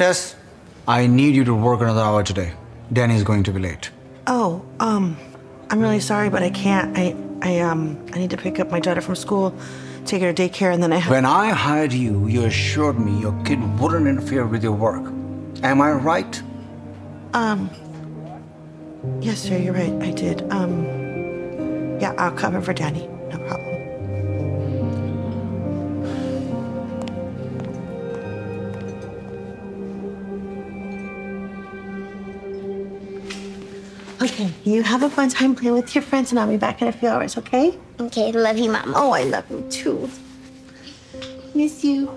Tess, I need you to work another hour today. Danny is going to be late. Oh, um, I'm really sorry, but I can't. I, I, um, I need to pick up my daughter from school, take her to daycare, and then I have. When I hired you, you assured me your kid wouldn't interfere with your work. Am I right? Um, yes, sir, you're right. I did. Um, yeah, I'll cover for Danny. No problem. Okay, you have a fun time playing with your friends, and I'll be back in a few hours, okay? Okay, love you, Mom. Oh, I love you too. Miss you.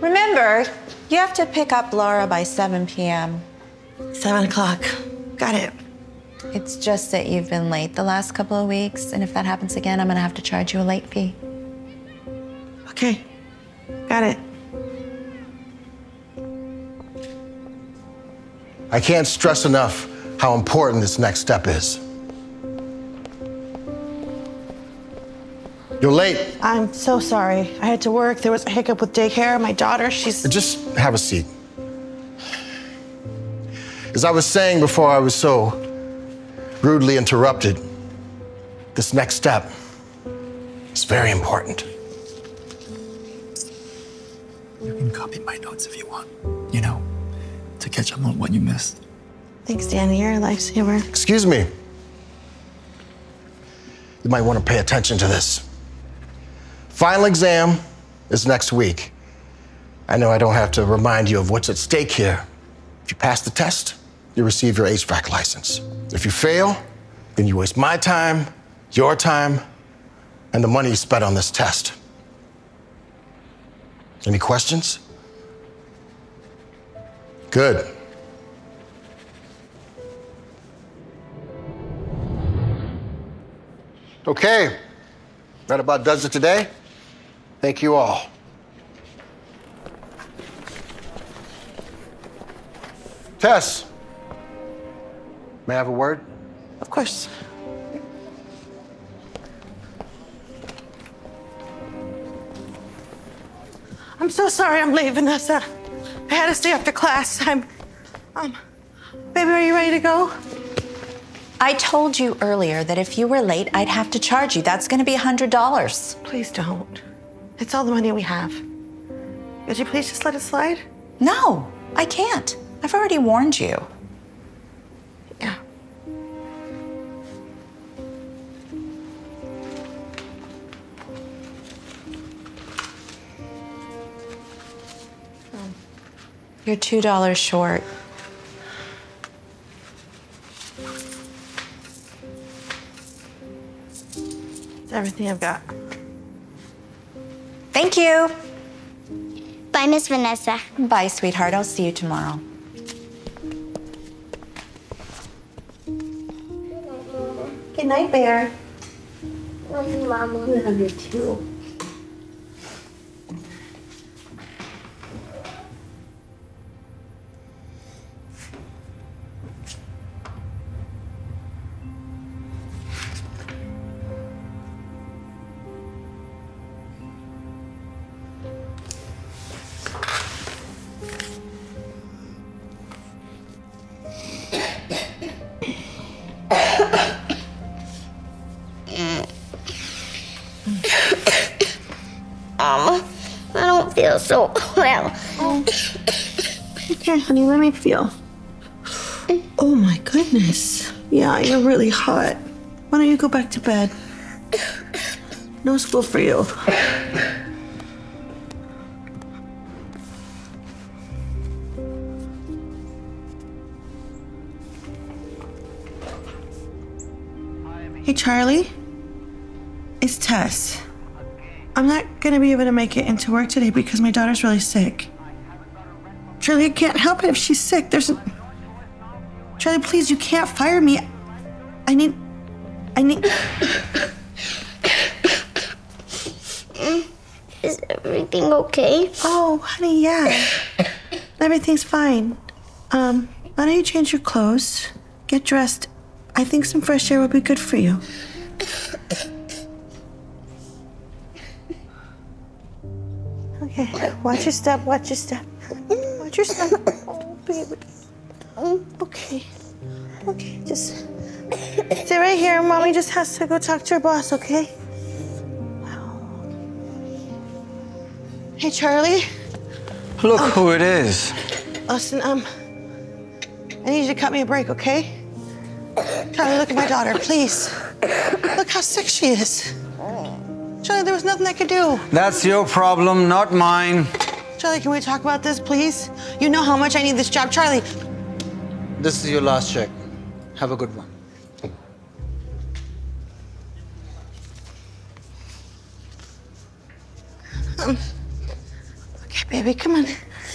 Remember, you have to pick up Laura by 7 p.m. Seven o'clock. Got it. It's just that you've been late the last couple of weeks, and if that happens again, I'm gonna have to charge you a late fee. Okay. Got it. I can't stress enough how important this next step is. You're late. I'm so sorry. I had to work. There was a hiccup with daycare. My daughter, she's. Just have a seat. As I was saying before I was so rudely interrupted, this next step is very important. You can copy my notes if you want, you know, to catch up on what you missed. Thanks, Danny. You're a lifesaver. Excuse me. You might want to pay attention to this. Final exam is next week. I know I don't have to remind you of what's at stake here. If you pass the test, you receive your HVAC license. If you fail, then you waste my time, your time, and the money you spent on this test. Any questions? Good. Okay, that about does it today. Thank you all. Tess, may I have a word? Of course. I'm so sorry I'm late, Vanessa. I had to stay after class. I'm. Um. Baby, are you ready to go? I told you earlier that if you were late, I'd have to charge you. That's gonna be $100. Please don't. It's all the money we have. Could you please just let it slide? No, I can't. I've already warned you. You're $2 short. It's everything I've got. Thank you. Bye, Miss Vanessa. Bye, sweetheart. I'll see you tomorrow. Good night, Bear. Love you, Mama. Love you too. So well. Okay, honey, let me feel. Oh my goodness. Yeah, you're really hot. Why don't you go back to bed? No school for you. Hey, Charlie. It's Tess. I'm not gonna be able to make it into work today because my daughter's really sick. Charlie, I can't help it if she's sick. There's a... Charlie, please, you can't fire me. I need. I need. Is everything okay? Oh, honey, yeah. Everything's fine. Um, why don't you change your clothes? Get dressed. I think some fresh air would be good for you. Okay. Watch your step, watch your step. Watch your step. Oh, baby. Okay. Okay, just stay right here. Mommy just has to go talk to her boss, okay? Hey, Charlie. Look who it is. Austin, um, I need you to cut me a break, okay? Charlie, look at my daughter, please. Look how sick she is. Charlie, there was nothing I could do. That's your problem, not mine. Charlie, can we talk about this, please? You know how much I need this job. Charlie, This is your last check. Have a good one. Um, okay, baby, come on.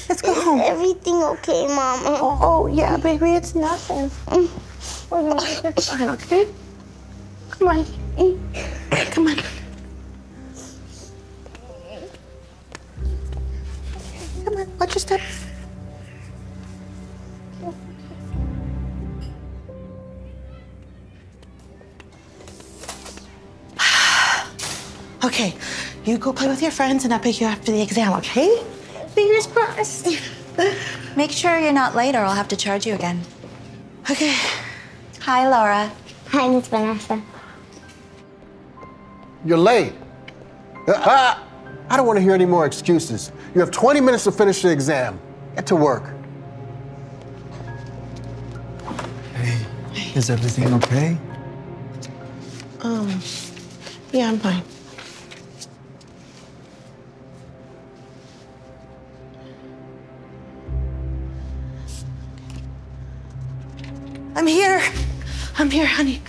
Let's go home. Everything okay, Mama? Oh, oh, yeah, baby, it's nothing. We're gonna make this fine, okay? Come on. Come on. Come on, watch your step. Okay, you go play with your friends and I'll pick you up after the exam, okay? Fingers crossed. Make sure you're not late or I'll have to charge you again. Okay. Hi, Laura. Hi, Miss Vanessa. You're late. Uh, ah! I don't want to hear any more excuses. You have 20 minutes to finish the exam. Get to work. Hey, is everything okay? Um, yeah, I'm fine. I'm here. I'm here, honey.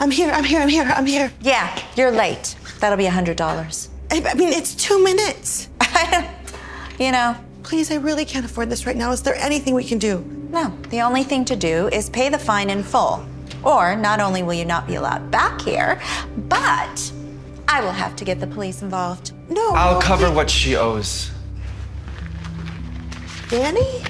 I'm here, I'm here, I'm here, I'm here. Yeah, you're late. That'll be $100. I, I mean, it's two minutes. you know, Please, I really can't afford this right now. Is there anything we can do? no. The only thing to do is pay the fine in full. Or not only will you not be allowed back here, but I will have to get the police involved. No. I'll no, cover wait. what she owes. Danny?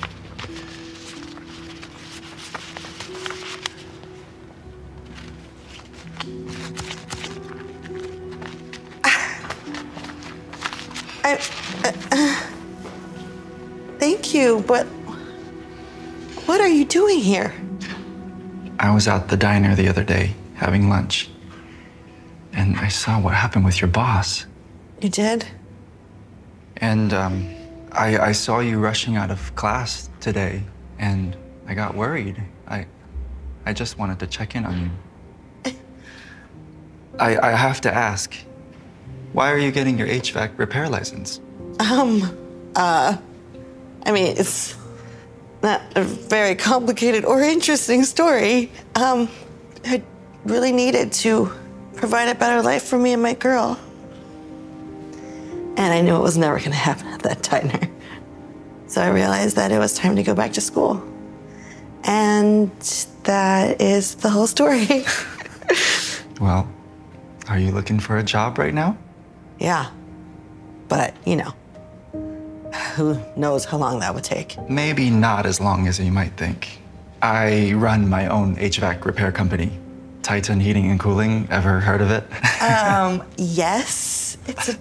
I, uh, uh, thank you, but what are you doing here? I was at the diner the other day having lunch, and I saw what happened with your boss. You did? And um, I, I saw you rushing out of class today, and I got worried. I, I just wanted to check in on you. I, I have to ask, why are you getting your HVAC repair license? Um, uh, I mean, it's not a very complicated or interesting story. Um, I really needed to provide a better life for me and my girl. And I knew it was never going to happen at that diner. So I realized that it was time to go back to school. And that is the whole story. Well, are you looking for a job right now? Yeah. But, you know, who knows how long that would take. Maybe not as long as you might think. I run my own HVAC repair company, Titan Heating and Cooling. Ever heard of it? Um, yes, it's a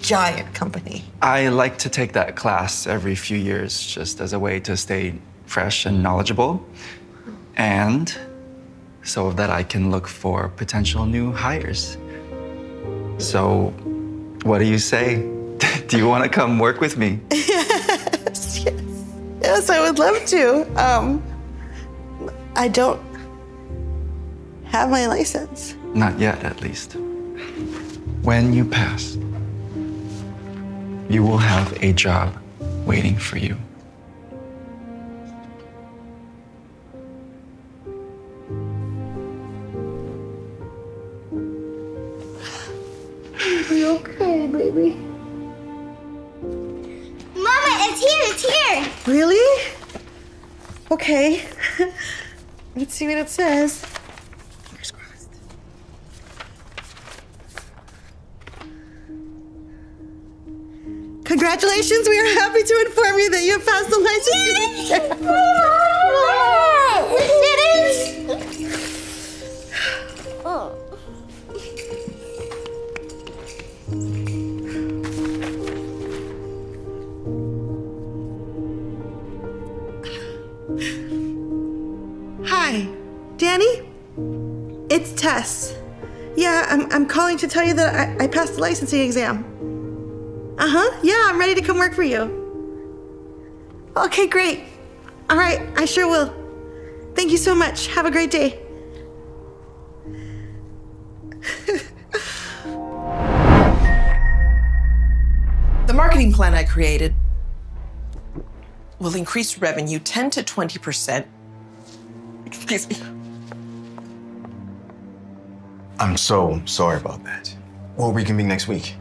giant company. I like to take that class every few years just as a way to stay fresh and knowledgeable. And so that I can look for potential new hires. So, what do you say? do you want to come work with me? Yes, yes, yes, I would love to. Um, I don't have my license. Not yet, at least. When you pass, you will have a job waiting for you. Okay, baby. Mama, it's here, it's here. Really? Okay. Let's see what it says. Fingers crossed. Congratulations, we are happy to inform you that you have passed the license. We did it! Oh. Calling to tell you that I, I passed the licensing exam. Uh huh. Yeah, I'm ready to come work for you. Okay, great. All right, I sure will. Thank you so much. Have a great day. The marketing plan I created will increase revenue 10 to 20%. Excuse me. I'm so sorry about that. We'll reconvene next week.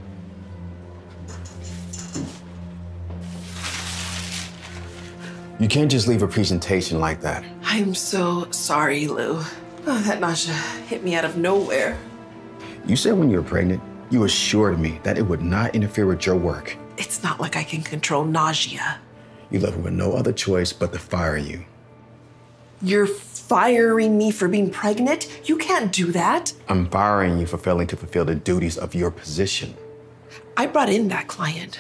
You can't just leave a presentation like that. I'm so sorry, Lou. Oh, that nausea hit me out of nowhere. You said when you were pregnant, you assured me that it would not interfere with your work. It's not like I can control nausea. You left me with no other choice but to fire you. You're firing me for being pregnant? You can't do that. I'm firing you for failing to fulfill the duties of your position. I brought in that client,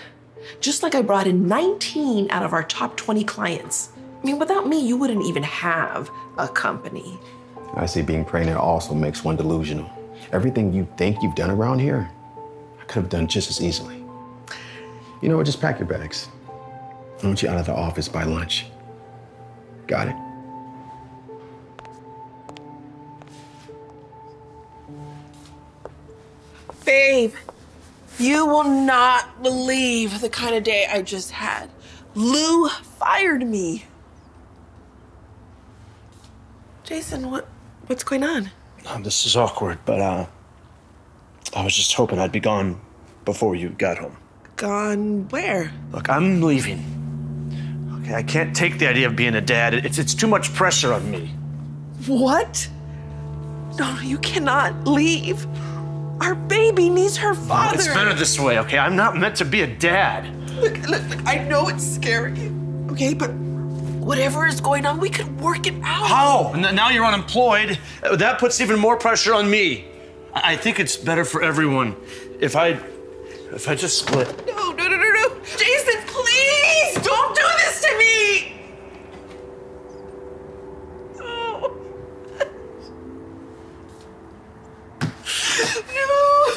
just like I brought in 19 out of our top 20 clients. I mean, without me, you wouldn't even have a company. I see being pregnant also makes one delusional. Everything you think you've done around here, I could have done just as easily. You know what? Just pack your bags. I want you out of the office by lunch. Got it? Babe, you will not believe the kind of day I just had. Lou fired me. Jason, what what's going on? Um, this is awkward, but uh, I was just hoping I'd be gone before you got home. Gone where? Look, I'm leaving. Okay, I can't take the idea of being a dad. It's it's too much pressure on me. What? No, no, you cannot leave. Our baby needs her father. It's better this way, okay? I'm not meant to be a dad. Look, look, look, I know it's scary, okay, but whatever is going on, we could work it out. How? Now you're unemployed. Uh, That puts even more pressure on me. I I think it's better for everyone if I if I just split. No, no, no, no, no. Jason, please don't do this to me. Oh. No.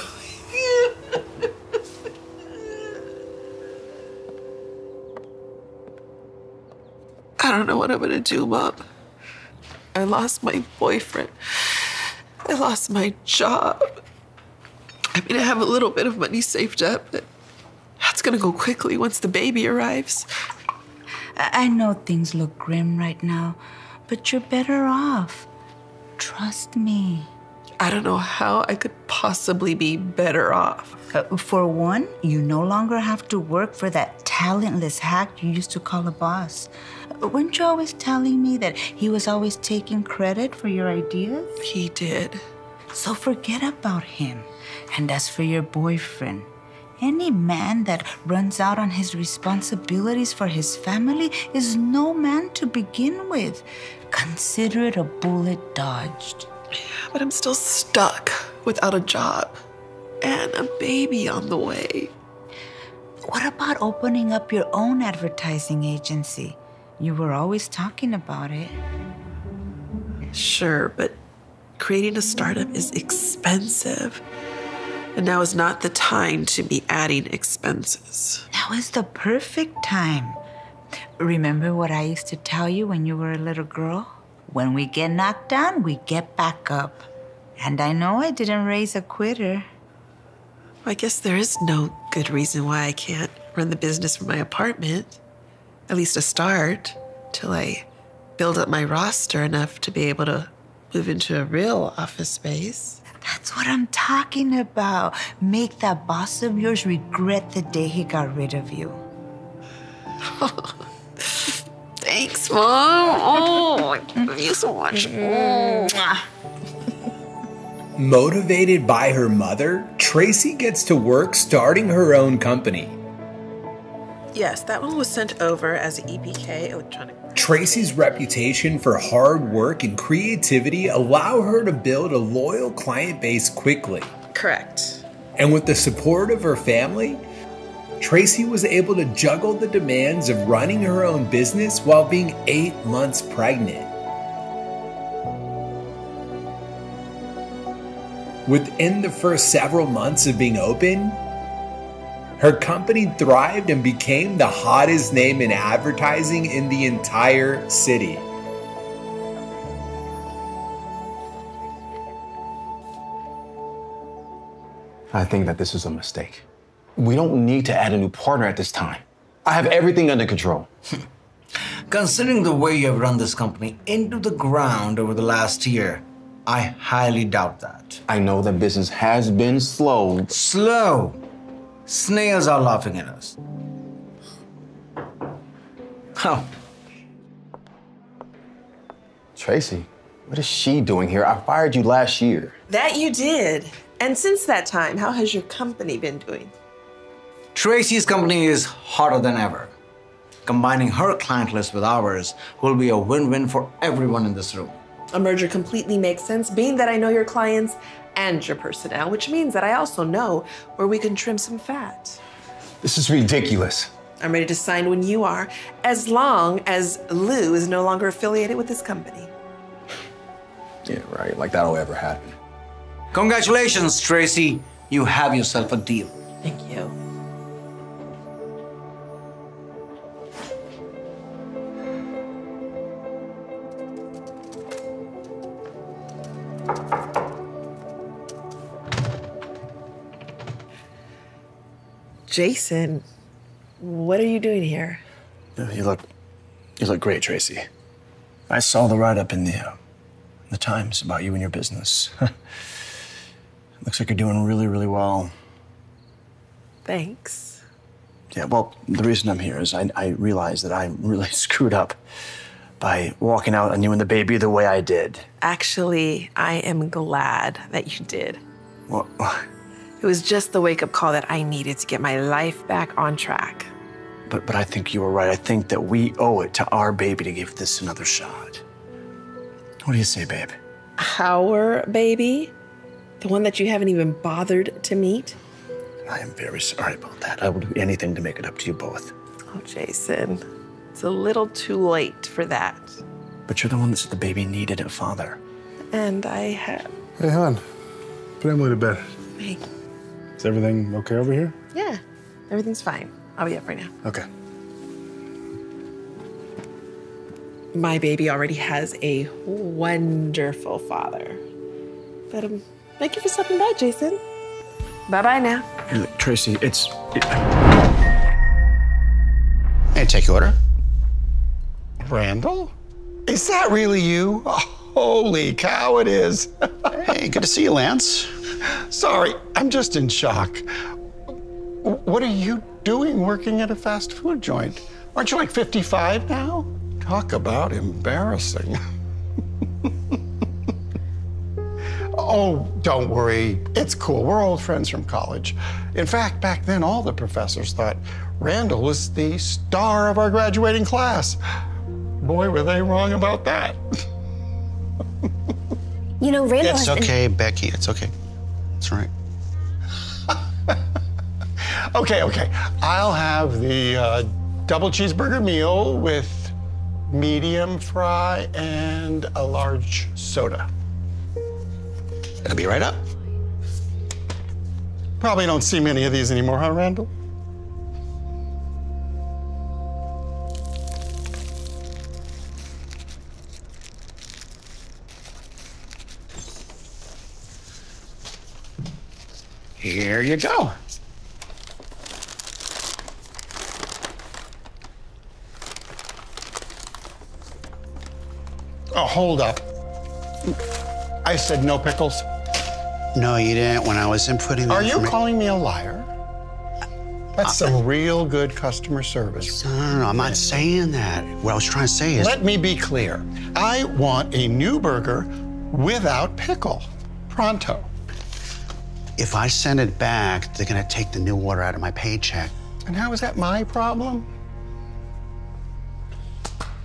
I don't know what I'm gonna do, Mom. I lost my boyfriend. I lost my job. I mean, I have a little bit of money saved up, but that's gonna go quickly once the baby arrives. I know things look grim right now, but you're better off. Trust me. I don't know how I could possibly be better off. Uh, for one, you no longer have to work for that talentless hack you used to call a boss. Uh, Weren't you always telling me that he was always taking credit for your ideas? He did. So forget about him. And as for your boyfriend, any man that runs out on his responsibilities for his family is no man to begin with. Consider it a bullet dodged. But I'm still stuck without a job and a baby on the way. What about opening up your own advertising agency? You were always talking about it. Sure, but creating a startup is expensive. And now is not the time to be adding expenses. Now is the perfect time. Remember what I used to tell you when you were a little girl? When we get knocked down, we get back up. And I know I didn't raise a quitter. I guess there is no good reason why I can't run the business from my apartment. At least a start, till I build up my roster enough to be able to move into a real office space. That's what I'm talking about. Make that boss of yours regret the day he got rid of you. Thanks, Mom. Oh, I love you so much. Mwah. Motivated by her mother, Tracy gets to work starting her own company. Yes, that one was sent over as an EPK electronic. Tracy's reputation for hard work and creativity allow her to build a loyal client base quickly. Correct. And with the support of her family, Tracy was able to juggle the demands of running her own business while being eight months pregnant. within the first several months of being open, her company thrived and became the hottest name in advertising in the entire city. I think that this is a mistake. We don't need to add a new partner at this time. I have everything under control. Considering the way you have run this company into the ground over the last year, I highly doubt that. I know that business has been slow. Slow? Snails are laughing at us. Oh, Tracy, what is she doing here? I fired you last year. That you did. And since that time, how has your company been doing? Tracy's company is hotter than ever. Combining her client list with ours will be a win win for everyone in this room. A merger completely makes sense, being that I know your clients and your personnel, which means that I also know where we can trim some fat. This is ridiculous. I'm ready to sign when you are, as long as Lou is no longer affiliated with this company. Yeah, right. Like that'll ever happen. Congratulations, Tracy. You have yourself a deal. Thank you. Jason, what are you doing here? You look, you look great, Tracy. I saw the write-up in the, uh, the Times about you and your business. Looks like you're doing really, really well. Thanks. Yeah, well, the reason I'm here is I, I realized that I really screwed up by walking out on you and the baby the way I did. Actually, I am glad that you did. Well, It was just the wake up call that I needed to get my life back on track. but but I think you were right. I think that we owe it to our baby to give this another shot. What do you say, babe? Our baby? The one that you haven't even bothered to meet? I am very sorry about that. I will do anything to make it up to you both. Oh, Jason, it's a little too late for that. But you're the one that said the baby needed a father. And I have. Hey, hon. Put Emily to bed. Hey. Is everything okay over here? Yeah, everything's fine. I'll be up right now. Okay. My baby already has a wonderful father. But um, thank you for stopping by, Jason. Bye bye now. Hey, look, Tracy, it's. It, Hey, take your order. Randall? Is that really you? Oh, holy cow, it is. hey, good to see you, Lance. Sorry, I'm just in shock. What are you doing working at a fast food joint? Aren't you like 55 now? Talk about embarrassing. oh, don't worry. It's cool. We're old friends from college. In fact, back then, all the professors thought Randall was the star of our graduating class. Boy, were they wrong about that. You know, Randall It's has been- okay, Becky. It's okay. It's right. okay, okay. I'll have the uh, double cheeseburger meal with medium fry and a large soda. It'll be right up. Probably don't see many of these anymore, huh, Randall? Here you go. Oh, hold up. I said no pickles. No, you didn't when I was inputting the Are you calling me a liar? That's some uh, uh, real good customer service. No, no, no, I'm not saying that. What I was trying to say is. Let me be clear. I want a new burger without pickle. Pronto. If I send it back, they're gonna take the new order out of my paycheck. And how is that my problem?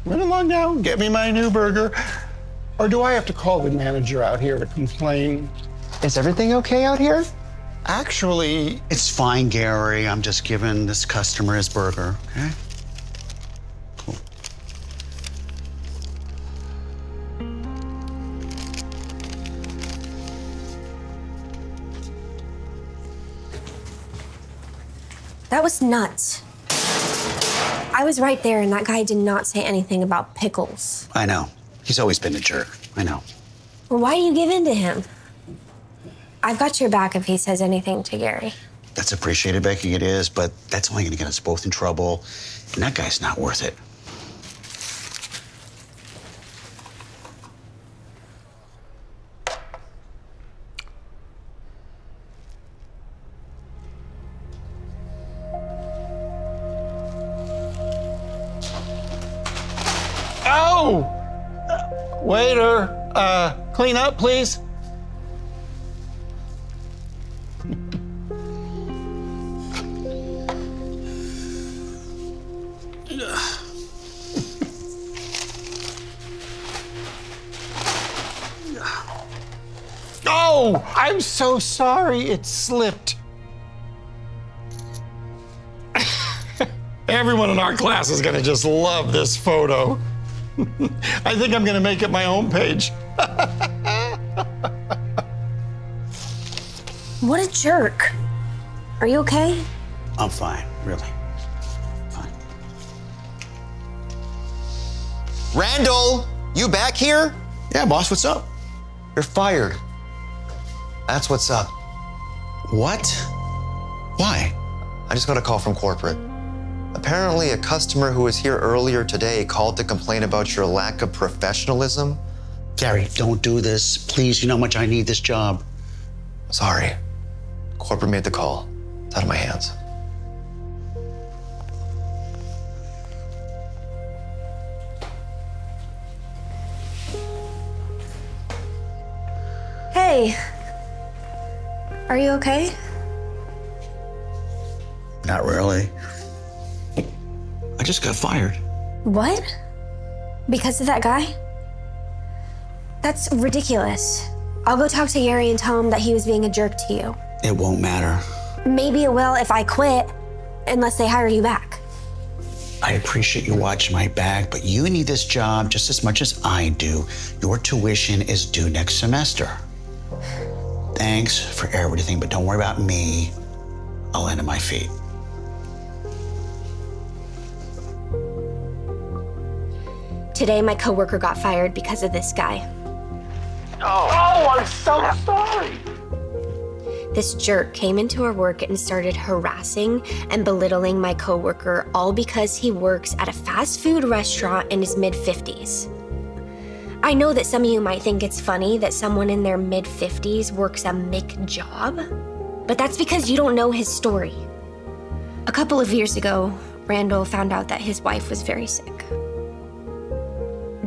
Run along now, get me my new burger. Or do I have to call the manager out here to complain? Is everything okay out here? Actually, It's fine, Gary. I'm just giving this customer his burger, okay? That was nuts. I was right there, and that guy did not say anything about pickles. I know. He's always been a jerk. I know. Well, why do you give in to him? I've got your back if he says anything to Gary. That's appreciated, Becky. It is, but that's only going to get us both in trouble. And that guy's not worth it. Waiter, uh, clean up, please. Oh, I'm so sorry it slipped. Everyone in our class is gonna just love this photo. I think I'm gonna make it my homepage. What a jerk. Are you okay? I'm fine, really. Fine. Randall, you back here? Yeah, boss, what's up? You're fired. That's what's up. What? Why? I just got a call from corporate. Apparently, a customer who was here earlier today called to complain about your lack of professionalism. Gary, don't do this. Please, you know how much I need this job. Sorry. Corporate made the call. It's out of my hands. Hey. Are you okay? Not really. I just got fired. What? Because of that guy? That's ridiculous. I'll go talk to Gary and tell him that he was being a jerk to you. It won't matter. Maybe it will if I quit, unless they hire you back. I appreciate you watching my back, but you need this job just as much as I do. Your tuition is due next semester. Thanks for everything, but don't worry about me. I'll land on my feet. Today, my coworker got fired because of this guy. Oh, oh I'm so sorry. This jerk came into our work and started harassing and belittling my coworker, all because he works at a fast food restaurant in his mid 50s. I know that some of you might think it's funny that someone in their mid 50s works a Mick job, but that's because you don't know his story. A couple of years ago, Randall found out that his wife was very sick.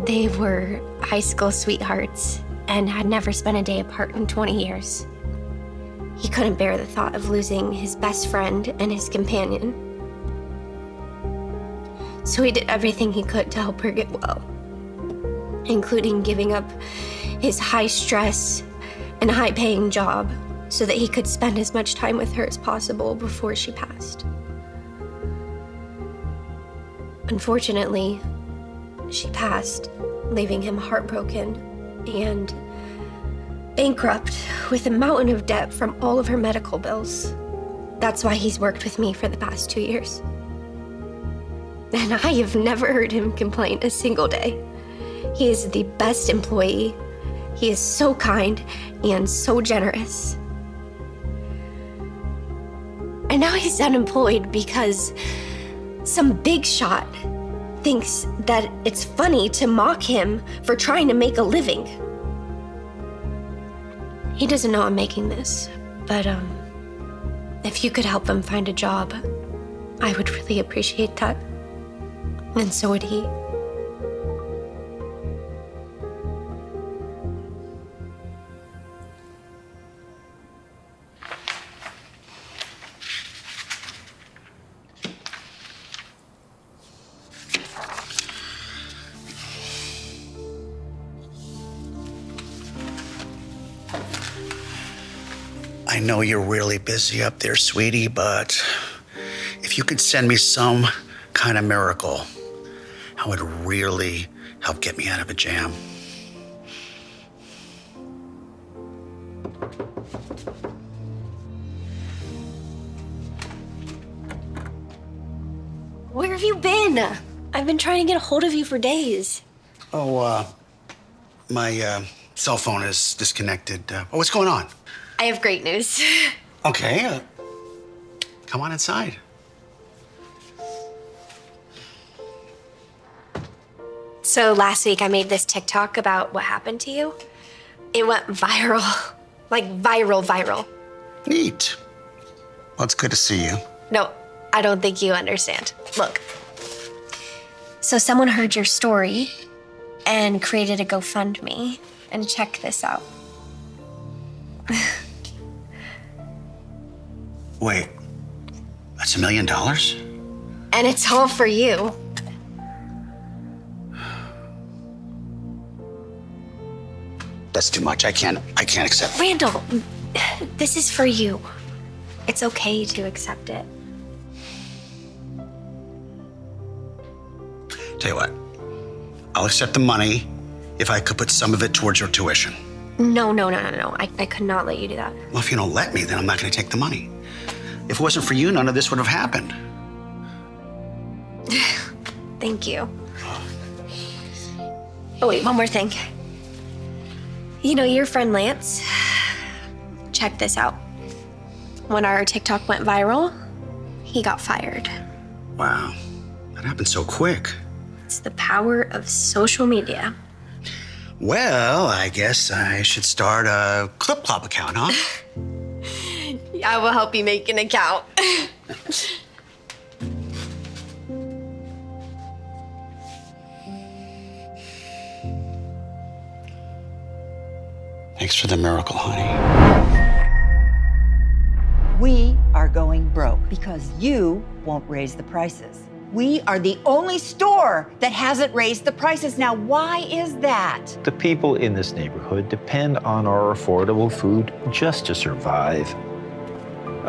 They were high school sweethearts and had never spent a day apart in 20 years. He couldn't bear the thought of losing his best friend and his companion. So he did everything he could to help her get well, including giving up his high stress and high paying job so that he could spend as much time with her as possible before she passed. Unfortunately, she passed, leaving him heartbroken and bankrupt with a mountain of debt from all of her medical bills. That's why he's worked with me for the past two years. And I have never heard him complain a single day. He is the best employee. He is so kind and so generous. And now he's unemployed because some big shot thinks that it's funny to mock him for trying to make a living. He doesn't know I'm making this, but um, if you could help him find a job, I would really appreciate that. And so would he. Know you're really busy up there, sweetie, but if you could send me some kind of miracle, that would really help get me out of a jam. Where have you been? I've been trying to get a hold of you for days. Oh, uh, my uh, cell phone is disconnected. Uh, oh, what's going on? I have great news. Okay, uh, come on inside. So last week I made this TikTok about what happened to you. It went viral. Like viral, viral. Neat. Well, it's good to see you. No, I don't think you understand. Look. So someone heard your story and created a GoFundMe. And check this out. Wait, that's a million dollars? And it's all for you. That's too much. I can't. I can't accept. Randall, this is for you. It's okay to accept it. Tell you what, I'll accept the money if I could put some of it towards your tuition. No, no, no, no, no. I, I could not let you do that. Well, if you don't let me, then I'm not going to take the money. If it wasn't for you, none of this would have happened. Thank you. Oh, wait, one more thing. You know, your friend Lance, check this out. When our TikTok went viral, he got fired. Wow, that happened so quick. It's the power of social media. Well, I guess I should start a Clip Clop account, huh? I will help you make an account. Thanks for the miracle, honey. We are going broke because you won't raise the prices. We are the only store that hasn't raised the prices. Now, why is that? The people in this neighborhood depend on our affordable food just to survive.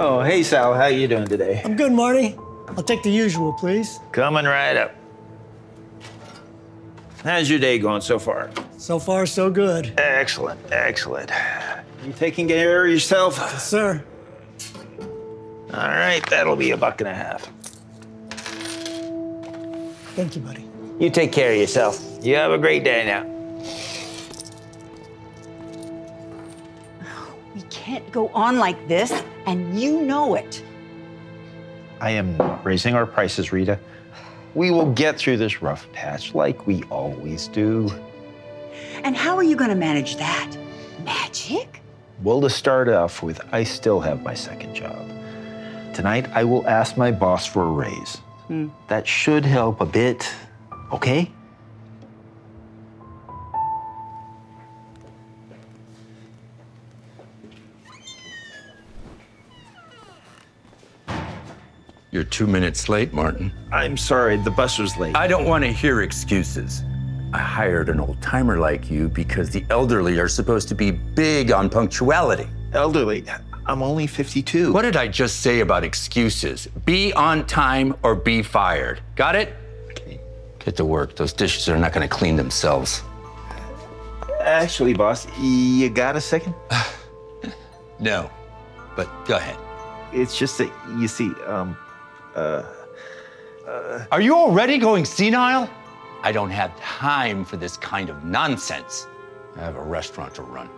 Oh, hey Sal, how you doing today? I'm good, Marty. I'll take the usual, please. Coming right up. How's your day going so far? So far, so good. Excellent, excellent. You taking care of yourself? Yes, sir. All right, that'll be a buck and a half. Thank you, buddy. You take care of yourself. You have a great day now. Can't go on like this, and you know it. I am not raising our prices, Rita. We will get through this rough patch like we always do. And how are you going to manage that? Magic? Well, to start off with, I still have my second job. Tonight, I will ask my boss for a raise. Hmm. That should help a bit, okay? You're two minutes late, Martin. I'm sorry, the bus was late. I don't want to hear excuses. I hired an old timer like you because the elderly are supposed to be big on punctuality. Elderly? I'm only 52. What did I just say about excuses? Be on time or be fired. Got it? Okay. Get to work. Those dishes are not going to clean themselves. Actually, boss, you got a second? no, but go ahead. It's just that, you see, um, uh, Are you already going senile? I don't have time for this kind of nonsense. I have a restaurant to run.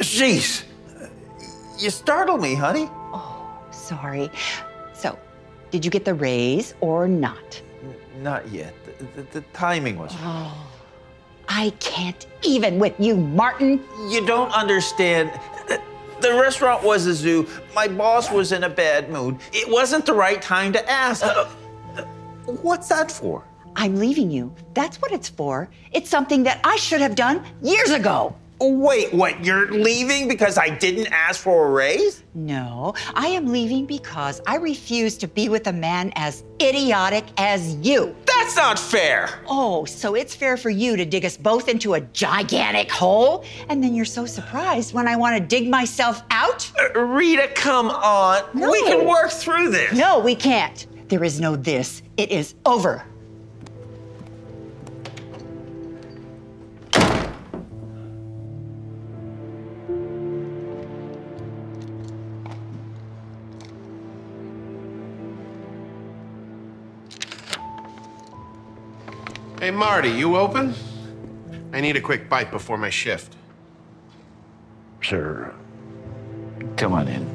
Jeez. You startled me, honey. Oh, sorry. So, did you get the raise or not? Not yet. The, the, the timing was. Oh, I can't even with you, Martin. You don't understand. The- restaurant was a zoo. My boss was in a bad mood. It wasn't the right time to ask. Uh, what's that for? I'm leaving you. That's what it's for. It's something that I should have done years ago. Wait, what? You're leaving because I didn't ask for a raise? No, I am leaving because I refuse to be with a man as idiotic as you. That's not fair. Oh, so it's fair for you to dig us both into a gigantic hole? And then you're so surprised when I want to dig myself out? Uh, Rita, come on. No. We can work through this. No, we can't. There is no this. It is over. Hey, Marty, you open? I need a quick bite before my shift. Sure. Come on in.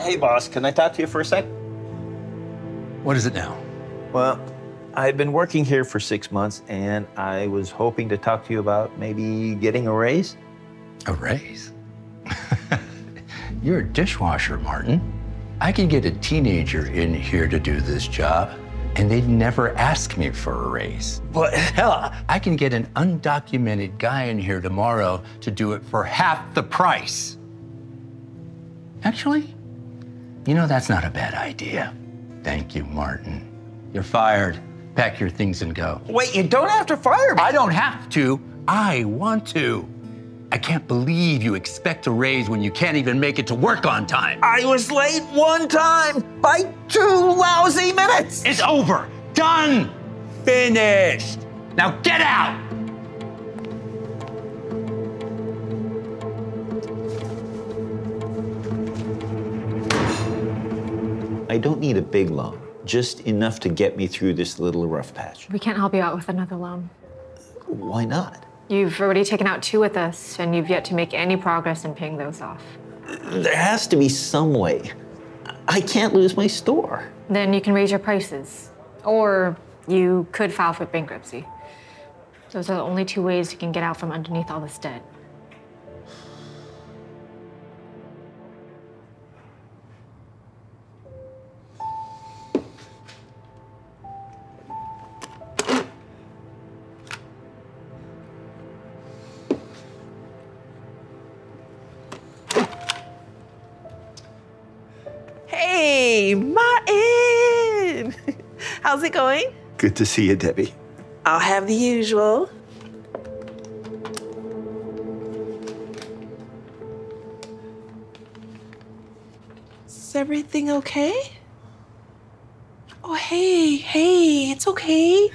Hey, boss, can I talk to you for a sec? What is it now? Well, I've been working here for six months, and I was hoping to talk to you about maybe getting a raise. A raise? You're a dishwasher, Martin. I could get a teenager in here to do this job, and they'd never ask me for a raise. But hell, I can get an undocumented guy in here tomorrow to do it for half the price. Actually, you know, that's not a bad idea. Thank you, Martin. You're fired. Pack your things and go. Wait, you don't have to fire me. I don't have to. I want to. I can't believe you expect a raise when you can't even make it to work on time. I was late one time by two lousy minutes. It's over. Done. Finished. Now get out. I don't need a big loan, just enough to get me through this little rough patch. We can't help you out with another loan. Why not? You've already taken out two with us, and you've yet to make any progress in paying those off. There has to be some way. I can't lose my store. Then you can raise your prices. Or you could file for bankruptcy. Those are the only two ways you can get out from underneath all this debt. Martin! How's it going? Good to see you, Debbie. I'll have the usual. Is everything okay? Oh, hey, hey, it's okay.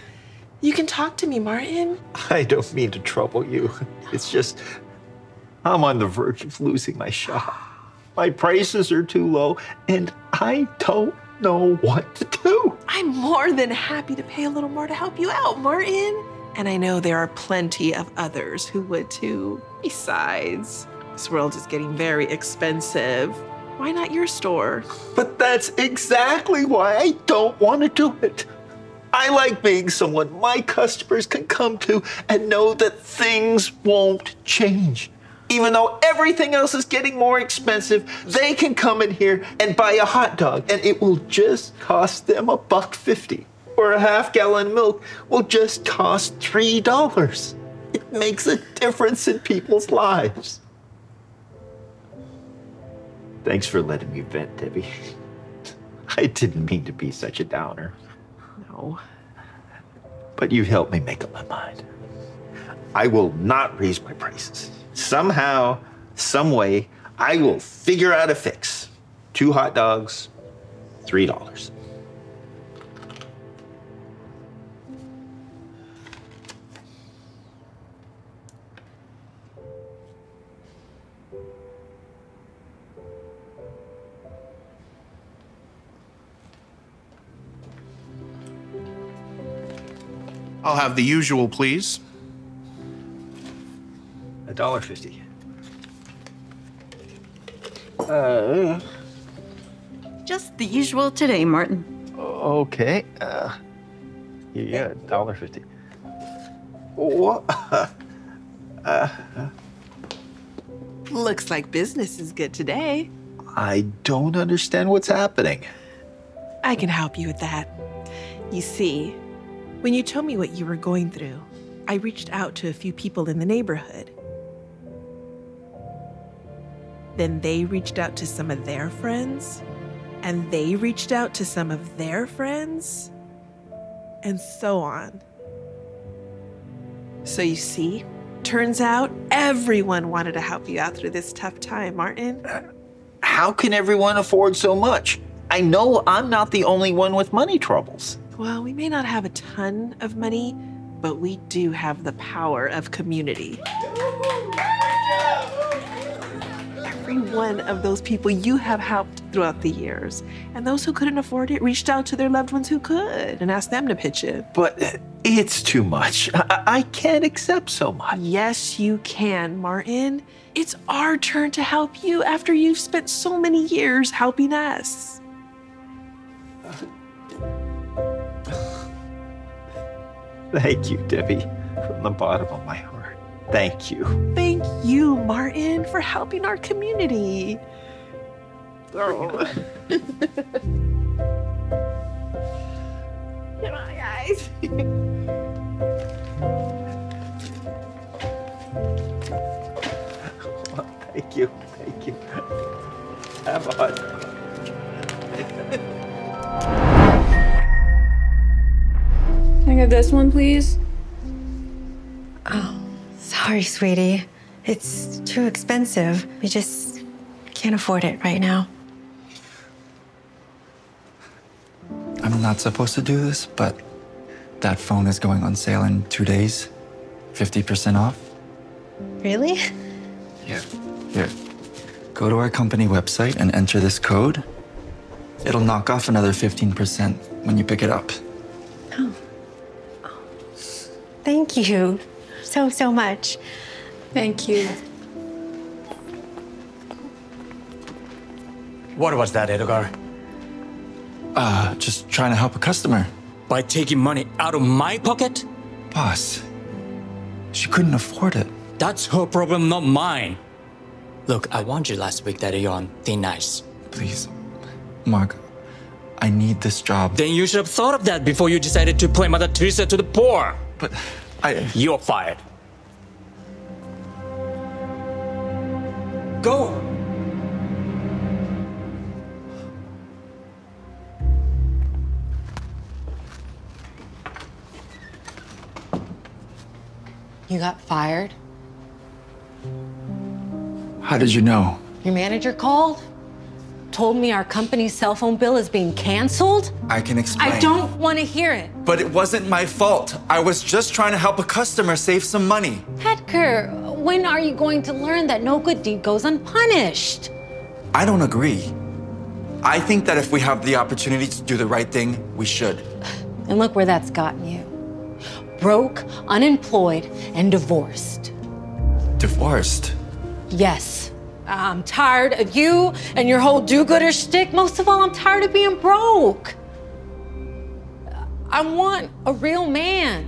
You can talk to me, Martin. I don't mean to trouble you. It's just, I'm on the verge of losing my shop. My prices are too low, and I don't know what to do. I'm more than happy to pay a little more to help you out, Martin. And I know there are plenty of others who would too. Besides, this world is getting very expensive. Why not your store? But that's exactly why I don't want to do it. I like being someone my customers can come to and know that things won't change. Even though everything else is getting more expensive, they can come in here and buy a hot dog and it will just cost them a buck fifty. Or a half gallon milk will just cost three dollars. It makes a difference in people's lives. Thanks for letting me vent, Debbie. I didn't mean to be such a downer. No. But you've helped me make up my mind. I will not raise my prices. Somehow, some way, I will figure out a fix. Two hot dogs, three dollars. I'll have the usual, please. A dollar fifty. Uh, Just the usual today, Martin. okay. Uh, yeah, dollar fifty. What? Uh, Looks like business is good today. I don't understand what's happening. I can help you with that. You see, when you told me what you were going through, I reached out to a few people in the neighborhood. Then they reached out to some of their friends, and they reached out to some of their friends, and so on. So you see, turns out everyone wanted to help you out through this tough time, Martin. How can everyone afford so much? I know I'm not the only one with money troubles. Well, we may not have a ton of money, but we do have the power of community. Every one of those people you have helped throughout the years. And those who couldn't afford it reached out to their loved ones who could and asked them to pitch in. But uh, it's too much. I, I can't accept so much. Yes, you can, Martin. It's our turn to help you after you've spent so many years helping us. Thank you, Debbie, from the bottom of my heart. Thank you. Thank you, Martin, for helping our community. Oh. Come on, guys. Thank you. Thank you. Have on. Can I get this one, please? Oh, sorry, sweetie. It's too expensive. We just can't afford it right now. I'm not supposed to do this, but that phone is going on sale in two days. 50% off. Really? Yeah. Here. Go to our company website and enter this code. It'll knock off another 15% when you pick it up. Oh. oh. Thank you so, so much. Thank you. What was that, Edgar? Uh, just trying to help a customer. By taking money out of my pocket? Boss, she couldn't afford it. That's her problem, not mine. Look, I warned you last week that you're on thin ice. Please, Mark, I need this job. Then you should have thought of that before you decided to play Mother Teresa to the poor. But I. You're fired. Go! You got fired? How did you know? Your manager called? Told me our company's cell phone bill is being canceled? I can explain. I don't want to hear it. But it wasn't my fault. I was just trying to help a customer save some money. Edgar, when are you going to learn that no good deed goes unpunished? I don't agree. I think that if we have the opportunity to do the right thing, we should. And look where that's gotten you broke, unemployed, and divorced. Divorced? Yes. I'm tired of you and your whole do gooder shtick. Most of all, I'm tired of being broke. I want a real man,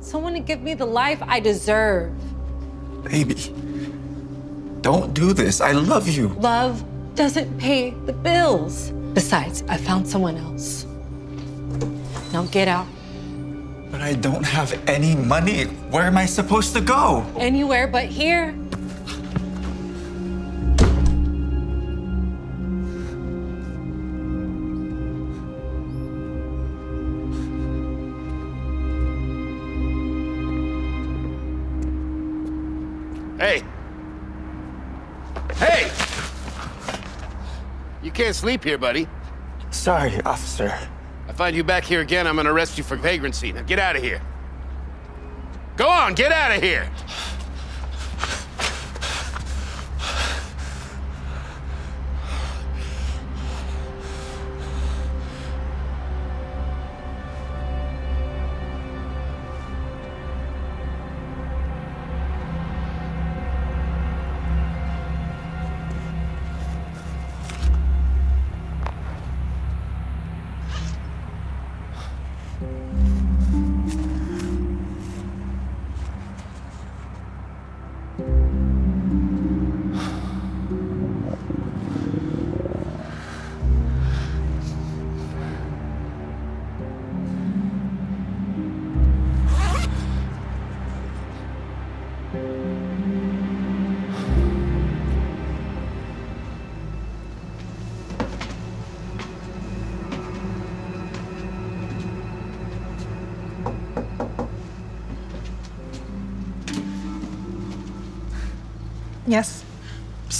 someone to give me the life I deserve. Baby, don't do this. I love you. Love doesn't pay the bills. Besides, I found someone else. Now get out. But I don't have any money. Where am I supposed to go? Anywhere but here. Hey! Hey! You can't sleep here, buddy. Sorry, officer. I find you back here again, I'm gonna arrest you for vagrancy. Now get out of here. Go on, get out of here!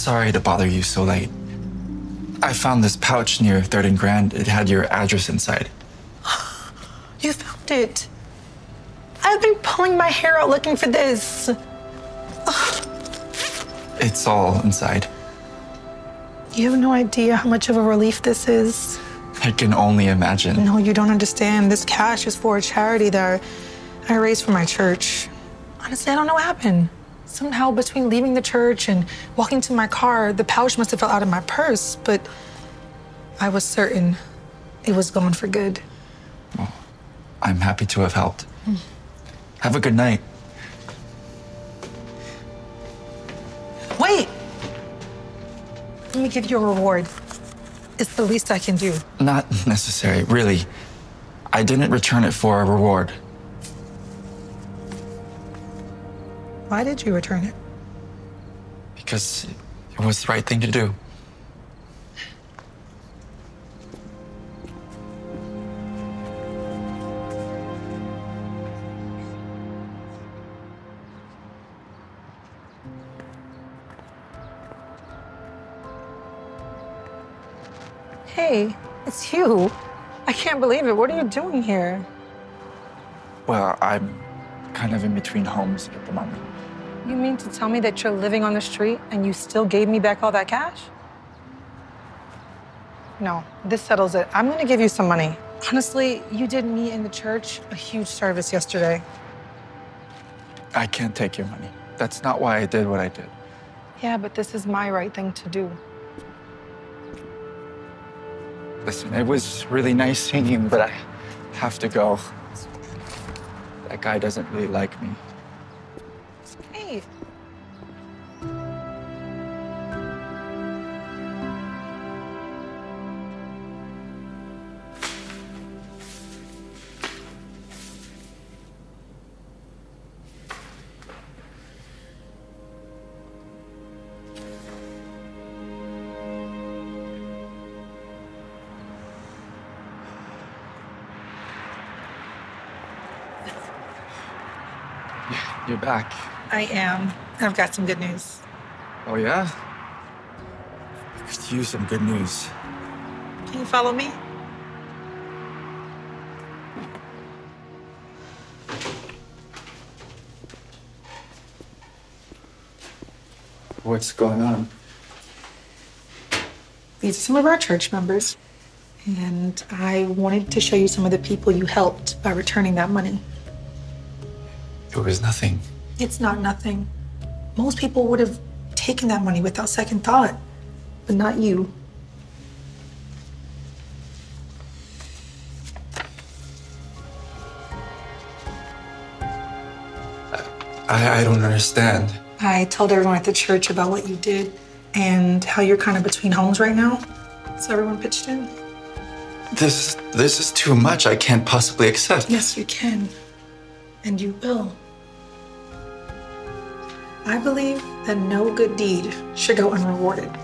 Sorry to bother you so late. I found this pouch near 3rd and Grand. It had your address inside. You found it. I've been pulling my hair out looking for this. It's all inside. You have no idea how much of a relief this is. I can only imagine. No, you don't understand. This cash is for a charity that I raised for my church. Honestly, I don't know what happened. Somehow, between leaving the church and walking to my car, the pouch must have fell out of my purse, but I was certain it was gone for good. Well, I'm happy to have helped. Have a good night. Wait! Let me give you a reward. It's the least I can do. Not necessary, really. I didn't return it for a reward. Why did you return it? Because it was the right thing to do. Hey, it's you. I can't believe it. What are you doing here? Well, I'm kind of in between homes at the moment. You mean to tell me that you're living on the street and you still gave me back all that cash? No, this settles it. I'm gonna give you some money. Honestly, you did me and the church a huge service yesterday. I can't take your money. That's not why I did what I did. Yeah, but this is my right thing to do. Listen, it was really nice seeing you, but I have to go. That guy doesn't really like me. Back. I am. I've got some good news. Oh, yeah? I could use some good news. Can you follow me? What's going on? These are some of our church members. And I wanted to show you some of the people you helped by returning that money. It was nothing. It's not nothing. Most people would have taken that money without second thought, but not you. I, I don't understand. I told everyone at the church about what you did and how you're kind of between homes right now. So everyone pitched in. This this is too much. I can't possibly accept. Yes, you can. And you will. I believe that no good deed should go unrewarded.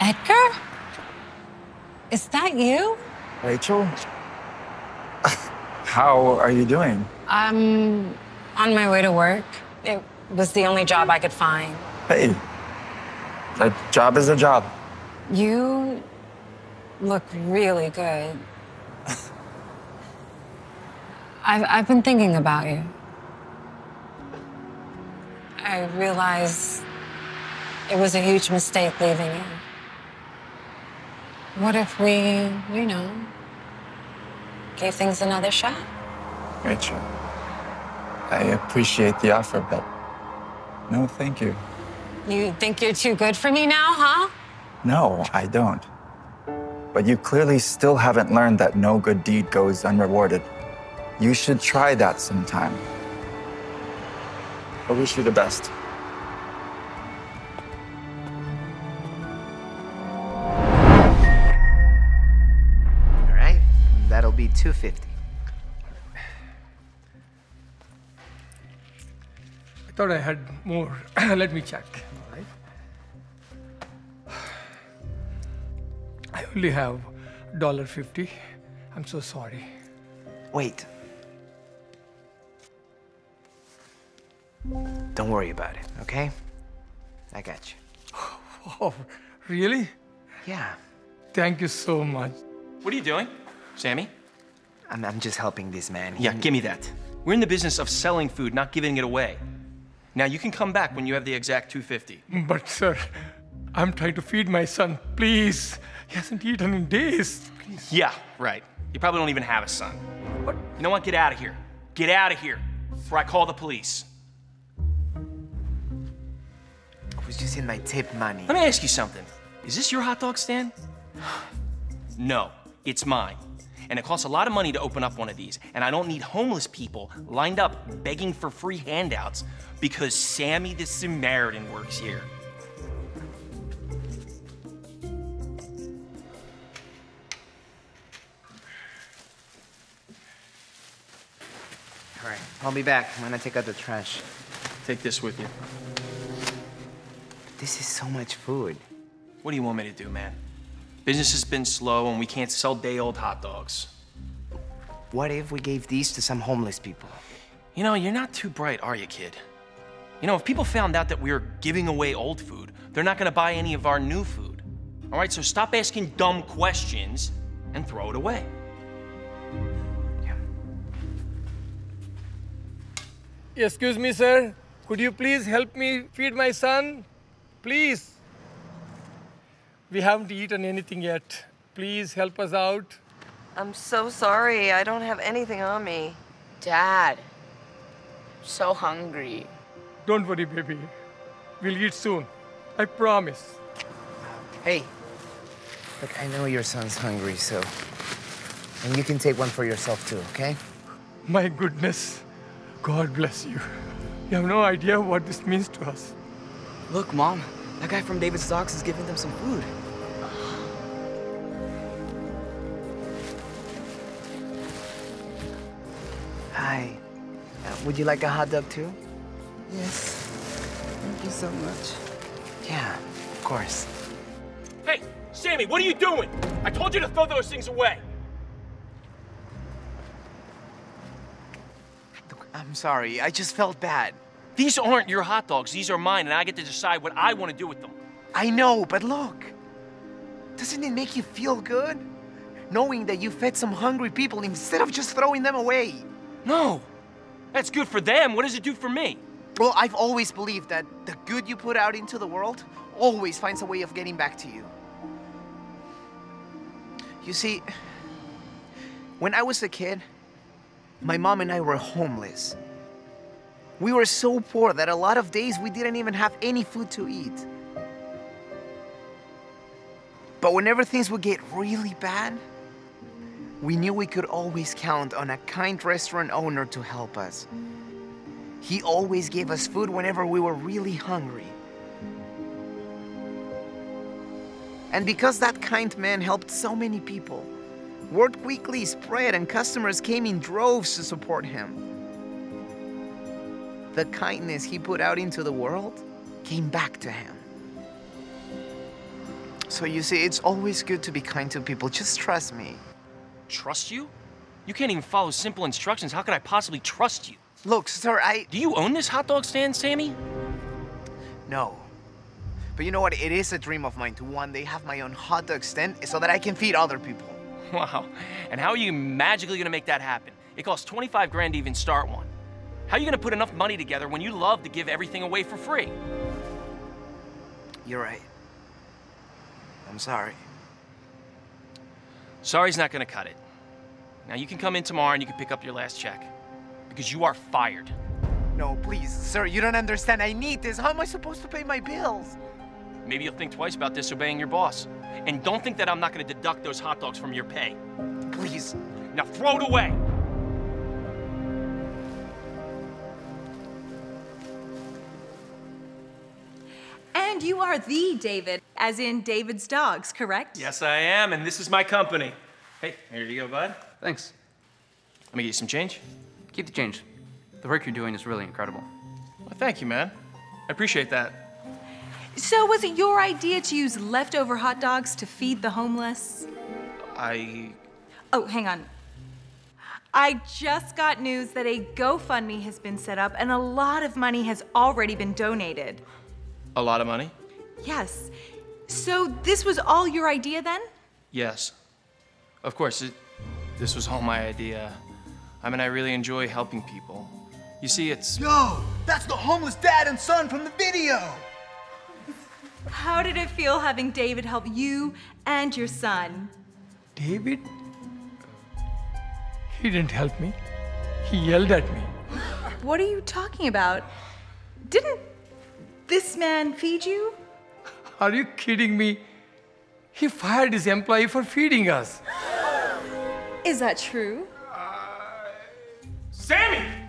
Edgar? Is that you? Rachel? How are you doing? I'm on my way to work. It was the only job I could find. Hey, a job is a job. You look really good. I've, I've been thinking about you. I realize it was a huge mistake leaving you. What if we, you know, gave things another shot? Rachel, I appreciate the offer, but no, thank you. You think you're too good for me now, huh? No, I don't. But you clearly still haven't learned that no good deed goes unrewarded. You should try that sometime. I wish you the best. All right, that'll be 250. I thought I had more. Let me check. I only have $1.50. I'm so sorry. Wait. Don't worry about it, okay? I got you. Oh, really? Yeah. Thank you so much. What are you doing? Sammy? I'm, I'm just helping this man. Yeah, give me that. We're in the business of selling food, not giving it away. Now you can come back when you have the exact 250. But, sir, I'm trying to feed my son. Please. He hasn't eaten in days. Please. Yeah, right. You probably don't even have a son. But you know what? Get out of here. Get out of here before I call the police. I was just in my tip money. Let me ask you something. Is this your hot dog stand? No, it's mine. And it costs a lot of money to open up one of these. And I don't need homeless people lined up begging for free handouts because Sammy the Samaritan works here. I'll be back. When gonna take out the trash. Take this with you. This is so much food. What do you want me to do, man? Business has been slow and we can't sell day old hot dogs. What if we gave these to some homeless people? You know, you're not too bright, are you, kid? You know, if people found out that we were giving away old food, they're not gonna buy any of our new food. All right, so stop asking dumb questions and throw it away. Excuse me, sir. Could you please help me feed my son? Please. We haven't eaten anything yet. Please help us out. I'm so sorry. I don't have anything on me. Dad, I'm so hungry. Don't worry, baby. We'll eat soon. I promise. Hey, look, I know your son's hungry, so. And you can take one for yourself too, okay? My goodness. God bless you. You have no idea what this means to us. Look, Mom, that guy from David's Dogs is giving them some food. Hi. Uh, would you like a hot dog too? Yes. Thank you so much. Yeah, of course. Hey, Sammy, what are you doing? I told you to throw those things away. I'm sorry. I just felt bad. These aren't your hot dogs. These are mine, and I get to decide what I want to do with them. I know, but look. Doesn't it make you feel good? Knowing that you fed some hungry people instead of just throwing them away. No. That's good for them. What does it do for me? Well, I've always believed that the good you put out into the world always finds a way of getting back to you. You see, when I was a kid, my mom and I were homeless. We were so poor that a lot of days we didn't even have any food to eat. But whenever things would get really bad, we knew we could always count on a kind restaurant owner to help us. He always gave us food whenever we were really hungry. And because that kind man helped so many people, word quickly spread and customers came in droves to support him. The kindness he put out into the world came back to him. So you see, it's always good to be kind to people. Just trust me. Trust you? You can't even follow simple instructions. How could I possibly trust you? Look, sir, I. Do you own this hot dog stand, Sammy? No. But you know what? It is a dream of mine to one day have my own hot dog stand so that I can feed other people. Wow. And how are you magically gonna make that happen? It costs 25 grand to even start one. How are you gonna put enough money together when you love to give everything away for free? You're right. I'm sorry. Sorry's not gonna cut it. Now you can come in tomorrow and you can pick up your last check. Because you are fired. No, please, sir, you don't understand. I need this. How am I supposed to pay my bills? Maybe you'll think twice about disobeying your boss. And don't think that I'm not gonna deduct those hot dogs from your pay. Please. Now throw it away! And you are the David, as in David's dogs, correct? Yes, I am, and this is my company. Hey, here you go, bud. Thanks. Let me get you some change. Keep the change. The work you're doing is really incredible. Well, thank you, man. I appreciate that. So, was it your idea to use leftover hot dogs to feed the homeless? I. Oh, hang on. I just got news that a GoFundMe has been set up and a lot of money has already been donated. A lot of money? Yes. So, this was all your idea then? Yes. Of course. It, This was all my idea. I mean, I really enjoy helping people. You see, it's. Yo, that's the homeless dad and son from the video. How did it feel having David help you and your son? David? He didn't help me. He yelled at me. What are you talking about? Didn't this man feed you? Are you kidding me? He fired his employee for feeding us. Is that true? Sammy!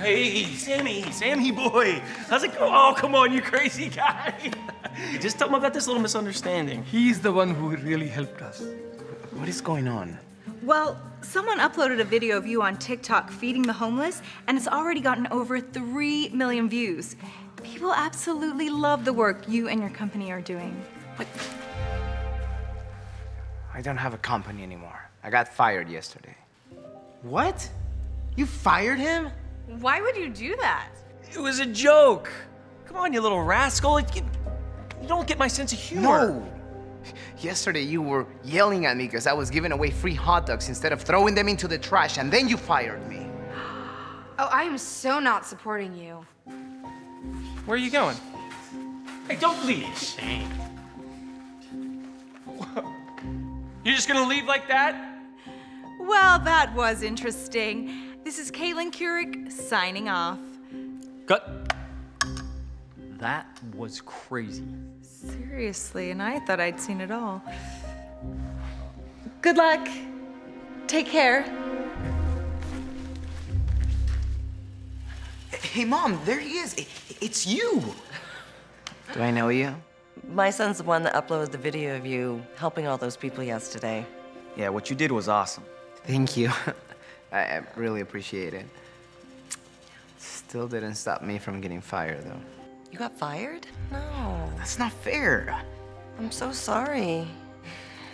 Hey, Sammy, Sammy boy. How's it going? Oh, come on, you crazy guy. Just tell him about this little misunderstanding. He's the one who really helped us. What is going on? Well, someone uploaded a video of you on TikTok feeding the homeless, and it's already gotten over 3 million views. People absolutely love the work you and your company are doing. What? I don't have a company anymore. I got fired yesterday. What? You fired him? Why would you do that? It was a joke. Come on, you little rascal. You you don't get my sense of humor. No. Yesterday you were yelling at me because I was giving away free hot dogs instead of throwing them into the trash, and then you fired me. Oh, I am so not supporting you. Where are you going? Hey, don't leave. Shane. You're just gonna leave like that? Well, that was interesting. This is Caitlin Keurig signing off. Cut. That was crazy. Seriously, and I thought I'd seen it all. Good luck. Take care. Hey, Mom, there he is. It's you. Do I know you? My son's the one that uploaded the video of you helping all those people yesterday. Yeah, what you did was awesome. Thank you. I, I really appreciate it. Still didn't stop me from getting fired, though. You got fired? No. That's not fair. I'm so sorry.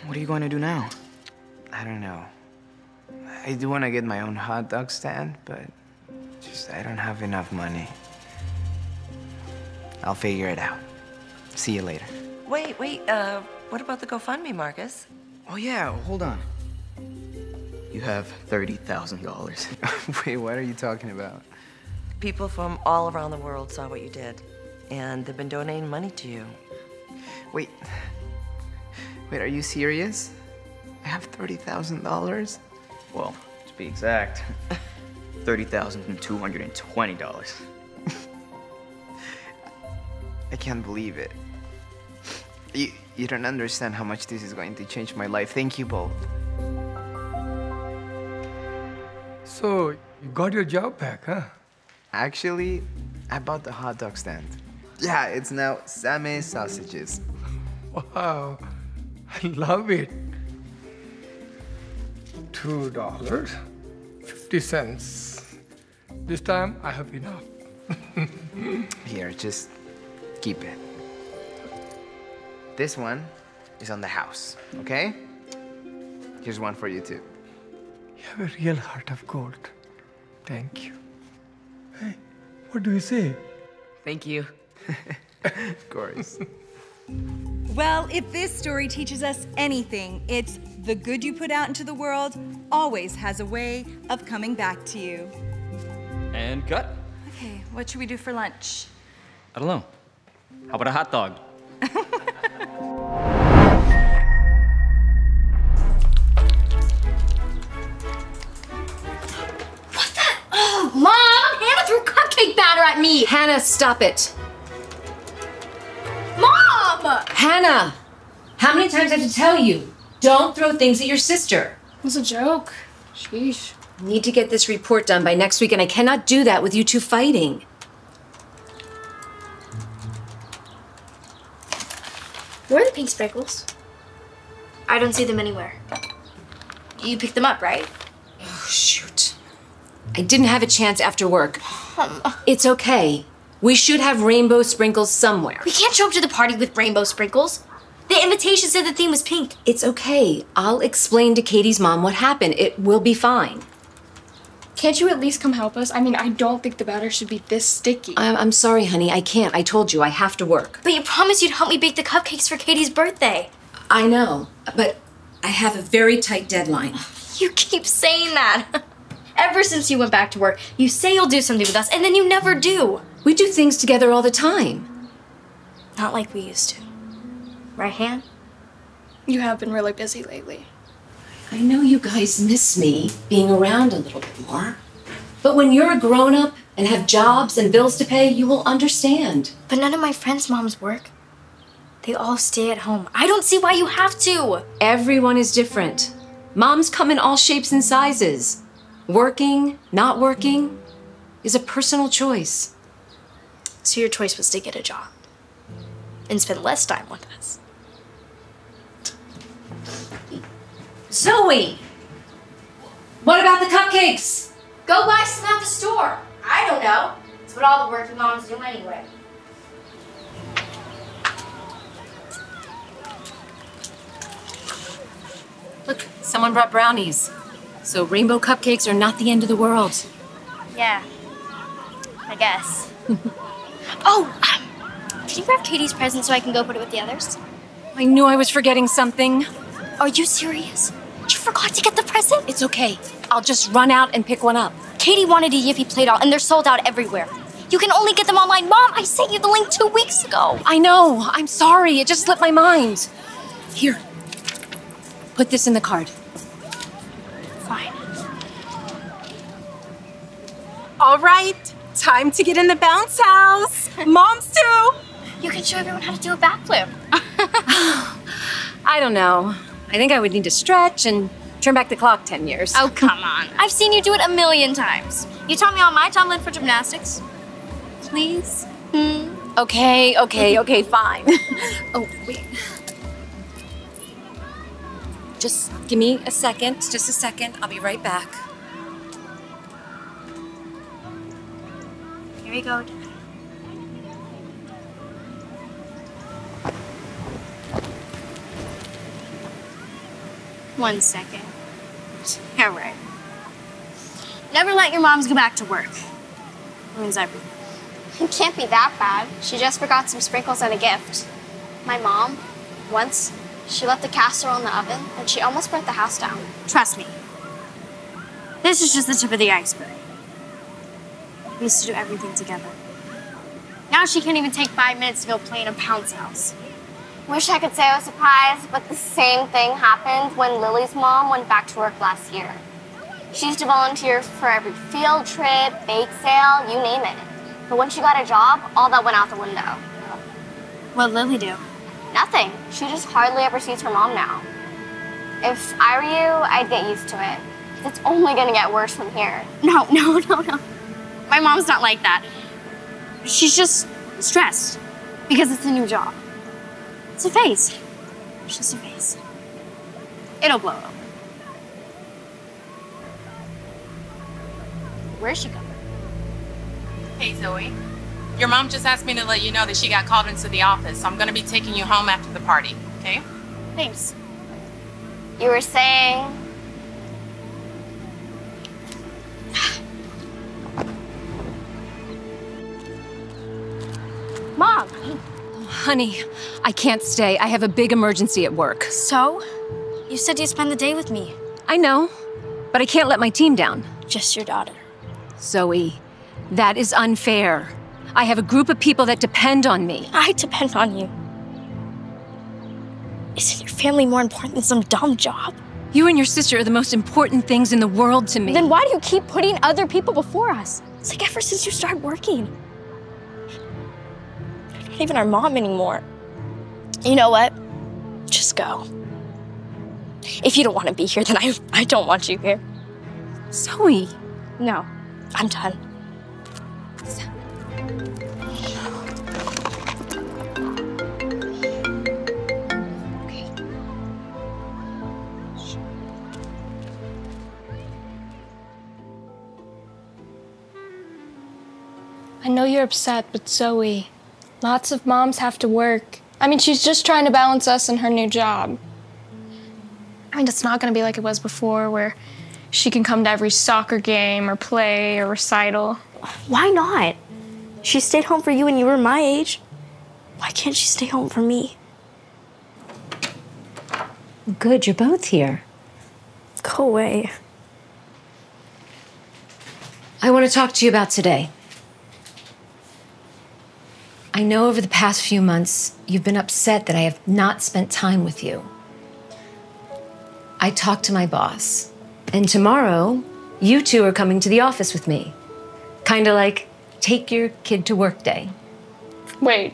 What are you going to do now? I don't know. I do want to get my own hot dog stand, but just I don't have enough money. I'll figure it out. See you later. Wait, wait, uh, what about the GoFundMe, Marcus? Oh, yeah, hold on. You have $30,000. Wait, what are you talking about? People from all around the world saw what you did, and they've been donating money to you. Wait. Wait, are you serious? I have $30,000? Well, to be exact, $30,220. I can't believe it. You, you don't understand how much this is going to change my life. Thank you both. So, you got your job back, huh? Actually, I bought the hot dog stand. Yeah, it's now Sammy's Sausages. Wow, I love it. Two dollars, fifty cents. This time I have enough. Here, just keep it. This one is on the house, okay? Here's one for you too. You have a real heart of gold. Thank you. Hey, what do you say? Thank you. of course. Well, if this story teaches us anything, it's the good you put out into the world always has a way of coming back to you. And cut. Okay, what should we do for lunch? I don't know. How about a hot dog? Mom! Hannah cupcake batter at me! Hannah, stop it. Mom! Hannah! How many times I have to tell you? Don't throw things at your sister. It's a joke. Sheesh. Need to get this report done by next week, and I cannot do that with you two fighting. Where are the pink sprinkles? I don't see them anywhere. You picked them up, right? Oh, shoot. I didn't have a chance after work. It's okay. We should have rainbow sprinkles somewhere. We can't show up to the party with rainbow sprinkles. The invitation said the theme was pink. It's okay. I'll explain to Katie's mom what happened. It will be fine. Can't you at least come help us? I mean, I don't think the batter should be this sticky. I'm, I'm sorry, honey. I can't. I told you I have to work. But you promised you'd help me bake the cupcakes for Katie's birthday. I know, but I have a very tight deadline. You keep saying that. Ever since you went back to work, you say you'll do something with us, and then you never do. We do things together all the time. Not like we used to. Right, Han? You have been really busy lately. I know you guys miss me being around a little bit more. But when you're a grown up and have jobs and bills to pay, you will understand. But none of my friends' moms work. They all stay at home. I don't see why you have to. Everyone is different. Moms come in all shapes and sizes. Working, not working, is a personal choice. So your choice was to get a job and spend less time with us. Zoe! What about the cupcakes? Go buy some at the store. I don't know. It's what all the working moms do anyway. Look, someone brought brownies. So rainbow cupcakes are not the end of the world. Yeah. I guess. oh, um, can you grab Katie's present so I can go put it with the others? I knew I was forgetting something. Are you serious? You forgot to get the present? It's okay. I'll just run out and pick one up. Katie wanted a Yiffy play doll, and they're sold out everywhere. You can only get them online. Mom, I sent you the link two weeks ago. I know. I'm sorry. It just slipped my mind. Here. Put this in the card. Fine. All right, time to get in the bounce house. Moms too. You can show everyone how to do a backflip. I don't know. I think I would need to stretch and turn back the clock 10 years. Oh, come on. I've seen you do it a million times. You taught me on my tumbling for gymnastics. Please? Hmm? Okay, okay, okay, fine. oh, wait. Just give me a second, just a second. I'll be right back. Here we go. One second. All right. Never let your moms go back to work. It means everything. It can't be that bad. She just forgot some sprinkles and a gift. My mom, once, she left the casserole in the oven and she almost burnt the house down. Trust me. This is just the tip of the iceberg. We used to do everything together. Now she can't even take five minutes to go play in a bounce house. Wish I could say I was surprised, but the same thing happened when Lily's mom went back to work last year. She used to volunteer for every field trip, bake sale, you name it. But when she got a job, all that went out the window. What'd Lily do? Nothing. She just hardly ever sees her mom now. If I were you, I'd get used to it. It's only gonna get worse from here. No, no, no, no. My mom's not like that. She's just stressed because it's a new job. It's a phase. It's just a phase. It'll blow over. Where's she going? Hey, Zoe. Your mom just asked me to let you know that she got called into the office, so I'm gonna be taking you home after the party, okay? Thanks. You were saying Mom! Honey, I can't stay. I have a big emergency at work. So? You said you'd spend the day with me. I know, but I can't let my team down. Just your daughter. Zoe, that is unfair. I have a group of people that depend on me. I depend on you. Isn't your family more important than some dumb job? You and your sister are the most important things in the world to me. Then why do you keep putting other people before us? It's like ever since you started working. You're not even our mom anymore. You know what? Just go. If you don't want to be here, then I, I don't want you here. Zoe. No, I'm done. I know you're upset, but Zoe, lots of moms have to work. I mean, she's just trying to balance us and her new job. I mean, it's not going to be like it was before where she can come to every soccer game or play or recital. Why not? She stayed home for you when you were my age. Why can't she stay home for me? Good, you're both here. Go away. I want to talk to you about today. I know over the past few months you've been upset that I have not spent time with you. I talked to my boss, and tomorrow you two are coming to the office with me. Kind of like take your kid to work day. Wait,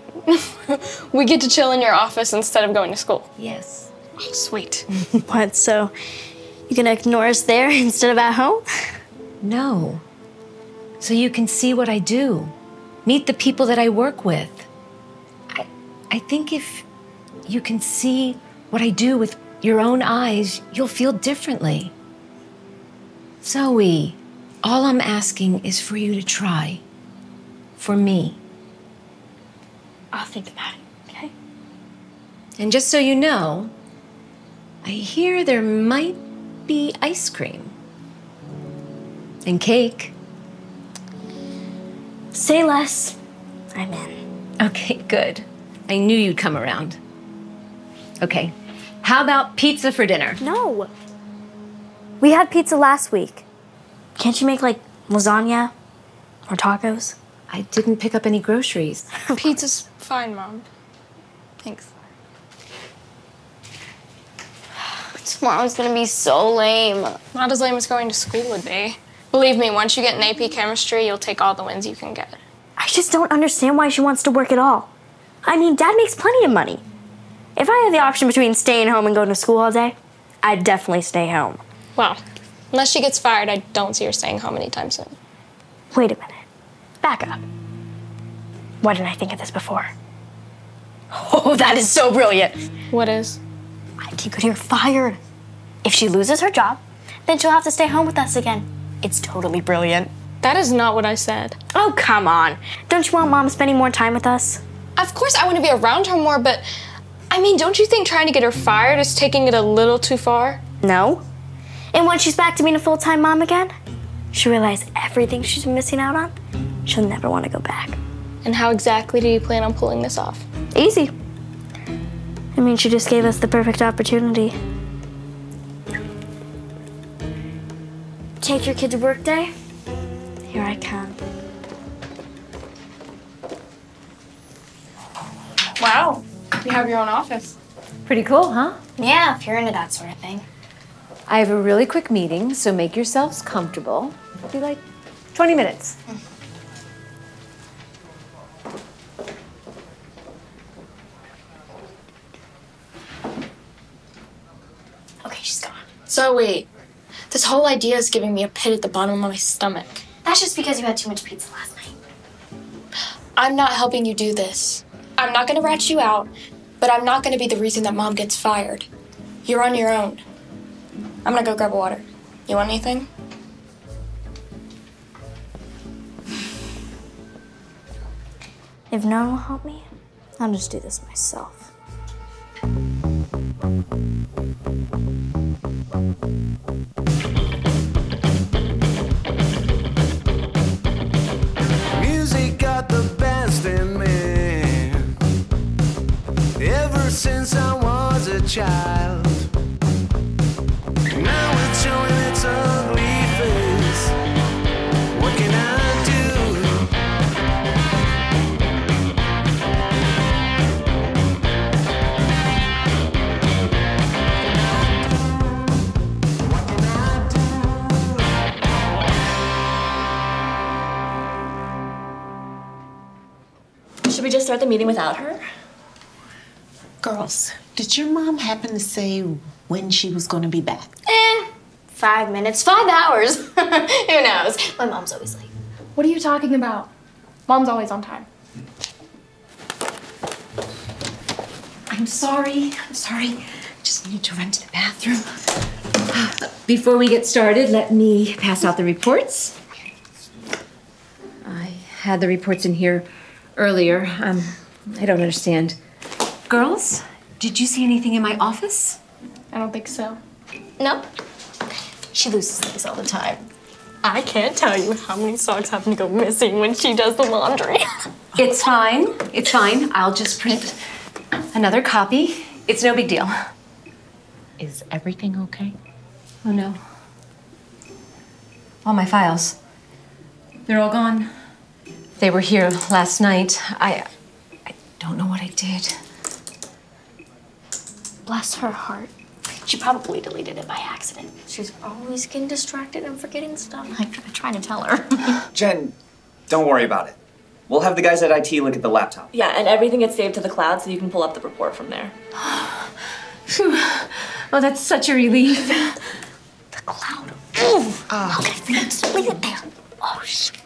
we get to chill in your office instead of going to school? Yes. Oh, sweet. what, so you gonna ignore us there instead of at home? No. So you can see what I do, meet the people that I work with. I, I think if you can see what I do with your own eyes, you'll feel differently. Zoe, all I'm asking is for you to try. For me. I'll think about it, okay? And just so you know, I hear there might be ice cream and cake. Say less. I'm in. Okay, good. I knew you'd come around. Okay, how about pizza for dinner? No. We had pizza last week. Can't you make like lasagna or tacos? I didn't pick up any groceries. Pizza's fine, Mom. Thanks. Tomorrow's gonna be so lame. Not as lame as going to school would be. Believe me, once you get an AP chemistry, you'll take all the wins you can get. I just don't understand why she wants to work at all. I mean, Dad makes plenty of money. If I had the option between staying home and going to school all day, I'd definitely stay home. Well, unless she gets fired, I don't see her staying home anytime soon. Wait a minute. Back up. Why didn't I think of this before? Oh, that is so brilliant. What is? I think you're fired. If she loses her job, then she'll have to stay home with us again. It's totally brilliant. That is not what I said. Oh, come on. Don't you want mom spending more time with us? Of course, I want to be around her more, but I mean, don't you think trying to get her fired is taking it a little too far? No. And when she's back to being a full time mom again, she'll realize everything she's been missing out on. She'll never want to go back. And how exactly do you plan on pulling this off? Easy. I mean, she just gave us the perfect opportunity. Take your kid to work day? Here I come. Wow, you have your own office. Pretty cool, huh? Yeah, if you're into that sort of thing. I have a really quick meeting, so make yourselves comfortable. It'll be like 20 minutes. Okay, she's gone. So wait, this whole idea is giving me a pit at the bottom of my stomach. That's just because you had too much pizza last night. I'm not helping you do this. I'm not gonna rat you out, but I'm not gonna be the reason that mom gets fired. You're on your own. I'm gonna go grab a water. You want anything? If no one will help me, I'll just do this myself. Music got the best in me. Ever since I was a child. Start the meeting without her? Girls, did your mom happen to say when she was going to be back? Eh, five minutes, five hours. Who knows? My mom's always late. What are you talking about? Mom's always on time. I'm sorry. I'm sorry. Just needed to run to the bathroom. Before we get started, let me pass out the reports. I had the reports in here earlier. Um, I don't understand. Girls, did you see anything in my office? I don't think so. Nope. She loses things all the time. I can't tell you how many socks happen to go missing when she does the laundry. It's fine. It's fine. I'll just print another copy. It's no big deal. Is everything okay? Oh no. All my files. They're all gone. They were here last night. I I don't know what I did. Bless her heart. She probably deleted it by accident. She's always getting distracted and forgetting stuff. I'm trying to tell her. Jen, don't worry about it. We'll have the guys at IT look at the laptop. Yeah, and everything gets saved to the cloud so you can pull up the report from there. Phew. Oh, that's such a relief. the cloud ah. Oh, okay, just leave it there. Oh, shit.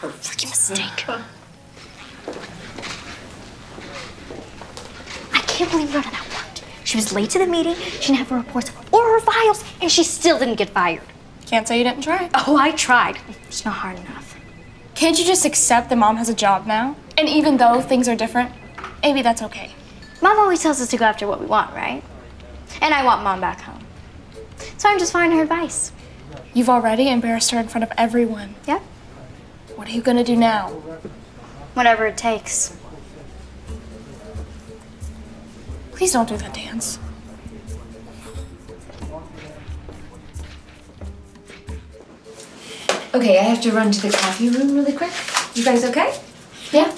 Freaking mistake. I can't believe none of that worked. She was late to the meeting, she didn't have her reports or her files, and she still didn't get fired. Can't say you didn't try. Oh, I tried. It's not hard enough. Can't you just accept that mom has a job now? And even though things are different, maybe that's okay. Mom always tells us to go after what we want, right? And I want mom back home. So I'm just following her advice. You've already embarrassed her in front of everyone. Yep. What are you gonna do now? Whatever it takes. Please don't do that dance. Okay, I have to run to the coffee room really quick. You guys okay? Yeah.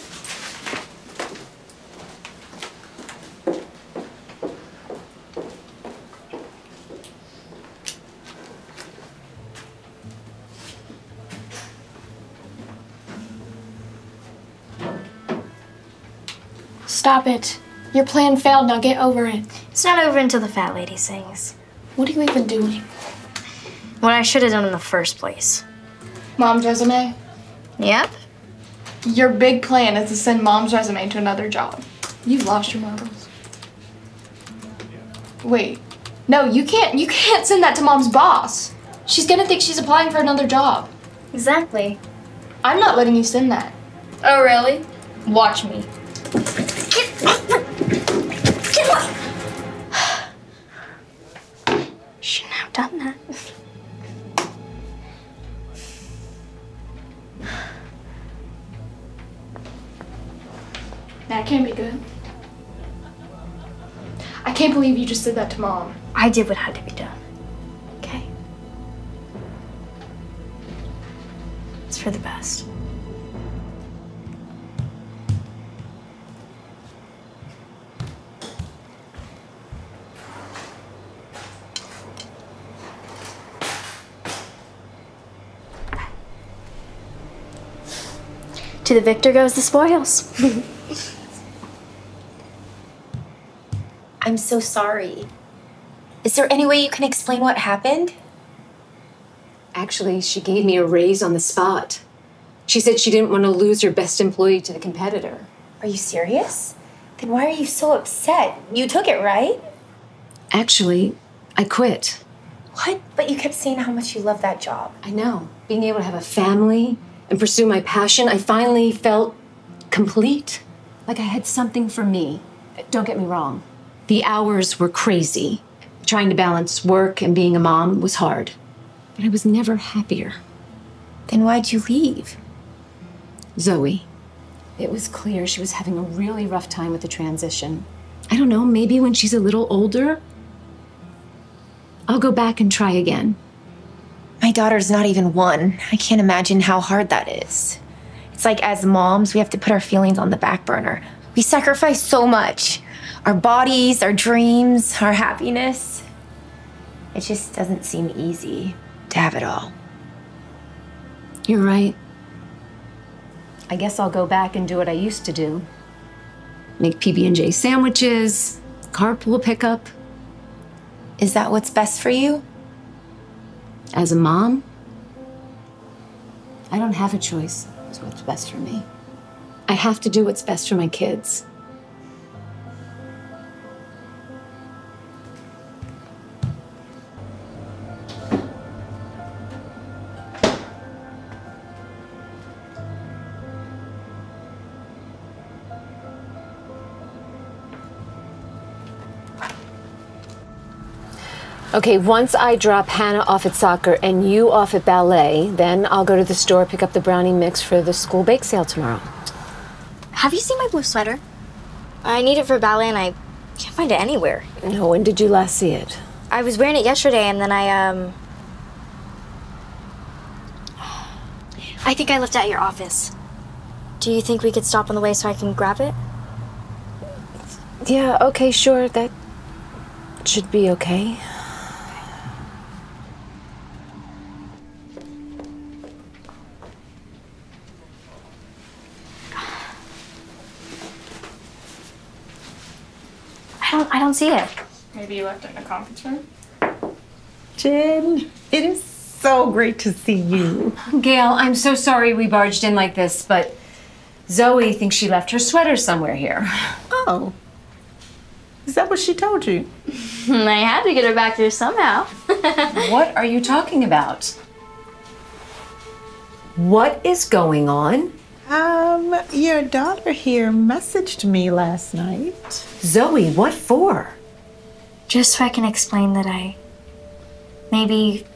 Stop it. Your plan failed, now get over it. It's not over until the fat lady sings. What are you even doing? What I should have done in the first place. Mom's resume? Yep. Your big plan is to send mom's resume to another job. You've lost your marbles. Wait. No, you can't you can't send that to mom's boss. She's gonna think she's applying for another job. Exactly. I'm not letting you send that. Oh, really? Watch me. Shouldn't have done that. That can't be good. I can't believe you just did that to mom. I did what had to be done. Okay? It's for the best. To the victor goes the spoils. I'm so sorry. Is there any way you can explain what happened? Actually, she gave me a raise on the spot. She said she didn't want to lose her best employee to the competitor. Are you serious? Then why are you so upset? You took it, right? Actually, I quit. What? But you kept saying how much you love that job. I know. Being able to have a family and pursue my passion, I finally felt complete. Like I had something for me. Don't get me wrong. The hours were crazy. Trying to balance work and being a mom was hard. But I was never happier. Then why'd you leave? Zoe. It was clear she was having a really rough time with the transition. I don't know, maybe when she's a little older, I'll go back and try again. My daughter's not even one. I can't imagine how hard that is. It's like as moms, we have to put our feelings on the back burner. We sacrifice so much our bodies, our dreams, our happiness. It just doesn't seem easy to have it all. You're right. I guess I'll go back and do what I used to do. Make PB&J sandwiches, carpool pickup. Is that what's best for you? As a mom, I don't have a choice. It's what's best for me. I have to do what's best for my kids. Okay, once I drop Hannah off at soccer and you off at ballet, then I'll go to the store, pick up the brownie mix for the school bake sale tomorrow. Have you seen my blue sweater? I need it for ballet and I Can't find it anywhere. No, when did you last see it? I was wearing it yesterday and then I, um. I think I left it at your office. Do you think we could stop on the way so I can grab it? Yeah, okay, sure. That should be okay. Don't I don't see it. Maybe you left it in the conference room? Jen, it is so great to see you. Gail, I'm so sorry we barged in like this, but Zoe thinks she left her sweater somewhere here. Oh. Is that what she told you? Hmm, I had to get her back here somehow. what are you talking about? What is going on? Um, your daughter here messaged me last night. Zoe, what for? Just so I can explain that I maybe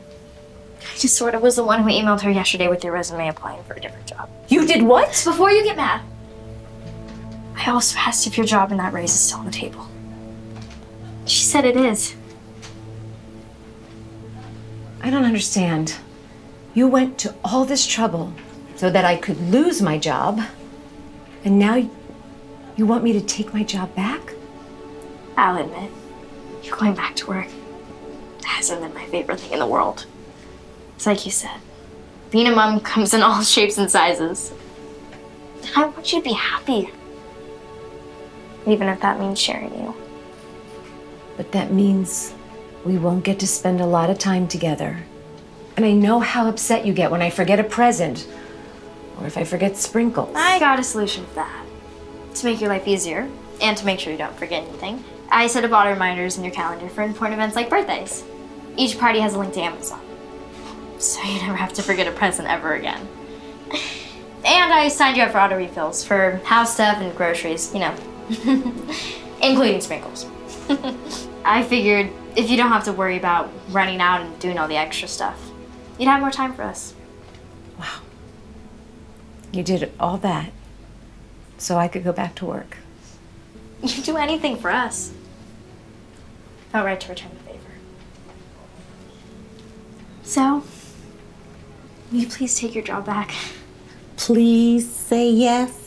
I just sort of was the one who emailed her yesterday with your resume applying for a different job. You did what? Before you get mad. I also asked if your job in that raise is still on the table. She said it is. I don't understand. You went to all this trouble so that I could lose my job, and now you want me to take my job back? I'll admit, you going back to work hasn't been my favorite thing in the world. It's like you said, being a mom comes in all shapes and sizes. I want you to be happy. Even if that means sharing you. But that means we won't get to spend a lot of time together. And I know how upset you get when I forget a present or if I forget sprinkles. I got a solution for that. To make your life easier and to make sure you don't forget anything, I set up auto reminders in your calendar for important events like birthdays. Each party has a link to Amazon. So you never have to forget a present ever again. And I signed you up for auto refills for house stuff and groceries, you know, including sprinkles. I figured if you don't have to worry about running out and doing all the extra stuff, you'd have more time for us. You did all that so I could go back to work. You'd do anything for us. Felt right to return the favor. So, will you please take your job back? Please say yes.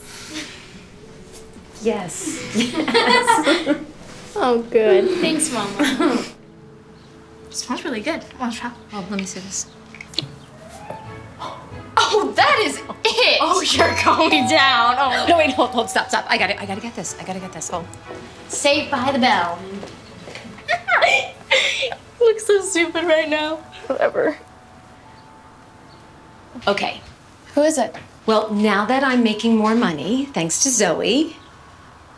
Yes. yes. oh, good. Thanks, Mama. smells really good. Want to try? Oh, let me see this. That is it! Oh, you're going down. Oh, No, wait, hold, hold, stop, stop. I got it. I gotta get this. I gotta get this. Oh. Saved by the bell. Looks so stupid right now. Whatever. Okay. Who is it? Well, now that I'm making more money, thanks to Zoe,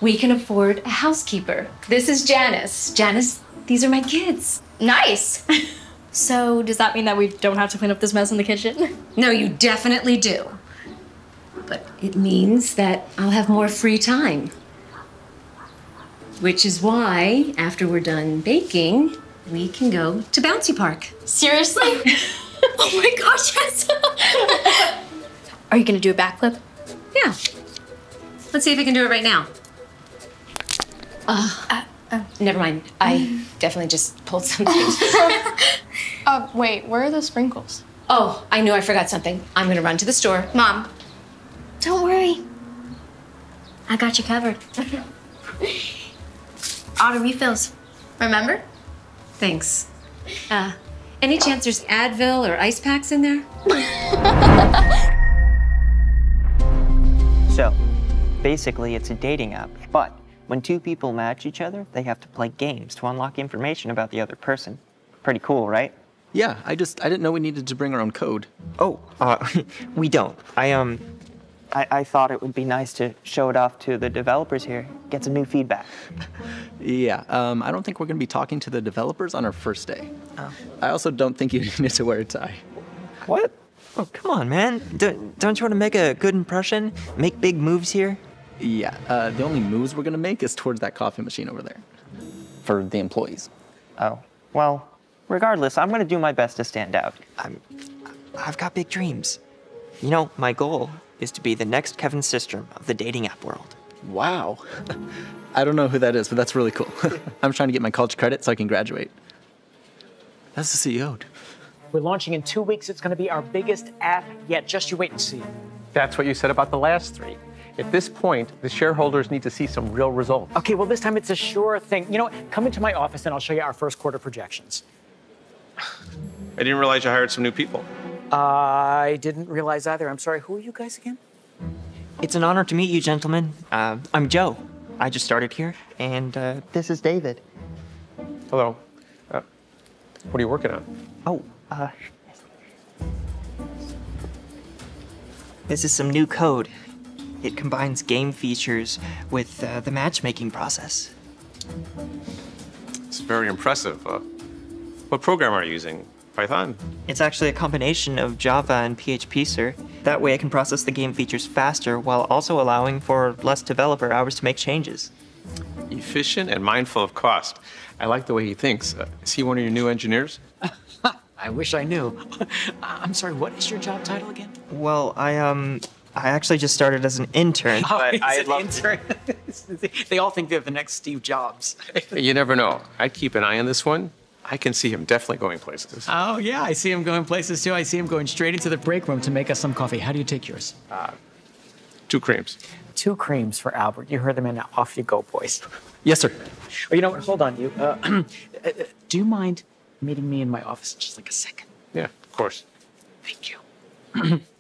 we can afford a housekeeper. This is Janice. Janice, these are my kids. Nice. So, does that mean that we don't have to clean up this mess in the kitchen? No, you definitely do. But it means that I'll have more free time. Which is why, after we're done baking, we can go to Bouncy Park. Seriously? oh my gosh, yes. Are you gonna do a backflip? Yeah. Let's see if I can do it right now. Uh, never mind. I definitely just pulled something. Uh, wait, where are the sprinkles? oh, I knew I forgot something. I'm gonna run to the store. Mom, don't worry. I got you covered. Auto refills. Remember? Thanks. Uh, any chance there's Advil or ice packs in there? So, basically, it's a dating app, but when two people match each other, they have to play games to unlock information about the other person. Pretty cool, right? Yeah, I just I didn't know we needed to bring our own code. Oh, uh, we don't. I um, I, I thought it would be nice to show it off to the developers here, get some new feedback. Yeah, um, I don't think we're gonna be talking to the developers on our first day. Oh. I also don't think you need to wear a tie. What? Oh, come on, man. Don't, don't you want to make a good impression? Make big moves here? Yeah, uh, the only moves we're gonna make is towards that coffee machine over there. For the employees. Oh, well, regardless, I'm going to do my best to stand out. I'm, I've got big dreams. You know, my goal is to be the next Kevin Systrom of the dating app world. Wow. I don't know who that is, but that's really cool. I'm trying to get my college credit so I can graduate. That's the CEO. dude. We're launching in two weeks. It's going to be our biggest app yet. Just you wait and see. That's what you said about the last three. At this point, the shareholders need to see some real results. Okay, well, this time it's a sure thing. You know what? Come into my office and I'll show you our first quarter projections. I didn't realize you hired some new people. I didn't realize either. I'm sorry. Who are you guys again? It's an honor to meet you, gentlemen. Uh, I'm Joe. I just started here, and uh, this is David. Hello. Uh, what are you working on? Oh, uh, this is some new code. It combines game features with uh, the matchmaking process. It's very impressive. Uh, what program are you using? Python? It's actually a combination of Java and PHP, sir. That way I can process the game features faster while also allowing for less developer hours to make changes. Efficient and mindful of cost. I like the way he thinks. Uh, is he one of your new engineers? I wish I knew. I'm sorry, what is your job title again? Well, I, um, I actually just started as an intern, Oh, but he's I an love intern. they all think they're the next Steve Jobs. you never know. I'd keep an eye on this one. I can see him definitely going places. Oh, yeah, I see him going places too. I see him going straight into the break room to make us some coffee. How do you take yours? Uh, two creams. Two creams for Albert. You heard the man. Now off you go, boys. Yes, sir. Oh, you know what? Hold on. You. Uh, uh, do you mind meeting me in my office just like a second? Yeah, of course. Thank you.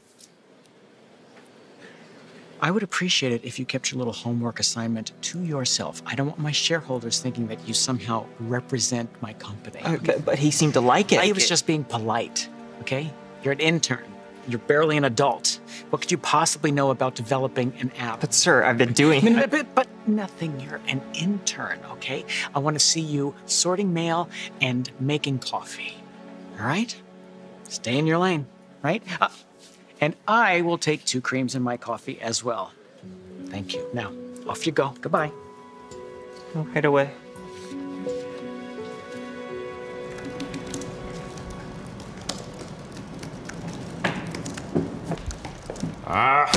I would appreciate it if you kept your little homework assignment to yourself. I don't want my shareholders thinking that you somehow represent my company. Uh, but, but he seemed to like it. I was just being polite, okay? You're an intern. You're barely an adult. What could you possibly know about developing an app? But sir, I've been doing no, but, but nothing. You're an intern, okay? I want to see you sorting mail and making coffee. All right? Stay in your lane, right? Uh, and I will take two creams in my coffee as well. Thank you. Now, off you go. Goodbye. Right away. Ah.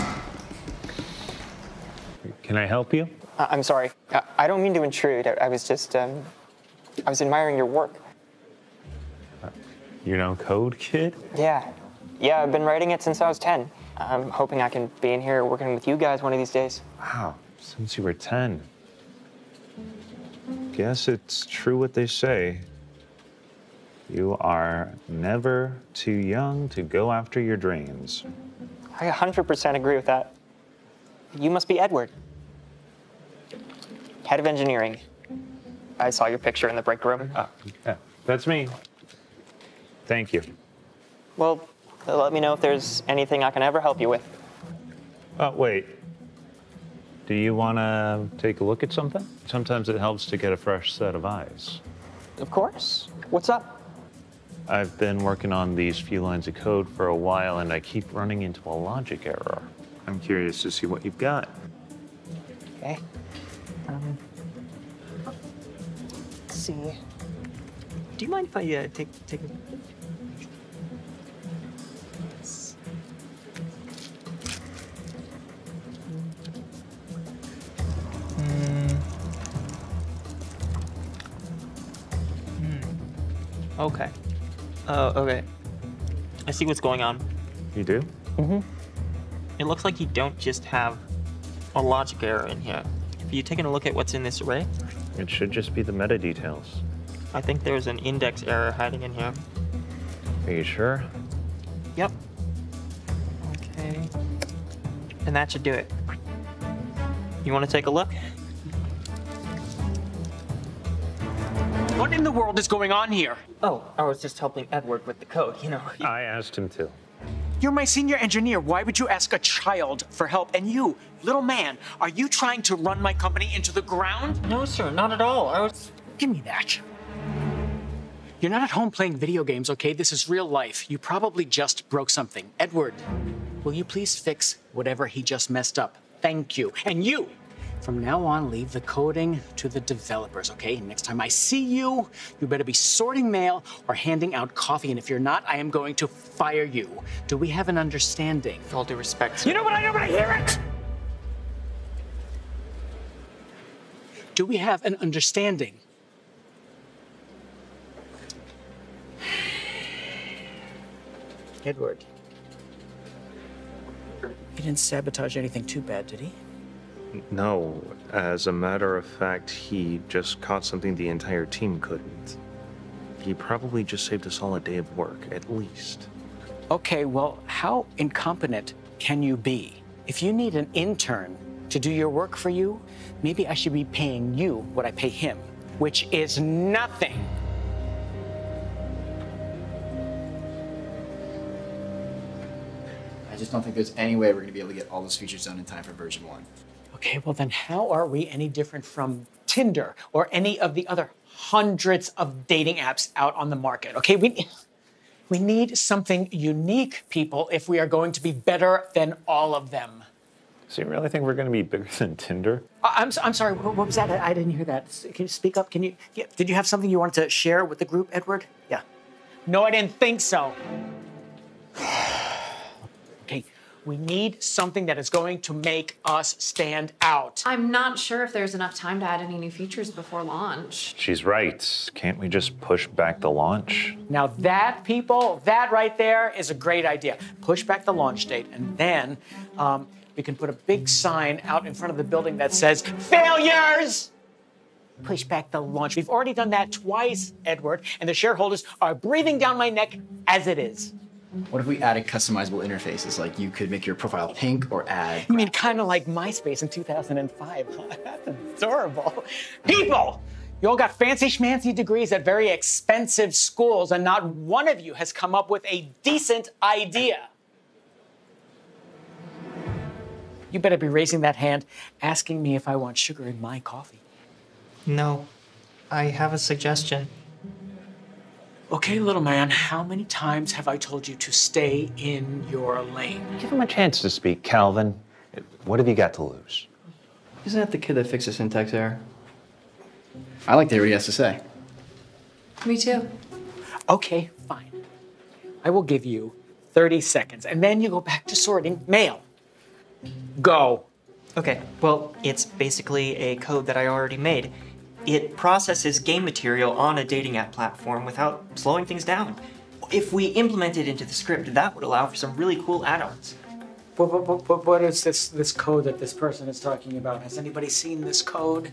Can I help you? Uh, I'm sorry. Uh, I don't mean to intrude. I, I was just, um, I was admiring your work. You know Code Kid? Yeah. Yeah, I've been writing it since I was 10. I'm hoping I can be in here working with you guys one of these days. Wow, since you were 10. Guess it's true what they say. You are never too young to go after your dreams. I 100% agree with that. You must be Edward. Head of engineering. I saw your picture in the break room. Oh, Yeah, that's me. Thank you. Well, let me know if there's anything I can ever help you with. Oh, wait. Do you want to take a look at something? Sometimes it helps to get a fresh set of eyes. Of course. What's up? I've been working on these few lines of code for a while and I keep running into a logic error. I'm curious to see what you've got. Okay. Um, let's see. Do you mind if I uh, take take a Okay. Oh, okay. I see what's going on. You do? Mm-hmm. It looks like you don't just have a logic error in here. Have you taken a look at what's in this array? It should just be the meta details. I think there's an index error hiding in here. Are you sure? Yep. Okay. And that should do it. You want to take a look? What in the world is going on here? Oh, I was just helping Edward with the code, you know. I asked him to. You're my senior engineer. Why would you ask a child for help? And you, little man, are you trying to run my company into the ground? No, sir, not at all. I was. Give me that. You're not at home playing video games, okay? This is real life. You probably just broke something. Edward, will you please fix whatever he just messed up? Thank you. And you, from now on, leave the coding to the developers, okay? Next time I see you, you better be sorting mail or handing out coffee. And if you're not, I am going to fire you. Do we have an understanding? With all due respect, You know what I know when I hear it? Do we have an understanding? Edward. He didn't sabotage anything too bad, did he? No, as a matter of fact, he just caught something the entire team couldn't. He probably just saved us all a day of work, at least. Okay, well, how incompetent can you be? If you need an intern to do your work for you, maybe I should be paying you what I pay him, which is nothing. I just don't think there's any way we're going to be able to get all those features done in time for version one. Okay, well, then how are we any different from Tinder or any of the other hundreds of dating apps out on the market? Okay, we, we need something unique, people, if we are going to be better than all of them. So you really think we're going to be bigger than Tinder? I- I'm, I'm sorry, what what was that? I I didn't hear that. Can you speak up? Can you? Yeah, did you have something you wanted to share with the group, Edward? Yeah. No, I didn't think so. okay, we need something that is going to make us stand out. I'm not sure if there's enough time to add any new features before launch. She's right. Can't we just push back the launch? Now, that, people, that right there is a great idea. Push back the launch date, and then um, we can put a big sign out in front of the building that says, Failures! Push back the launch. We've already done that twice, Edward, and the shareholders are breathing down my neck as it is. What if we added customizable interfaces? Like you could make your profile pink or add. You mean kind of like MySpace in 2005? That's adorable. People! You all got fancy schmancy degrees at very expensive schools, and not one of you has come up with a decent idea. You better be raising that hand, asking me if I want sugar in my coffee. No, I have a suggestion. Okay, little man, how many times have I told you to stay in your lane? Give him a chance to speak, Calvin. What have you got to lose? Isn't that the kid that fixed the syntax error? I like to hear what he has to say. Me too. Okay, fine. I will give you 30 seconds, and then you go back to sorting mail. Go. Okay, well, it's basically a code that I already made. It processes game material on a dating app platform without slowing things down. If we implement it into the script, that would allow for some really cool add-ons. What, what, what, what- what is this, this code that this person is talking about? Has anybody seen this code?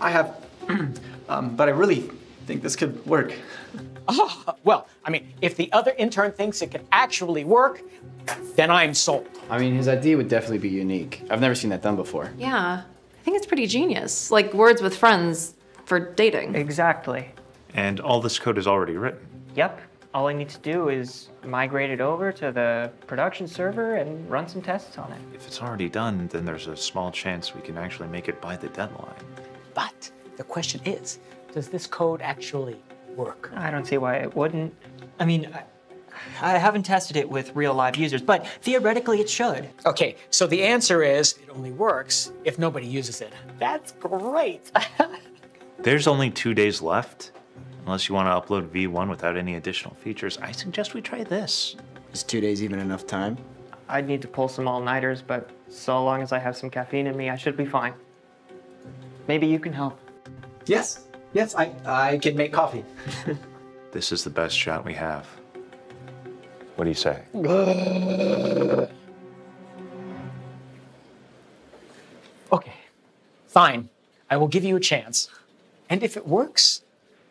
I have, um, but I really think this could work. Ah, well, I mean, if the other intern thinks it could actually work, then I'm sold. I mean, his idea would definitely be unique. I've never seen that done before. Yeah, I think it's pretty genius. Like words with friends for dating. Exactly. And all this code is already written. Yep. All I need to do is migrate it over to the production server and run some tests on it. If it's already done, then there's a small chance we can actually make it by the deadline. But the question is, does this code actually work? I don't see why it wouldn't. I mean, I, I haven't tested it with real live users, but theoretically it should. Okay, so the answer is it only works if nobody uses it. That's great. There's only two days left. Unless you want to upload V1 without any additional features, I suggest we try this. Is two days even enough time? I'd need to pull some all-nighters, but so long as I have some caffeine in me, I should be fine. Maybe you can help. Yes, yes, I, I can make coffee. This is the best shot we have. What do you say? Okay, fine. I will give you a chance. And if it works,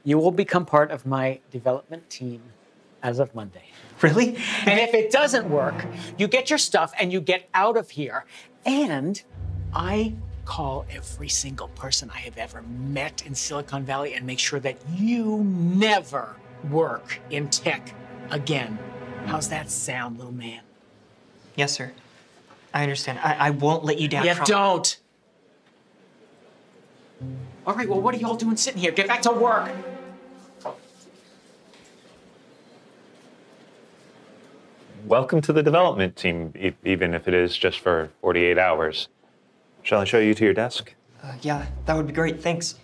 you will become part of my development team as of Monday. Really? And if it doesn't work, you get your stuff and you get out of here. And I call every single person I have ever met in Silicon Valley and make sure that you never work in tech again. How's that sound, little man? Yes, sir. I understand. I, I won't let you down. You Trump. don't. All right, well, what are y'all doing sitting here? Get back to work. Welcome to the development team, e- even if it is just for 48 hours. Shall I show you to your desk? Uh, yeah, that would be great. Thanks.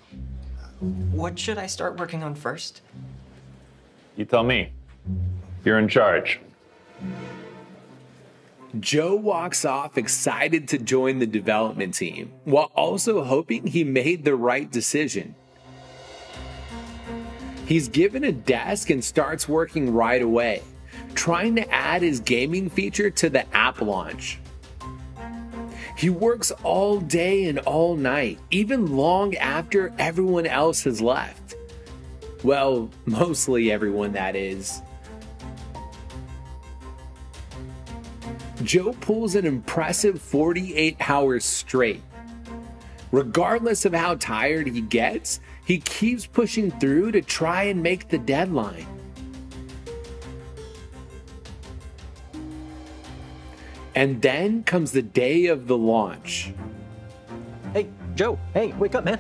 What should I start working on first? You tell me. You're in charge. Joe walks off excited to join the development team, while also hoping he made the right decision. He's given a desk and starts working right away, trying to add his gaming feature to the app launch. He works all day and all night, even long after everyone else has left. Well, mostly everyone, that is. Joe pulls an impressive 48 hours straight. Regardless of how tired he gets, he keeps pushing through to try and make the deadline. And then comes the day of the launch. Hey, Joe. Hey, wake up, man.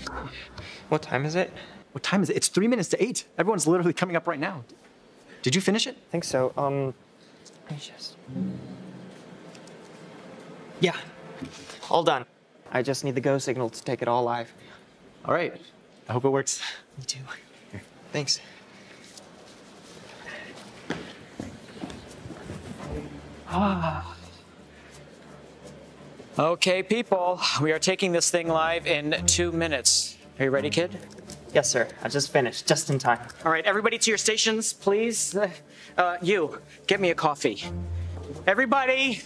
What time is it? What time is it? It's three minutes to eight. Everyone's literally coming up right now. Did you finish it? I think so. Um, let me just. Yeah. All done. I just need the go signal to take it all live. All right. I hope it works. Me too. Here. Thanks. Ah. Okay, people, we are taking this thing live in two minutes. Are you ready, kid? Yes, sir. I just finished, just in time. All right, everybody to your stations, please. Uh, uh, you, get me a coffee. Everybody,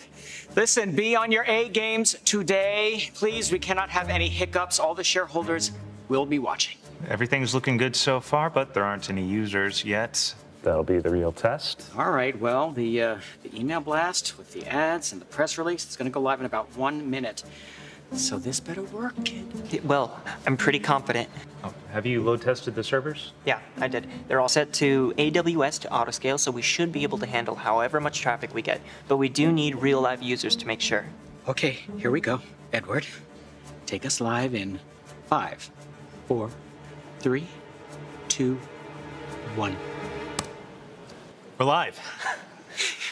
listen, be on your A games today. Please, we cannot have any hiccups. All the shareholders will be watching. Everything's looking good so far, but there aren't any users yet. That'll be the real test. All right, well, the, uh, the email blast with the ads and the press release is going to go live in about one minute. So this better work, kid. Well, I'm pretty confident. Oh, have you load tested the servers? Yeah, I did. They're all set to AWS to auto scale, so we should be able to handle however much traffic we get. But we do need real live users to make sure. Okay, here we go. Edward, take us live in five, four, three, two, one. We're live.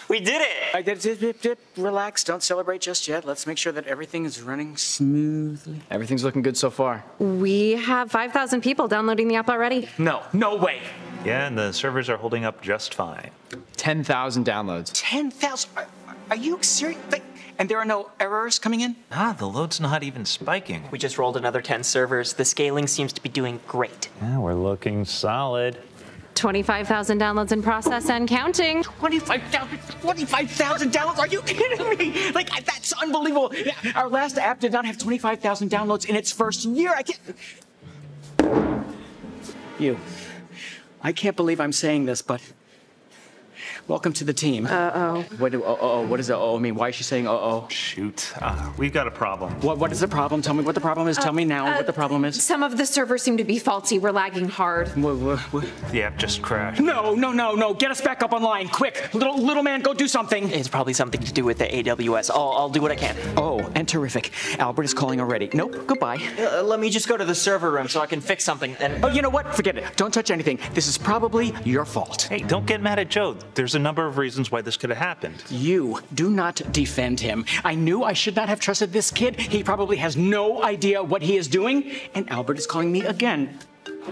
We did it! I did, did, did, did. Relax, don't celebrate just yet. Let's make sure that everything is running smoothly. Everything's looking good so far. We have 5,000 people downloading the app already. No, no way. Yeah, and the servers are holding up just fine. 10,000 downloads. 10,000? Are, are you serious? Like, and there are no errors coming in? Ah, the load's not even spiking. We just rolled another 10 servers. The scaling seems to be doing great. Yeah, we're looking solid. 25,000 downloads in process and counting. 25,000 25,000 downloads? Are you kidding me? Like, that's unbelievable. Our last app did not have 25,000 downloads in its first year. I can't. You. I can't believe I'm saying this, but welcome to the team. Uh oh. What do, oh, oh, what does the oh mean? Why is she saying oh oh? Shoot, uh, we've got a problem. What, what is the problem? Tell me what the problem is. Tell me now what the problem is. Some of the servers seem to be faulty. We're lagging hard. What, what, what? The app just crashed. No, no, no, no. Get us back up online, quick. Little, little man, go do something. It's probably something to do with the AWS. I'll, I'll do what I can. Oh, and terrific. Albert is calling already. Nope, goodbye. Uh, let me just go to the server room so I can fix something. And Oh, you know what? Forget it. Don't touch anything. This is probably your fault. Hey, don't get mad at Joe. There's a number of reasons why this could have happened. You do not defend him. I knew I should not have trusted this kid. He probably has no idea what he is doing. And Albert is calling me again.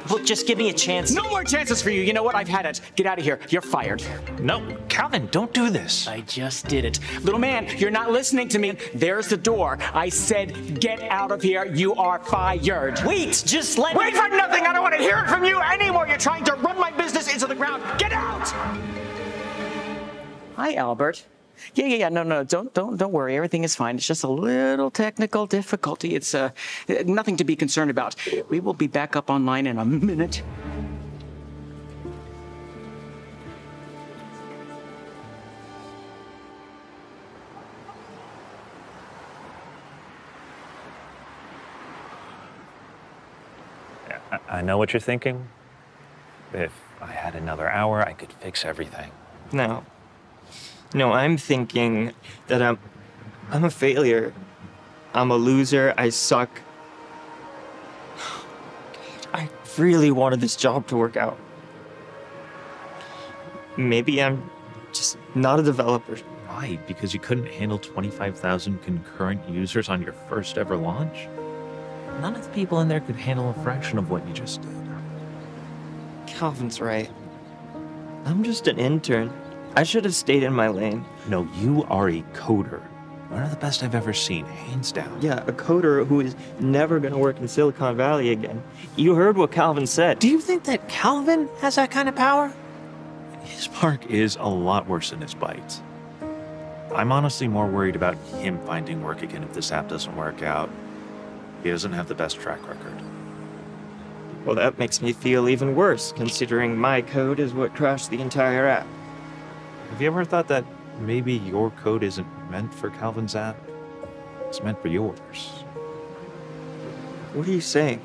Well, just give me a chance. No more chances for you. You know what? I've had it. Get out of here. You're fired. No, Calvin, don't do this. I just did it. Little man, you're not listening to me. There's the door. I said, get out of here. You are fired. Wait, just let me. Wait for nothing. I don't want to hear it from you anymore. You're trying to run my business into the ground. Get out! Hi, Albert. Yeah, yeah, yeah. No, no, don't, don't, don't worry. Everything is fine. It's just a little technical difficulty. It's uh, nothing to be concerned about. We will be back up online in a minute. I, I know what you're thinking. If I had another hour, I could fix everything. No. No, I'm thinking that I'm I'm a failure. I'm a loser. I suck. I really wanted this job to work out. Maybe I'm just not a developer. Why? Because you couldn't handle 25,000 concurrent users on your first ever launch? None of the people in there could handle a fraction of what you just did. Calvin's right. I'm just an intern. I should have stayed in my lane. No, you are a coder. One of the best I've ever seen, hands down. Yeah, a coder who is never gonna work in Silicon Valley again. You heard what Calvin said. Do you think that Calvin has that kind of power? His bark is a lot worse than his bites. I'm honestly more worried about him finding work again if this app doesn't work out. He doesn't have the best track record. Well, that makes me feel even worse, considering my code is what crashed the entire app. Have you ever thought that maybe your code isn't meant for Calvin's app? It's meant for yours. What are you saying?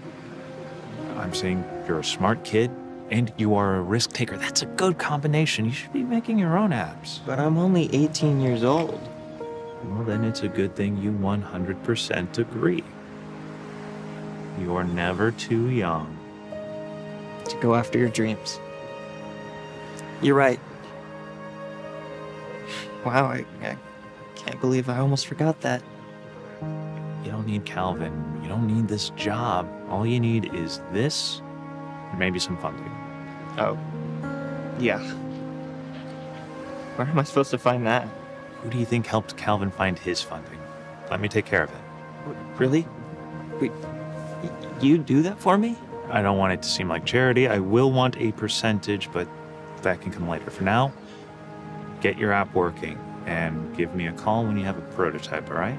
I'm saying you're a smart kid and you are a risk taker. That's a good combination. You should be making your own apps. But I'm only 18 years old. Well, then it's a good thing you 100% agree. You're never too young. To go after your dreams. You're right. Wow, I, I can't believe I almost forgot that. You don't need Calvin. You don't need this job. All you need is this and maybe some funding. Oh. Yeah. Where am I supposed to find that? Who do you think helped Calvin find his funding? Let me take care of it. Really? Wait, you do that for me? I don't want it to seem like charity. I will want a percentage, but that can come later. For now, get your app working and give me a call when you have a prototype, all right?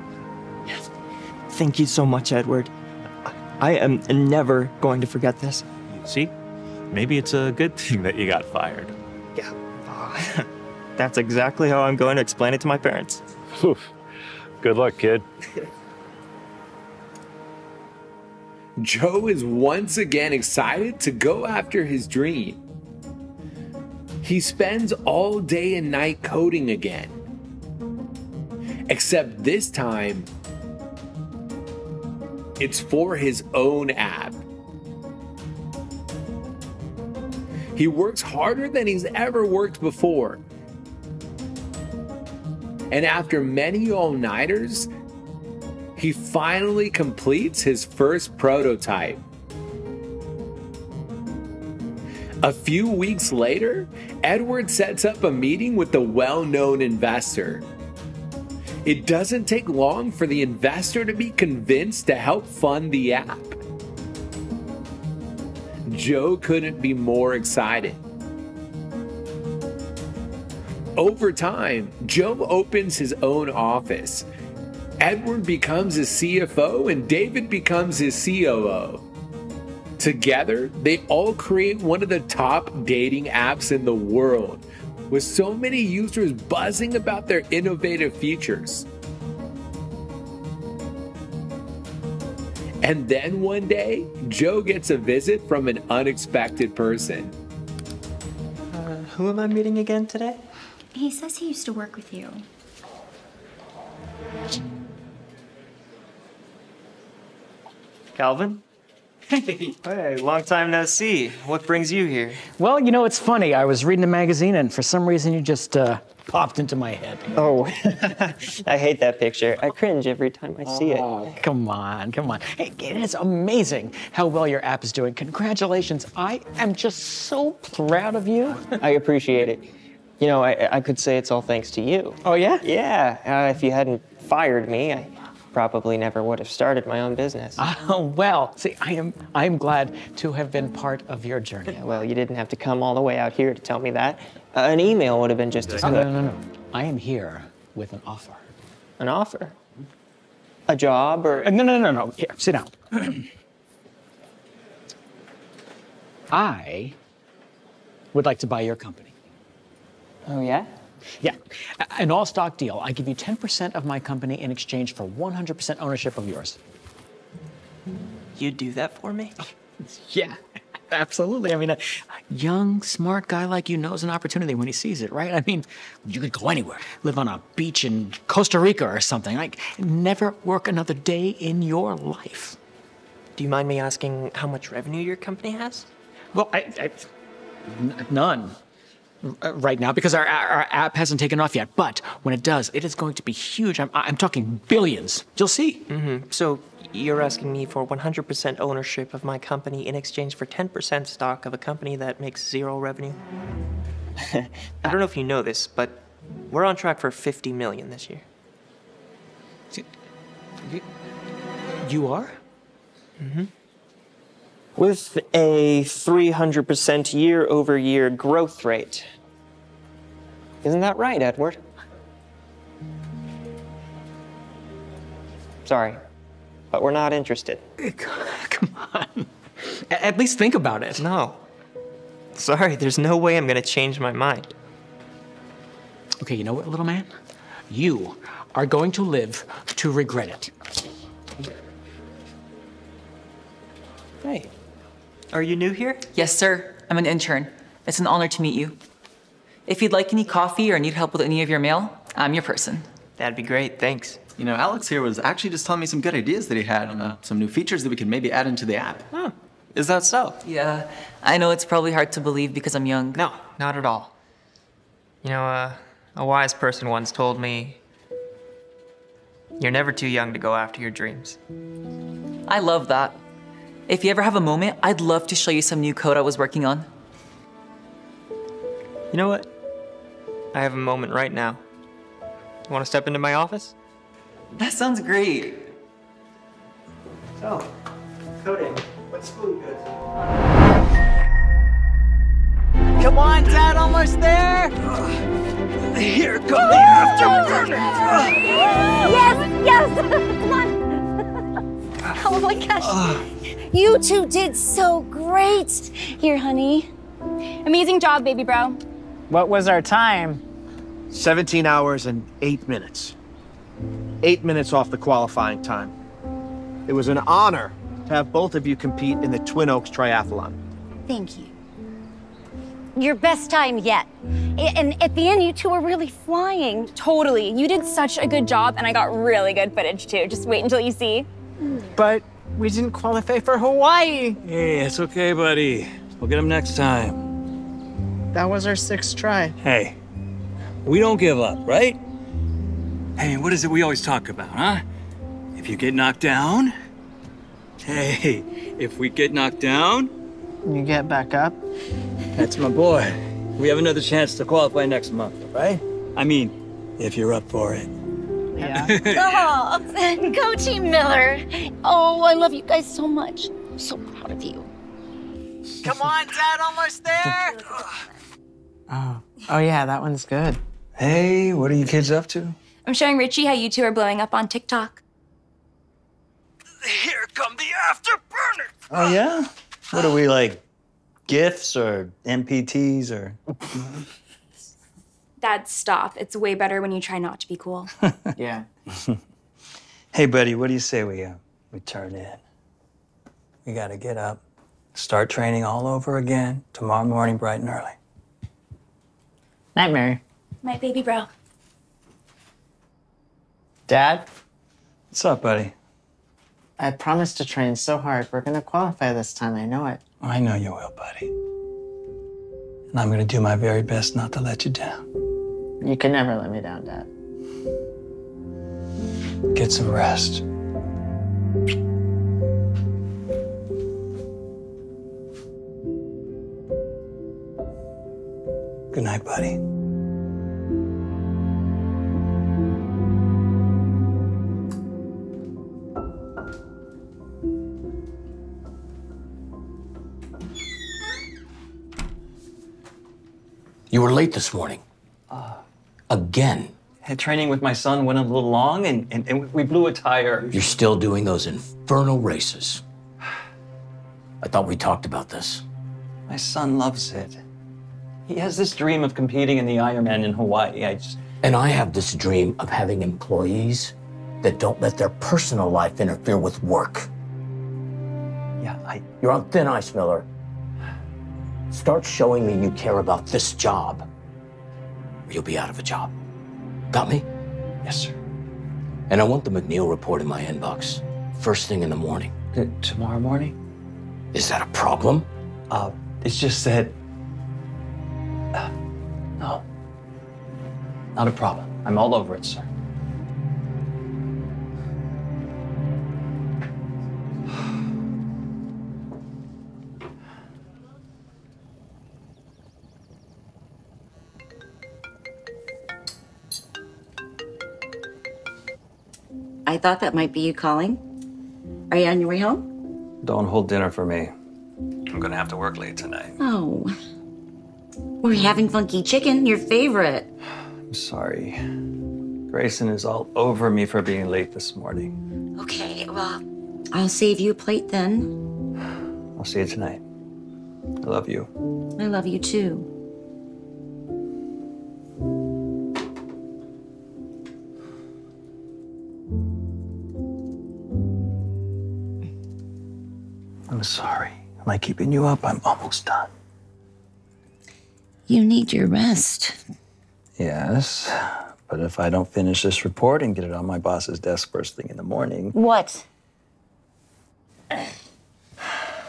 Thank you so much, Edward. I am never going to forget this. See? Maybe it's a good thing that you got fired. Yeah. That's exactly how I'm going to explain it to my parents. Good luck, kid. Joe is once again excited to go after his dream. He spends all day and night coding again. Except this time, it's for his own app. He works harder than he's ever worked before. And after many all nighters, he finally completes his first prototype. A few weeks later, Edward sets up a meeting with the well known investor. It doesn't take long for the investor to be convinced to help fund the app. Joe couldn't be more excited. Over time, Joe opens his own office. Edward becomes his CFO and David becomes his COO. Together, they all create one of the top dating apps in the world, with so many users buzzing about their innovative features. And then one day, Joe gets a visit from an unexpected person. Uh, who am I meeting again today? He says he used to work with you. Calvin? Hey, long time no see. What brings you here? Well, you know, it's funny. I was reading a magazine, and for some reason, you just uh, popped into my head. Oh, I hate that picture. I cringe every time I see Oh, come on, come on. Hey, it is amazing how well your app is doing. Congratulations. I am just so proud of you. I appreciate it. You know, I, I could say it's all thanks to you. Oh, yeah? Yeah. Uh, if you hadn't fired me, I probably never would have started my own business. Oh, well, see, I am I am glad to have been part of your journey. well, you didn't have to come all the way out here to tell me that. Uh, an email would have been just as good. no, no, no. I am here with an offer. An offer? A job or? Uh, No, no, no, no. Here, sit down. I would like to buy your company. Oh, yeah? Yeah. An all stock deal. I give you 10% of my company in exchange for 100% ownership of yours. You'd do that for me? Oh, yeah, absolutely. I mean, a young, smart guy like you knows an opportunity when he sees it, right? I mean, you could go anywhere, live on a beach in Costa Rica or something. Like, never work another day in your life. Do you mind me asking how much revenue your company has? Well, I, I n- none right now because our, our app hasn't taken off yet. But when it does, it is going to be huge. I'm, I'm talking billions. You'll see. Mm-hmm. So you're asking me for 100% ownership of my company in exchange for 10% stock of a company that makes zero revenue? I don't know if you know this, but we're on track for 50 million this year. You are? Mm-hmm. With a 300% year over year growth rate. Isn't that right, Edward? Sorry, but we're not interested. Come on. At least think about it. No. Sorry, there's no way I'm gonna change my mind. Okay, you know what, little man? You are going to live to regret it. Hey, are you new here? Yes, sir. I'm an intern. It's an honor to meet you. If you'd like any coffee or need help with any of your mail, I'm your person. That'd be great, thanks. You know, Alex here was actually just telling me some good ideas that he had, uh, some new features that we could maybe add into the app. Huh. Is that so? Yeah, I know it's probably hard to believe because I'm young. No, not at all. You know, uh, a wise person once told me, you're never too young to go after your dreams. I love that. If you ever have a moment, I'd love to show you some new code I was working on. You know what? I have a moment right now. You want to step into my office? That sounds great. So, coding. What school you go Come on, Dad, almost there. Here come the afterburner. Yes, yes. Come on. Oh my gosh. You two did so great. Here, honey. Amazing job, baby bro. What was our time? 17 hours and 8 minutes. 8 minutes off the qualifying time. It was an honor to have both of you compete in the Twin Oaks Triathlon. Thank you. Your best time yet. And at the end, you two were really flying. Totally. You did such a good job, and I got really good footage too. Just wait until you see. But we didn't qualify for Hawaii. Hey, it's okay, buddy. We'll get them next time. That was our sixth try. Hey, we don't give up, right? Hey, what is it we always talk about, huh? If you get knocked down, hey, if we get knocked down, You get back up. that's my boy. We have another chance to qualify next month, right? I mean, if you're up for it. oh, go Team Miller. Oh, I love you guys so much. I'm so proud of you. Come on, Dad, almost there. oh, oh yeah, that one's good. Hey, what are you kids up to? I'm showing Richie how you two are blowing up on TikTok. Here come the afterburner. Oh, yeah? What are we like, GIFs or NFTs or? Dad, stop. It's way better when you try not to be cool. yeah. Hey, buddy, what do you say we uh, we turn in? We gotta get up, start training all over again tomorrow morning, bright and early. Night, Mary. My baby bro. Dad, What's up, buddy? I promised to train so hard. We're gonna qualify this time. I know it. I know you will, buddy. And I'm gonna do my very best not to let you down. You can never let me down, Dad. Get some rest. Good night, buddy. You were late this morning. Uh, Again. Had training with my son went a little long, and, and, and we blew a tire. You're still doing those infernal races. I thought we talked about this. My son loves it. He has this dream of competing in the Ironman in Hawaii. I just. And I have this dream of having employees that don't let their personal life interfere with work. Yeah, I. You're on thin ice, Miller. Start showing me you care about this job, or you'll be out of a job. Got me? Yes, sir. And I want the McNeil report in my inbox, first thing in the morning. tomorrow morning? Is that a problem? Uh, it's just that. uh, no. Not a problem. I'm all over it, sir. I thought that might be you calling. Are you on your way home? Don't hold dinner for me. I'm gonna have to work late tonight. Oh. We're having funky chicken, your favorite. I'm sorry. Grayson is all over me for being late this morning. Okay, well, I'll save you a plate then. I'll see you tonight. I love you. I love you too. I'm sorry. Am I keeping you up? I'm almost done. You need your rest. Yes, but if I don't finish this report and get it on my boss's desk first thing in the morning, What?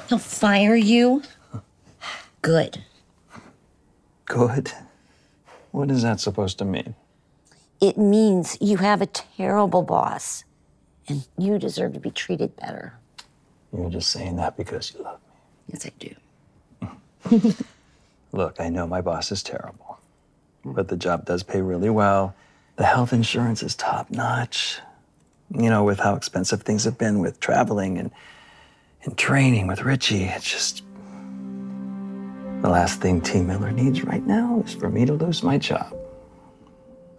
He'll fire you? Good. good. What is that supposed to mean? It means you have a terrible boss, and you deserve to be treated better. You're just saying that because you love me. Yes, I do. Look, I know my boss is terrible, but the job does pay really well. The health insurance is top notch. You know, with how expensive things have been with traveling and, and training with Richie, it's just the last thing Team Miller needs right now is for me to lose my job.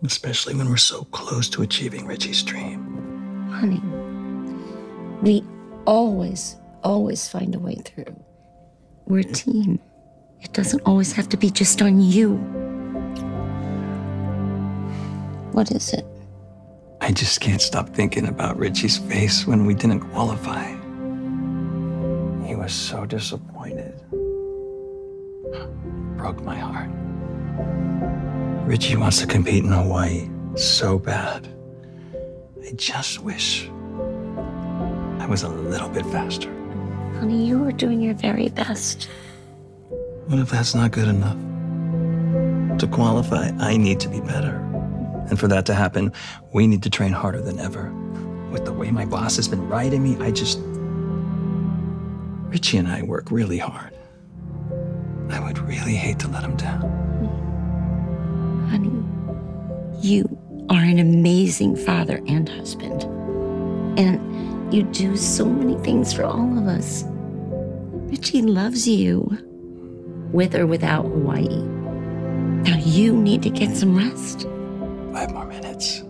Especially when we're so close to achieving Richie's dream. Honey, we always, always find a way through. We're a team. It doesn't always have to be just on you. What is it? I just can't stop thinking about Richie's face when we didn't qualify. He was so disappointed. Broke my heart. Richie wants to compete in Hawaii so bad. I just wish I was a little bit faster. Honey, you were doing your very best. What if that's not good enough? To qualify, I need to be better. And for that to happen, we need to train harder than ever. With the way my boss has been riding me, I just. Richie and I work really hard. I would really hate to let him down. Honey, you are an amazing father and husband. And you do so many things for all of us. Richie loves you, with or without Hawaii. Now you need to get some rest. Five more minutes.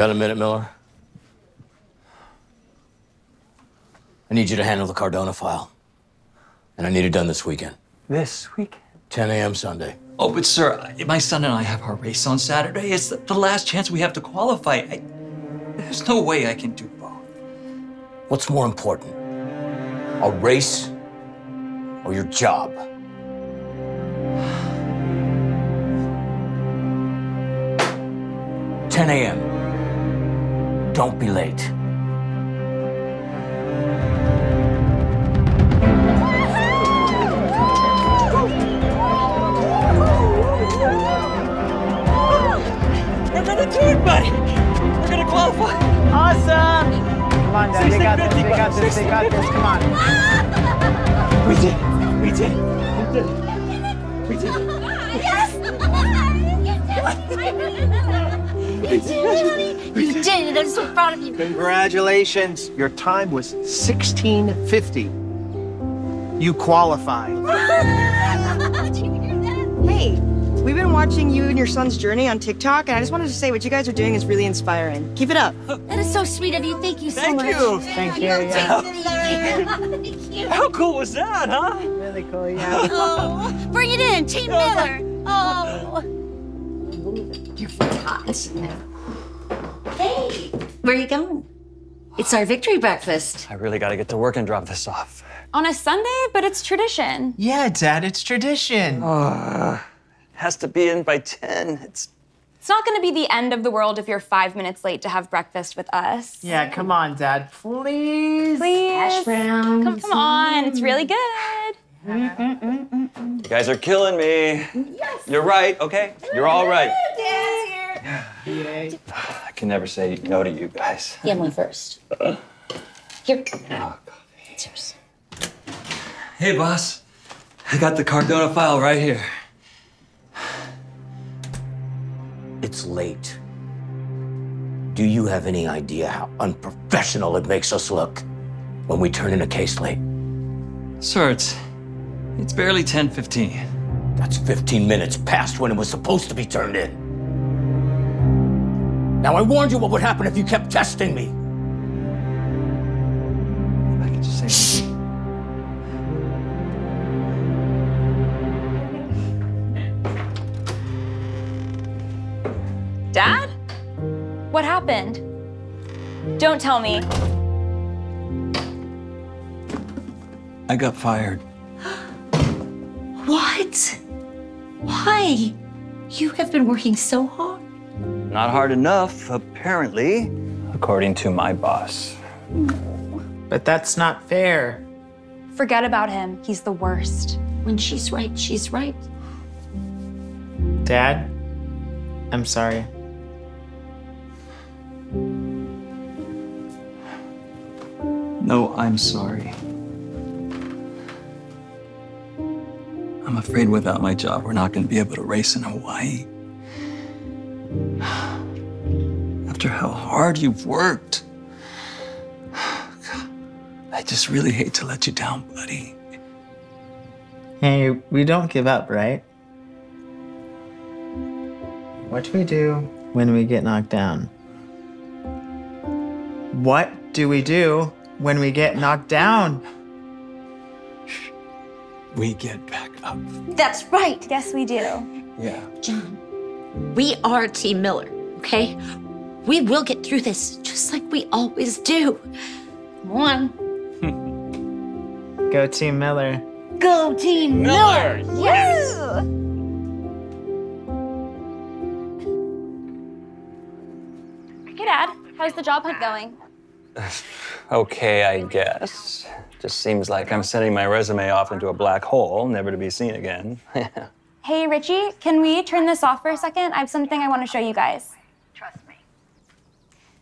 Got a minute, Miller? I need you to handle the Cardona file. And I need it done this weekend. This weekend? 10 a.m. Sunday. Oh, but sir, my son and I have our race on Saturday. It's the last chance we have to qualify. I, there's no way I can do both. What's more important? A race or your job? Ten a.m. Don't be late. Another turn, buddy. We're gonna qualify. Awesome. Come on, Dad. They got this. They got this. They got this. Come on. We did. We did. We did. We did. You did it. I'm so proud of you. Congratulations. Your time was 1650. You qualified. Hey, we've been watching you and your son's journey on TikTok, and I just wanted to say what you guys are doing is really inspiring. Keep it up. That is so sweet of you. Thank you so Thank much. you. Thank you. Thank you. How cool was that, huh? Really cool, yeah. Oh, bring it in, Team Miller. Oh. You forgot. Hey, where are you going? It's our victory breakfast. I really got to get to work and drop this off. On a Sunday, but it's tradition. Yeah, Dad, it's tradition. Oh, has to be in by 10. It's It's not going to be the end of the world if you're five minutes late to have breakfast with us. Yeah, come on, Dad. Please. Please. Hash browns. Come, come on. It's really good. You guys are killing me. Yes. You're right, okay? You're all right. Yay. I can never say no to you guys. Yeah, one first. Here. Oh, It's yours. Hey, boss. I got the Cardona file right here. It's late. Do you have any idea how unprofessional it makes us look when we turn in a case late? Sir, it's it's barely 10:15. That's 15 minutes past when it was supposed to be turned in. Now, I warned you what would happen if you kept testing me. I can just say. Dad? What happened? Don't tell me. I got fired. What? Why? You have been working so hard. Not hard enough, apparently, according to my boss. But that's not fair. Forget about him. He's the worst. When she's right, she's right. Dad, I'm sorry. No, I'm sorry. I'm afraid without my job, we're not going to be able to race in Hawaii. After how hard you've worked. I just really hate to let you down, buddy. Hey, we don't give up, right? What do we do when we get knocked down? What do we do when we get knocked down? We get back up. That's right. Yes, we do. Yeah. John, we are Team Miller, okay? We will get through this just like we always do. Come on. Go Team Miller. Go Team Miller! Yes! Hey, Dad. How's the job hunt going? Okay, I guess. Just seems like I'm sending my resume off into a black hole, never to be seen again. Hey, Richie, can we turn this off for a second? I have something I want to show you guys. Trust me.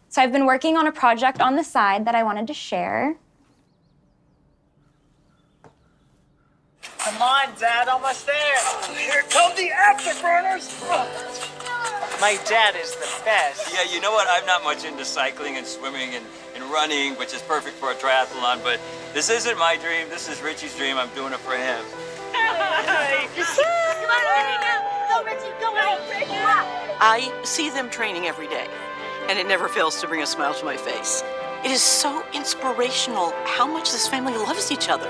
So I've been working on a project on the side that I wanted to share. Come on, Dad, almost there. Here come the afterburners. My dad is the best. Yeah, you know what? I'm not much into cycling and swimming and, and running, which is perfect for a triathlon, but this isn't my dream. This is Richie's dream. I'm doing it for him. I see them training every day, and it never fails to bring a smile to my face. It is so inspirational how much this family loves each other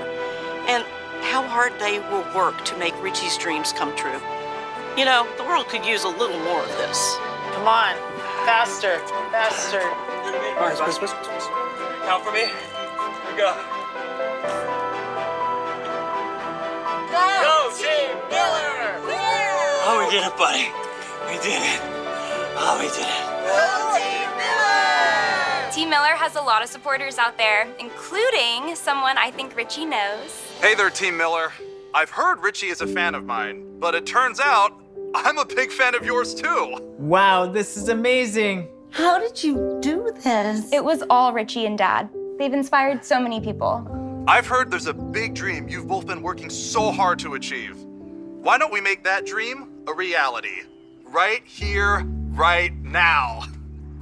and how hard they will work to make Richie's dreams come true. You know, the world could use a little more of this. Come on, faster, faster. All right, space, space, space. Count for me. Here we go. Go Team Miller! Oh, we did it, buddy. We did it. Oh, we did it. Team Miller! Team Miller has a lot of supporters out there, including someone I think Richie knows. Hey there, Team Miller. I've heard Richie is a fan of mine, but it turns out I'm a big fan of yours too. Wow, this is amazing. How did you do this? It was all Richie and Dad. They've inspired so many people. I've heard there's a big dream you've both been working so hard to achieve. Why don't we make that dream a reality? Right here, right now.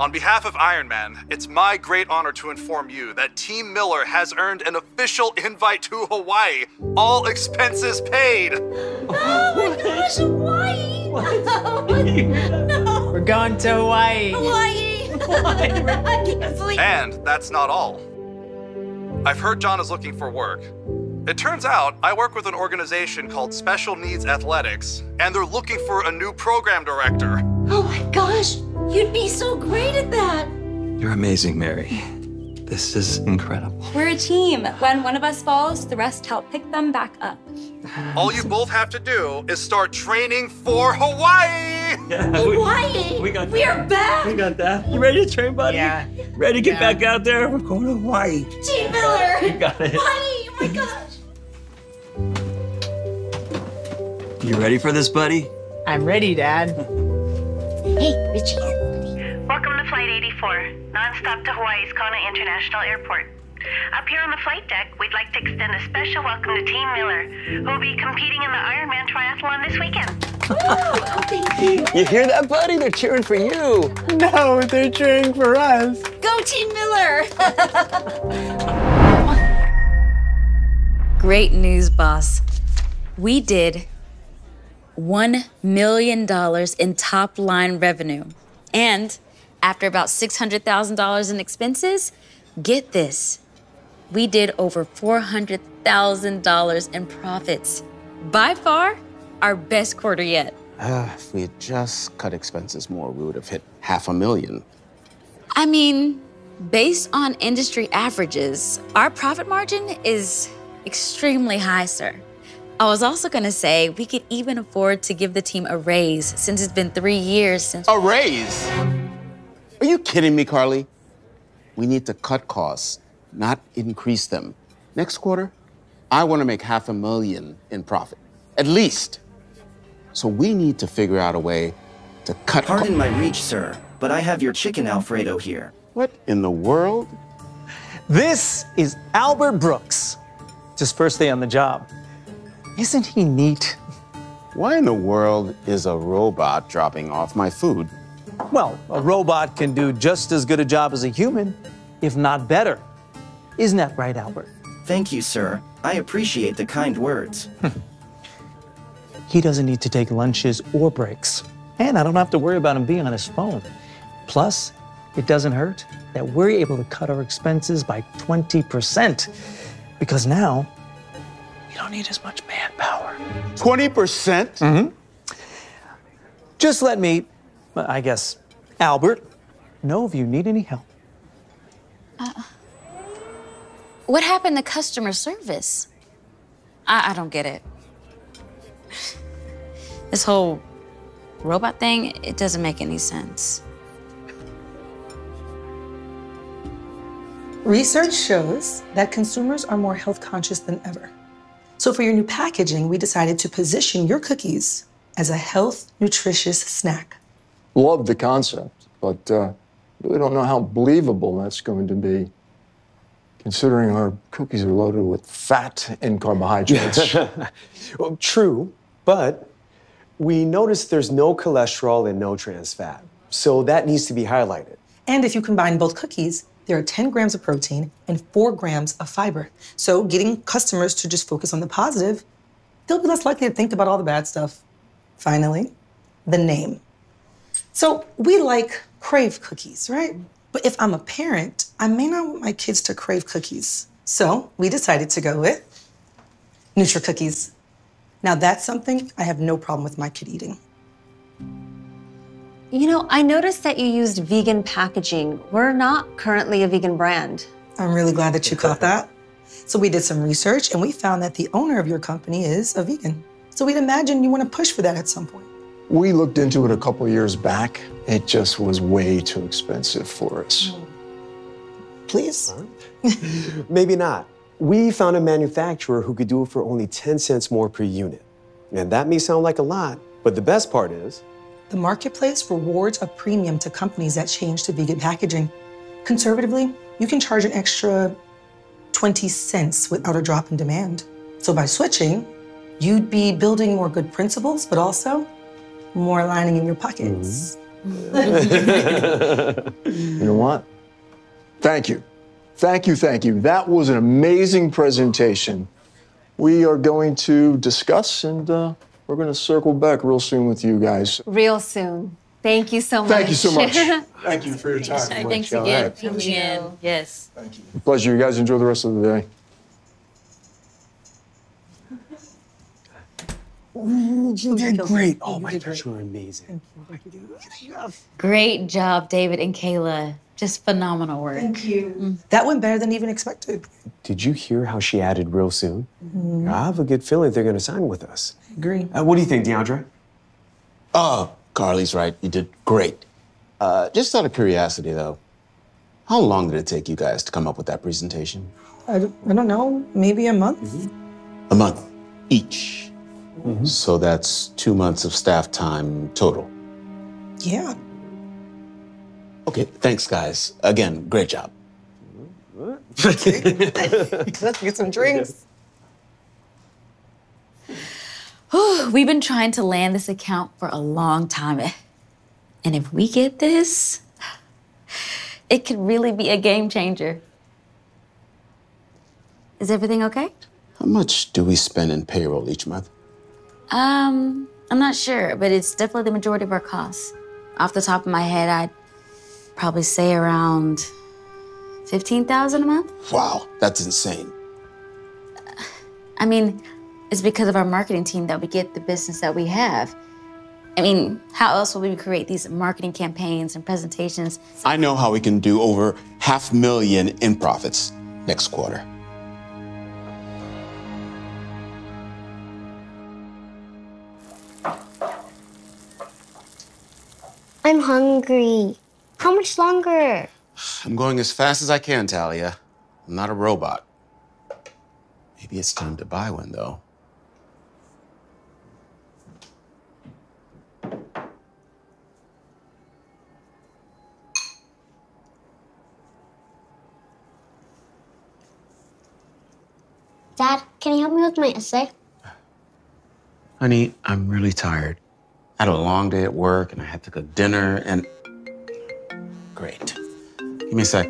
On behalf of Ironman, it's my great honor to inform you that Team Miller has earned an official invite to Hawaii, all expenses paid. Oh my gosh, Hawaii! We're going to Hawaii. Hawaii! I can't sleep. And that's not all. I've heard John is looking for work. It turns out I work with an organization called Special Needs Athletics, and they're looking for a new program director. Oh my gosh, you'd be so great at that. You're amazing, Mary. This is incredible. We're a team. When one of us falls, the rest help pick them back up. All you both have to do is start training for Hawaii! Hawaii! We got We are back! We got that. You ready to train, buddy? Yeah. Ready to get Yeah. back out there? We're going to Hawaii. Team Miller! You got it. Hawaii! Oh my gosh! You ready for this, buddy? I'm ready, Dad. Hey, Richie. Welcome to Flight 84, nonstop to Hawaii's Kona International Airport. Up here on the flight deck, we'd like to extend a special welcome to Team Miller, who will be competing in the Ironman Triathlon this weekend. Oh, thank you. You hear that, buddy? They're cheering for you. No, they're cheering for us. Go, Team Miller! Great news, boss. We did $1 million in top line revenue. And after about $600,000 in expenses, get this we did over $400,000 in profits. By far, our best quarter yet. Uh, if we had just cut expenses more, we would have hit half a million. I mean, based on industry averages, our profit margin is extremely high, sir. I was also gonna say we could even afford to give the team a raise since it's been three years since. A raise? Are you kidding me, Carly? We need to cut costs, not increase them. Next quarter, I want to make half a million in profit, at least. So we need to figure out a way to cut. Pardon my reach, sir, but I have your chicken Alfredo here. What in the world? This is Albert Brooks. It's his first day on the job. Isn't he neat? Why in the world is a robot dropping off my food? Well, a robot can do just as good a job as a human, if not better. Isn't that right, Albert? Thank you, sir. I appreciate the kind words. He doesn't need to take lunches or breaks. And I don't have to worry about him being on his phone. Plus, it doesn't hurt that we're able to cut our expenses by 20% because now you don't need as much manpower. 20%? Mm-hmm. Just let me, well, I guess, Albert, know if you need any help. Uh, what happened to customer service? I, I don't get it. This whole robot thing, it doesn't make any sense. Research shows that consumers are more health conscious than ever. So, for your new packaging, we decided to position your cookies as a health, nutritious snack. Love the concept, but uh, really don't know how believable that's going to be, considering our cookies are loaded with fat and carbohydrates. well, true, but we noticed there's no cholesterol and no trans fat. So that needs to be highlighted. And if you combine both cookies, there are 10 grams of protein and 4 grams of fiber. So, getting customers to just focus on the positive, they'll be less likely to think about all the bad stuff. Finally, the name. So, we like crave cookies, right? But if I'm a parent, I may not want my kids to crave cookies. So, we decided to go with Nutri Cookies. Now, that's something I have no problem with my kid eating. You know, I noticed that you used vegan packaging. We're not currently a vegan brand. I'm really glad that you caught that. So we did some research and we found that the owner of your company is a vegan. So we'd imagine you want to push for that at some point. We looked into it a couple years back. It just was way too expensive for us. Please? Maybe not. We found a manufacturer who could do it for only 10 cents more per unit. And that may sound like a lot, but the best part is The marketplace rewards a premium to companies that change to vegan packaging. Conservatively, you can charge an extra 20 cents without a drop in demand. So by switching, you'd be building more good principles, but also more lining in your pockets. you know what? Thank you. Thank you, thank you. That was an amazing presentation. We are going to discuss and uh, we're going to circle back real soon with you guys. Real soon. Thank you so much. Thank you so much. Thank you for your time. Thanks All again. right. Thank you. Yes. Pleasure. You guys enjoy the rest of the day. You did great. Oh my gosh, you were amazing. Great job, David and Kayla. Just phenomenal work. Thank you. That went better than even expected. Did you hear how she added real soon? Mhm. I have a good feeling they're going to sign with us. Agree. Uh, what do you think, DeAndre? Oh, Carly's right. You did great. Uh, just out of curiosity, though, how long did it take you guys to come up with that presentation? I don't, I don't know, maybe a month? A month each. Mm-hmm. So that's two months of staff time total. Yeah. Okay, thanks, guys. Again, great job. Let's get some drinks. Whew, We've been trying to land this account for a long time. And if we get this, it could really be a game changer. Is everything okay? How much do we spend in payroll each month? Um, I'm not sure, but it's definitely the majority of our costs. Off the top of my head, I'd probably say around 15,000 a month. Wow, that's insane. I mean, it's because of our marketing team that we get the business that we have. I mean, how else will we create these marketing campaigns and presentations? I know how we can do over half million in profits next quarter. I'm hungry. How much longer? I'm going as fast as I can, Talia. I'm not a robot. Maybe it's time to buy one, though. Dad, can you help me with my essay? Honey, I'm really tired. I had a long day at work and I had to cook dinner and. Great. Give me a sec.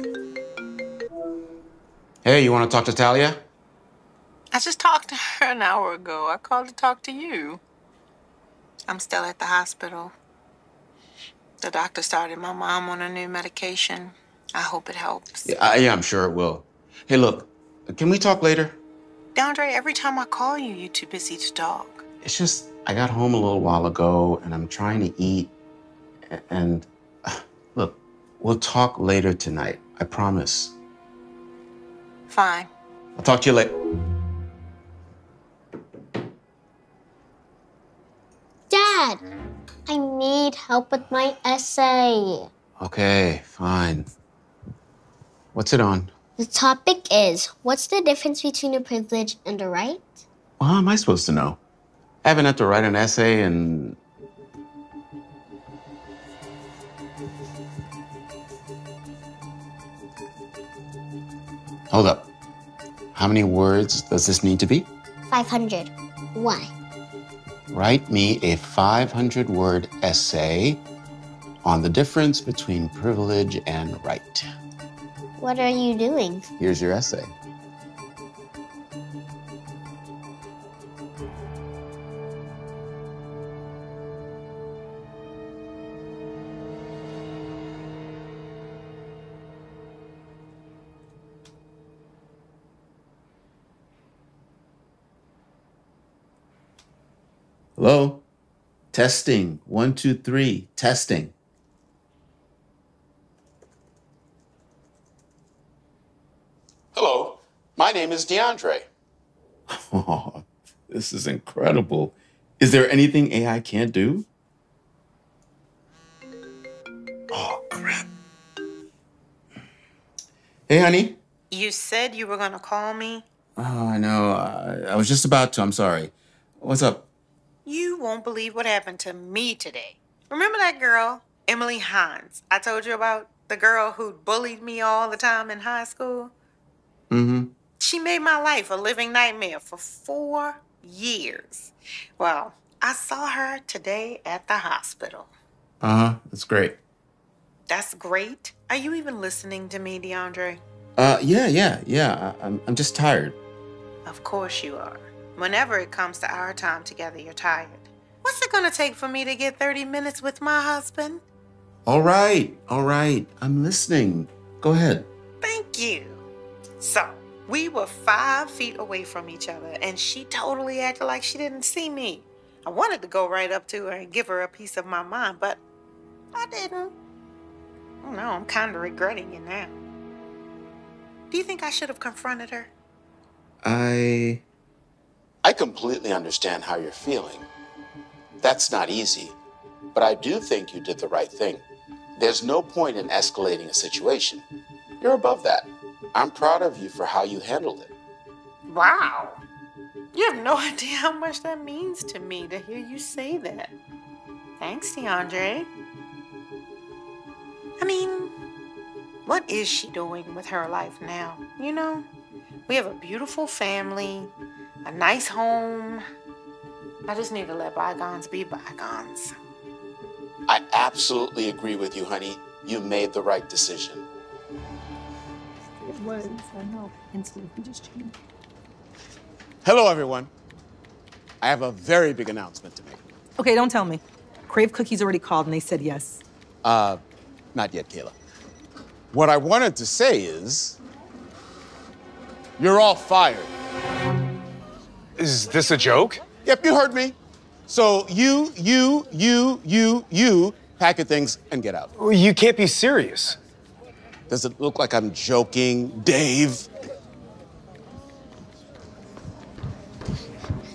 Hey, you want to talk to Talia? I just talked to her an hour ago. I called to talk to you. I'm still at the hospital. The doctor started my mom on a new medication. I hope it helps. Yeah, I, yeah, I'm sure it will. Hey, look, can we talk later? DeAndre, every time I call you, you're too busy to talk. It's just, I got home a little while ago and I'm trying to eat. And uh, look, we'll talk later tonight. I promise. Fine. I'll talk to you later. Dad, I need help with my essay. Okay, fine. What's it on? The topic is what's the difference between a privilege and a right? Well, how am I supposed to know? I haven't had to write an essay and. Hold up. How many words does this need to be? 500. Why? Write me a 500 word essay on the difference between privilege and right. What are you doing? Here's your essay. Hello? Testing. One, two, three. Testing. Hello. My name is DeAndre. Oh, this is incredible. Is there anything AI can't do? Oh, crap. Hey, honey. You said you were gonna call me. Oh, I know. I, I was just about to. I'm sorry. What's up? You won't believe what happened to me today. Remember that girl, Emily Hines, I told you about? The girl who bullied me all the time in high school? Mm-hmm. She made my life a living nightmare for four years. Well, I saw her today at the hospital. Uh-huh. That's great. That's great. Are you even listening to me, DeAndre? Uh, yeah, yeah, yeah. I, I'm, I'm just tired. Of course you are. Whenever it comes to our time together, you're tired. What's it gonna take for me to get 30 minutes with my husband? All right, all right. I'm listening. Go ahead. Thank you. So, we were five feet away from each other, and she totally acted like she didn't see me. I wanted to go right up to her and give her a piece of my mind, but I didn't. Oh no, I'm kind of regretting it now. Do you think I should have confronted her? I. I completely understand how you're feeling. That's not easy, but I do think you did the right thing. There's no point in escalating a situation. You're above that. I'm proud of you for how you handled it. Wow. You have no idea how much that means to me to hear you say that. Thanks, DeAndre. I mean, what is she doing with her life now? You know, we have a beautiful family, a nice home. I just need to let bygones be bygones. I absolutely agree with you, honey. You made the right decision. It was, I know. Instantly, we just changed. Hello, everyone. I have a very big announcement to make. Okay, don't tell me. Crave Cookies already called and they said yes. Uh, not yet, Kayla. What I wanted to say is, you're all fired. Is this a joke? Yep, you heard me. So you, you, you, you, you pack your things and get out. You can't be serious. Does it look like I'm joking, Dave?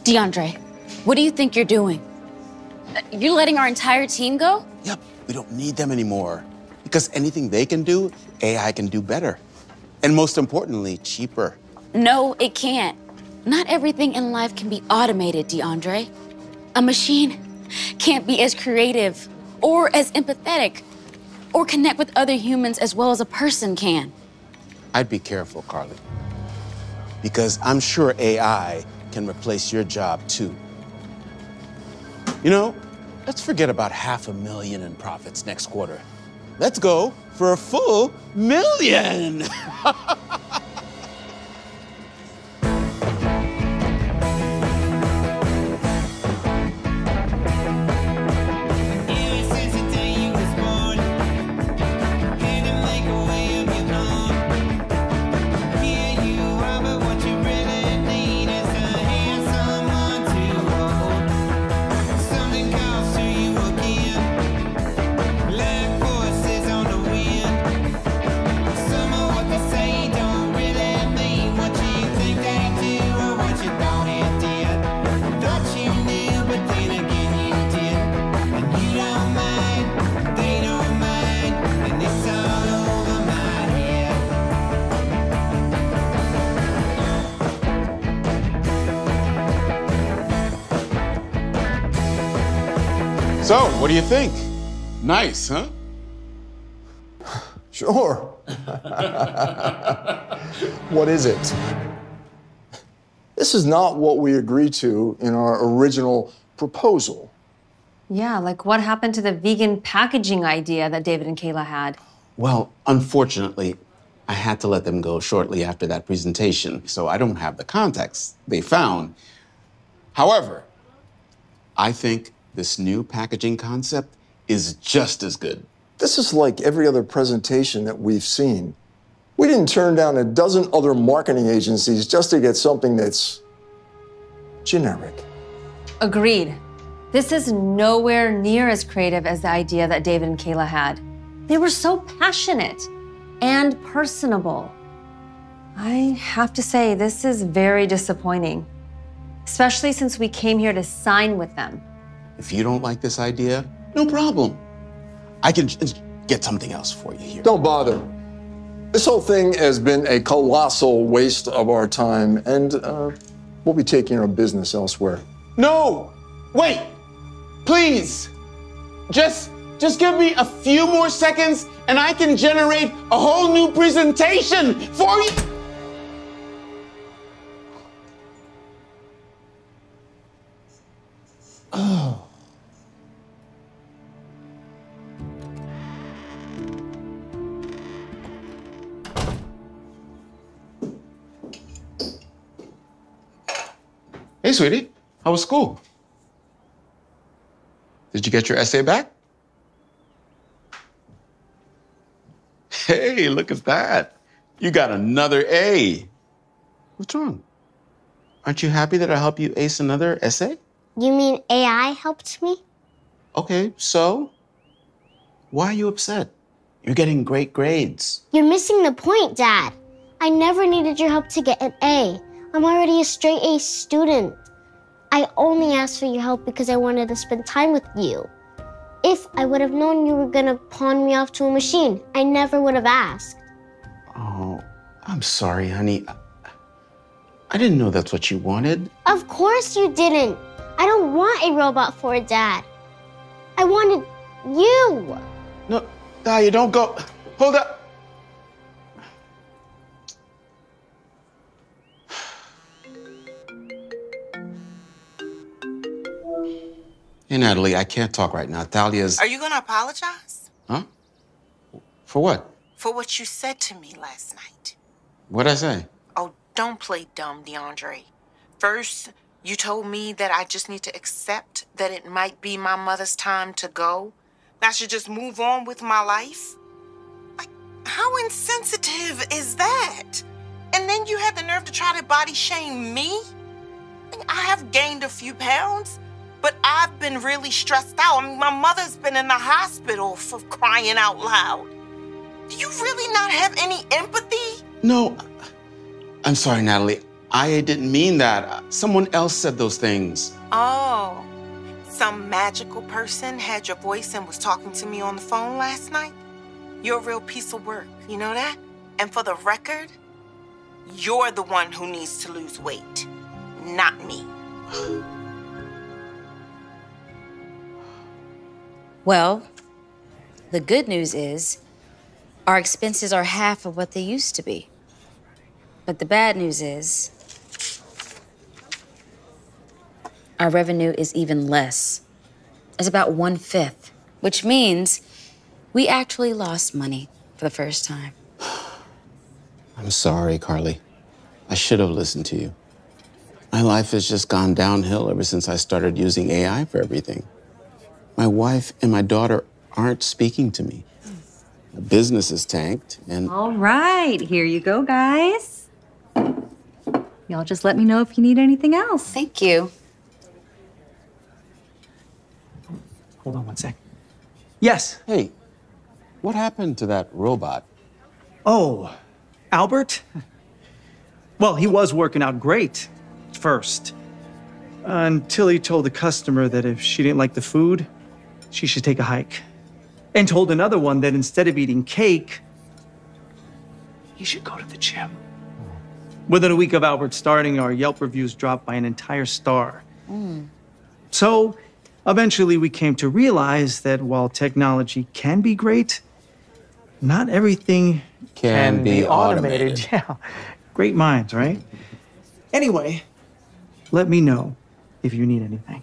DeAndre, what do you think you're doing? Uh, you're letting our entire team go? Yep, we don't need them anymore. Because anything they can do, AI can do better. And most importantly, cheaper. No, it can't. Not everything in life can be automated, DeAndre. A machine can't be as creative or as empathetic or connect with other humans as well as a person can. I'd be careful, Carly. Because I'm sure AI can replace your job too. You know, let's forget about half a million in profits next quarter. Let's go for a full million. So, what do you think? Nice, huh? Sure. what is it? This is not what we agreed to in our original proposal. Yeah, like what happened to the vegan packaging idea that David and Kayla had? Well, unfortunately, I had to let them go shortly after that presentation, so I don't have the context they found. However, I think this new packaging concept is just as good. This is like every other presentation that we've seen. We didn't turn down a dozen other marketing agencies just to get something that's generic. Agreed. This is nowhere near as creative as the idea that David and Kayla had. They were so passionate and personable. I have to say, this is very disappointing, especially since we came here to sign with them. If you don't like this idea, no problem. I can get something else for you here. Don't bother. This whole thing has been a colossal waste of our time, and uh, we'll be taking our business elsewhere. No! Wait! Please! Just just give me a few more seconds and I can generate a whole new presentation for you. Oh. Hey, sweetie. How was school? Did you get your essay back? Hey, look at that. You got another A. What's wrong? Aren't you happy that I helped you ace another essay? You mean AI helped me? Okay, so why are you upset? You're getting great grades. You're missing the point, Dad. I never needed your help to get an A. I'm already a straight A student. I only asked for your help because I wanted to spend time with you. If I would have known you were gonna pawn me off to a machine, I never would have asked. Oh, I'm sorry, honey. I didn't know that's what you wanted. Of course you didn't. I don't want a robot for a dad. I wanted you. No, Dahlia, don't go. Hold up. Hey, Natalie, I can't talk right now. Thalia's. Are you gonna apologize Huh? For what? for what you said to me last night? What'd I say? Oh, don't play dumb, DeAndre. First, you told me that I just need to accept that it might be my mother's time to go. I should just move on with my life. Like, how insensitive is that? And then you had the nerve to try to body shame me? I have gained a few pounds, but I've been really stressed out. I mean, my mother's been in the hospital for crying out loud. Do you really not have any empathy? No. I'm sorry, Natalie. I didn't mean that. Someone else said those things. Oh, some magical person had your voice and was talking to me on the phone last night? You're a real piece of work, you know that? And for the record, you're the one who needs to lose weight, not me. Well, the good news is our expenses are half of what they used to be. But the bad news is our revenue is even less. It's about one fifth, which means we actually lost money for the first time. I'm sorry, Carly. I should have listened to you. My life has just gone downhill ever since I started using AI for everything. My wife and my daughter aren't speaking to me. My business is tanked, and All right, here you go, guys. Y'all just let me know if you need anything else. Thank you. Hold on one sec. Yes. Hey, what happened to that robot? Oh, Albert? Well, he was working out great first. Until he told the customer that if she didn't like the food, she should take a hike. And told another one that instead of eating cake, he should go to the gym. Within a week of Albert starting, our Yelp reviews dropped by an entire star. Hmm. So eventually we came to realize that while technology can be great, not everything Can be automated. Yeah. Great minds, right? Anyway, let me know if you need anything.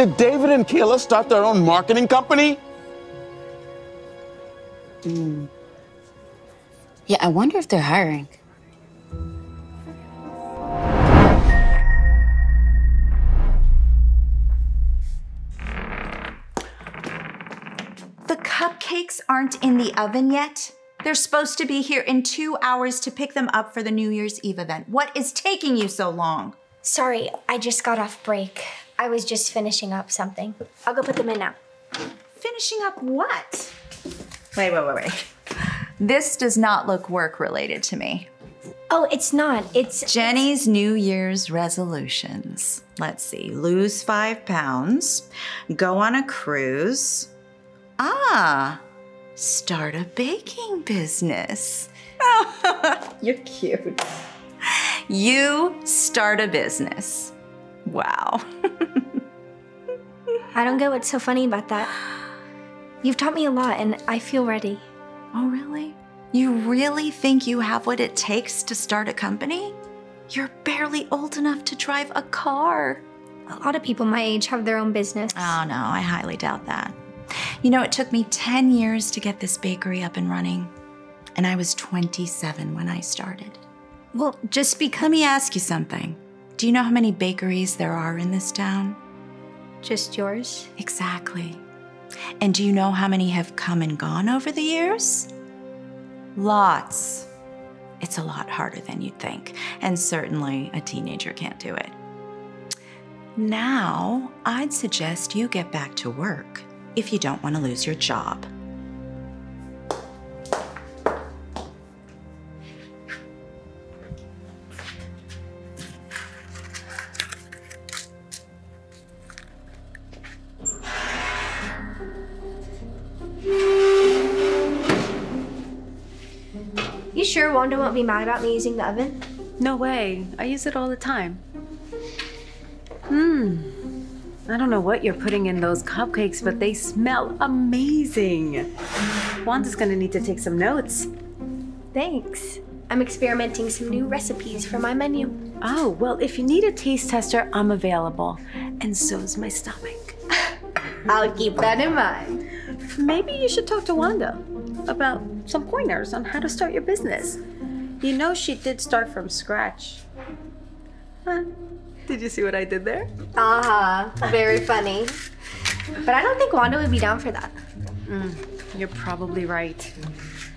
Did David and Kayla start their own marketing company? Hmm. Yeah, I wonder if they're hiring. The cupcakes aren't in the oven yet. They're supposed to be here in two hours to pick them up for the New Year's Eve event. What is taking you so long? Sorry, I just got off break. I was just finishing up something. I'll go put them in now. Finishing up what? Wait, wait, wait, wait. This does not look work related to me. Oh, it's not. It's Jenny's New Year's resolutions. Let's see. Lose five pounds, go on a cruise. Ah, start a baking business. You're cute. You start a business. Wow. I don't get what's so funny about that. You've taught me a lot and I feel ready. Oh, really? You really think you have what it takes to start a company? You're barely old enough to drive a car. A lot of people my age have their own business. Oh, no, I highly doubt that. You know, it took me 10 years to get this bakery up and running, and I was 27 when I started. Well, just because. Let me ask you something. Do you know how many bakeries there are in this town? Just yours? Exactly. And do you know how many have come and gone over the years? Lots. It's a lot harder than you'd think, and certainly a teenager can't do it. Now, I'd suggest you get back to work if you don't want to lose your job. Be mad about me using the oven? No way. I use it all the time. Hmm. I don't know what you're putting in those cupcakes, but they smell amazing. Wanda's gonna need to take some notes. Thanks. I'm experimenting some new recipes for my menu. Oh, well, if you need a taste tester, I'm available. And so's my stomach. I'll keep that in mind. Maybe you should talk to Wanda about some pointers on how to start your business. You know she did start from scratch. Huh? Did you see what I did there? Ah, very funny. But I don't think Wanda would be down for that. Mm, you're probably right.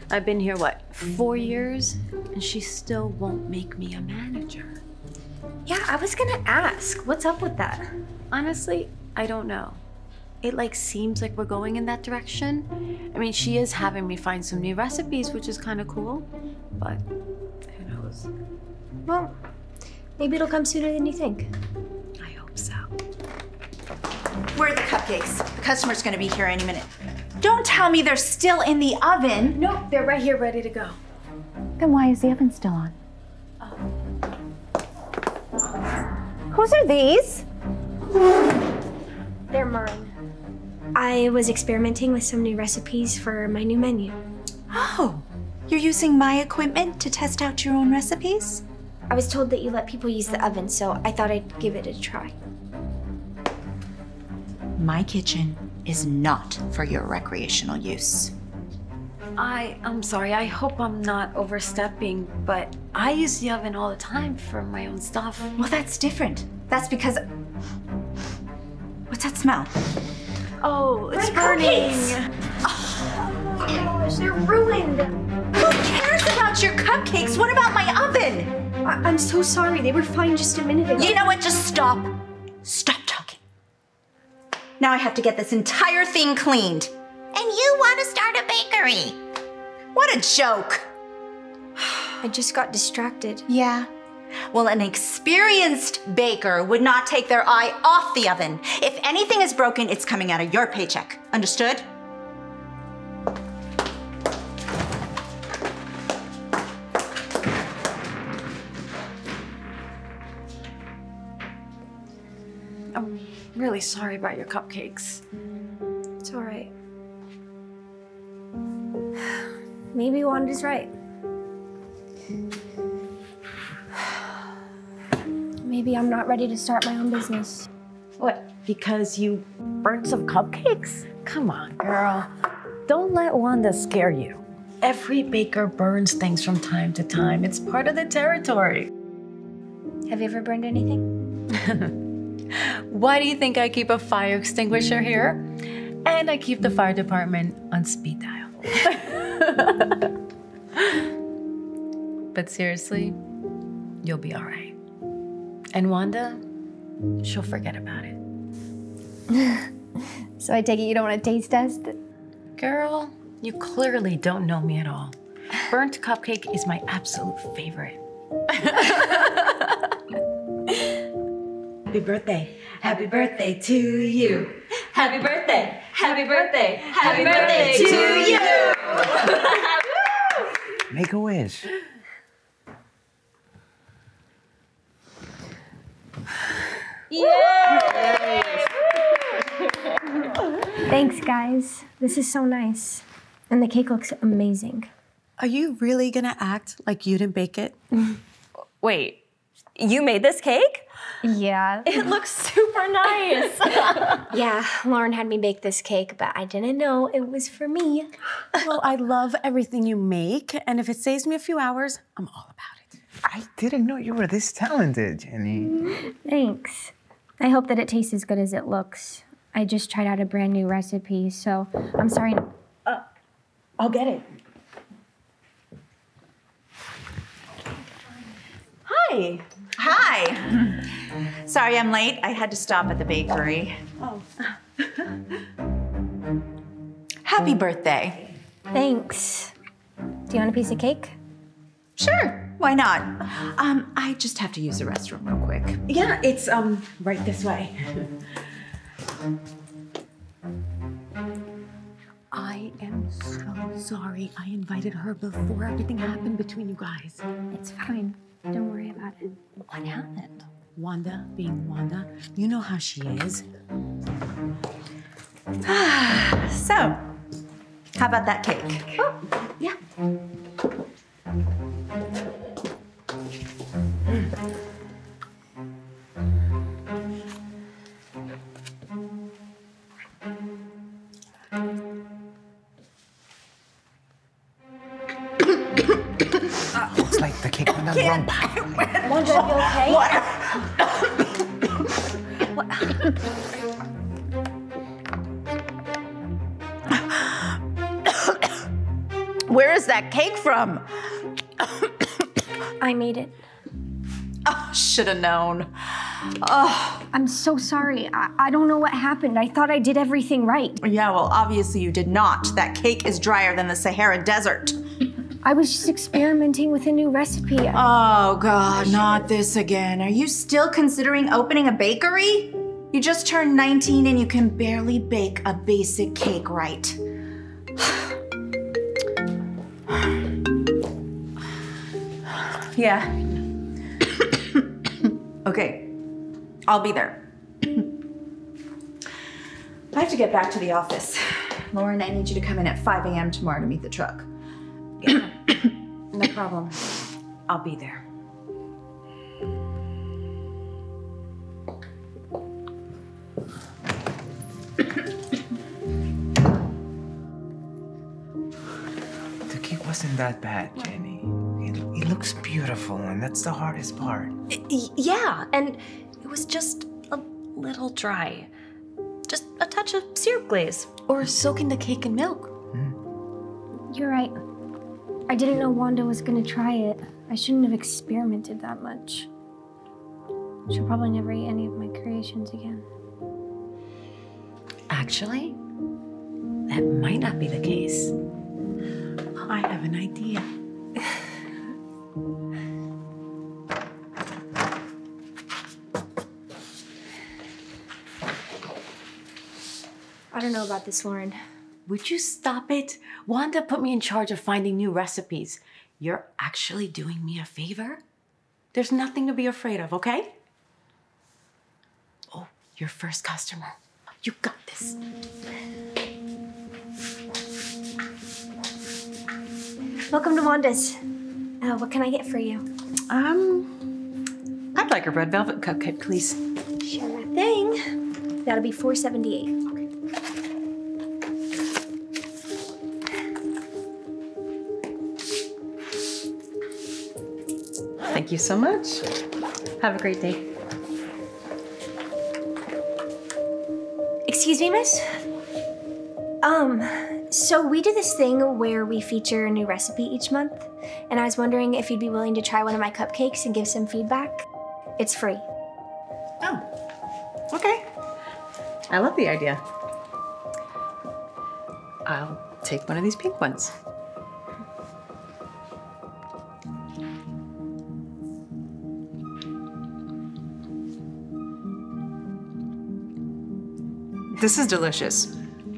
I've been here, what, four years? And she still won't make me a manager. Yeah, I was gonna ask. What's up with that? Honestly, I don't know. It like seems like we're going in that direction. I mean, she is having me find some new recipes, which is kind of cool. But who knows? Well, maybe it'll come sooner than you think. I hope so. Where are the cupcakes? The customer's gonna be here any minute. Don't tell me they're still in the oven. No, they're right here ready to go. Then why is the oven still on? Oh. Whose are these? They're mine. I was experimenting with some new recipes for my new menu. Oh, you're using my equipment to test out your own recipes? I was told that you let people use the oven, so I thought I'd give it a try. My kitchen is not for your recreational use. I, I'm sorry. I hope I'm not overstepping, but I use the oven all the time for my own stuff. Well, that's different. That's because. What's that smell? Oh, oh, it's My burning. cupcakes! Oh my gosh, they're ruined. Who cares about your cupcakes? What about my oven? I- I'm so sorry. They were fine just a minute ago. You know what? Just stop. Stop talking. Now I have to get this entire thing cleaned. And you want to start a bakery? What a joke. I just got distracted. Yeah. Well, an experienced baker would not take their eye off the oven. If anything is broken, it's coming out of your paycheck. Understood? I'm really sorry about your cupcakes. It's all right. Maybe Wanda's right. Maybe I'm not ready to start my own business. What? Because you burnt some cupcakes? Come on, girl. Don't let Wanda scare you. Every baker burns things from time to time. It's part of the territory. Have you ever burned anything? Why do you think I keep a fire extinguisher here? And I keep the fire department on speed dial. but seriously, you'll be all right. And Wanda, she'll forget about it. so I take it you don't want to taste test? Girl, you clearly don't know me at all. Burnt cupcake is my absolute favorite. Happy birthday. Happy birthday to you. Happy birthday. Happy birthday. Happy birthday to you. Make a wish. Thanks, guys. This is so nice. And the cake looks amazing. Are you really gonna act like you didn't bake it? Wait, you made this cake? Yeah. It looks super nice. yeah, Lauren had me bake this cake, but I didn't know it was for me. well, I love everything you make, and if it saves me a few hours, I'm all about it. I didn't know you were this talented, Jenny. Thanks. I hope that it tastes as good as it looks. I just tried out a brand new recipe, so I'm sorry. Uh, I'll get it. Hi. Hi. Sorry I'm late. I had to stop at the bakery. Oh. Happy birthday. Thanks. Do you want a piece of cake? Sure. Why not? Um, I just have to use the restroom real quick. Yeah, it's um right this way. I am so sorry I invited her before everything happened between you guys. It's fine. Don't worry about it. What happened? Wanda being Wanda, you know how she is. so, how about that cake? Oh, yeah. The cake went down the wrong path. Wanda, you okay? Where is that cake from? I made it. Oh, should have known. Oh. I'm so sorry. I, I don't know what happened. I thought I did everything right. Yeah, well, obviously you did not. That cake is drier than the Sahara Desert. I was just experimenting with a new recipe. Oh, God, not this again. Are you still considering opening a bakery? You just turned 19 and you can barely bake a basic cake right. yeah. okay, I'll be there. I have to get back to the office. Lauren, I need you to come in at 5 a.m. tomorrow to meet the truck. No problem. I'll be there. The cake wasn't that bad, Jenny. It, it looks beautiful, and that's the hardest part. Y- yeah, and it was just a little dry. Just a touch of syrup glaze or soaking the cake in milk. Hmm. You're right. I didn't know Wanda was gonna try it. I shouldn't have experimented that much. She'll probably never eat any of my creations again. Actually, that might not be the case. I have an idea. I don't know about this, Lauren. Would you stop it? Wanda put me in charge of finding new recipes. You're actually doing me a favor? There's nothing to be afraid of, okay? Oh, your first customer. You got this. Welcome to Wanda's. Uh, what can I get for you? Um, I'd like a red velvet cupcake, please. Sure thing. That'll be 478. You so much. Have a great day. Excuse me, miss? Um, so we do this thing where we feature a new recipe each month, and I was wondering if you'd be willing to try one of my cupcakes and give some feedback. It's free. Oh, okay. I love the idea. I'll take one of these pink ones. This is delicious.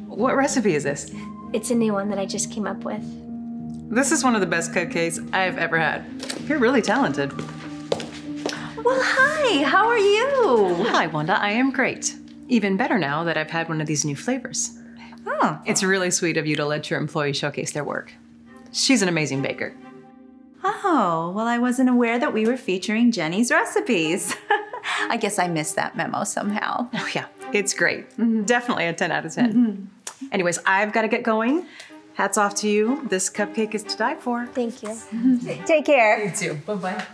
What recipe is this? It's a new one that I just came up with. This is one of the best cupcakes I've ever had. You're really talented. Well, hi, how are you? Hi, Wanda. I am great. Even better now that I've had one of these new flavors. Oh. It's really sweet of you to let your employees showcase their work. She's an amazing baker. Oh, well, I wasn't aware that we were featuring Jenny's recipes. I guess I missed that memo somehow. Oh, yeah, it's great. Mm-hmm. Definitely a 10 out of 10. Mm-hmm. Anyways, I've got to get going. Hats off to you. This cupcake is to die for. Thank you. Mm-hmm. Take care. You too. Bye bye.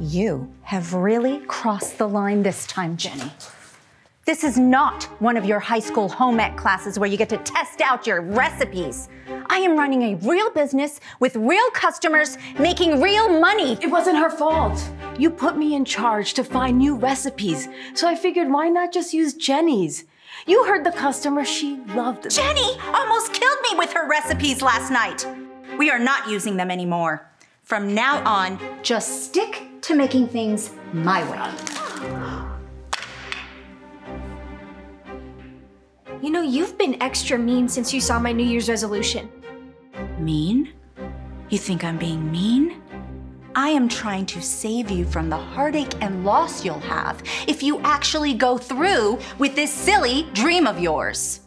You have really crossed the line this time, Jenny. This is not one of your high school home ec classes where you get to test out your recipes. I am running a real business with real customers making real money. It wasn't her fault. You put me in charge to find new recipes, so I figured why not just use Jenny's? You heard the customer, she loved them. Jenny almost killed me with her recipes last night. We are not using them anymore. From now on, just stick to making things my way. You know, you've been extra mean since you saw my New Year's resolution. Mean? You think I'm being mean? I am trying to save you from the heartache and loss you'll have if you actually go through with this silly dream of yours.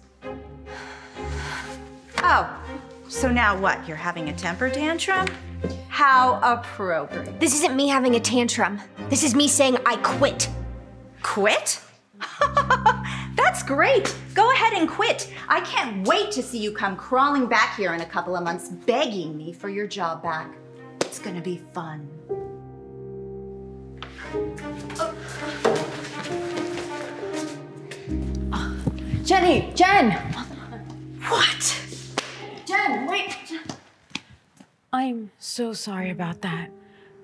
Oh, so now what? You're having a temper tantrum? How appropriate. This isn't me having a tantrum. This is me saying I quit. Quit? That's great. Go ahead and quit. I can't wait to see you come crawling back here in a couple of months begging me for your job back. It's gonna be fun. Jenny, Jen! What? Jen, wait! I'm so sorry about that.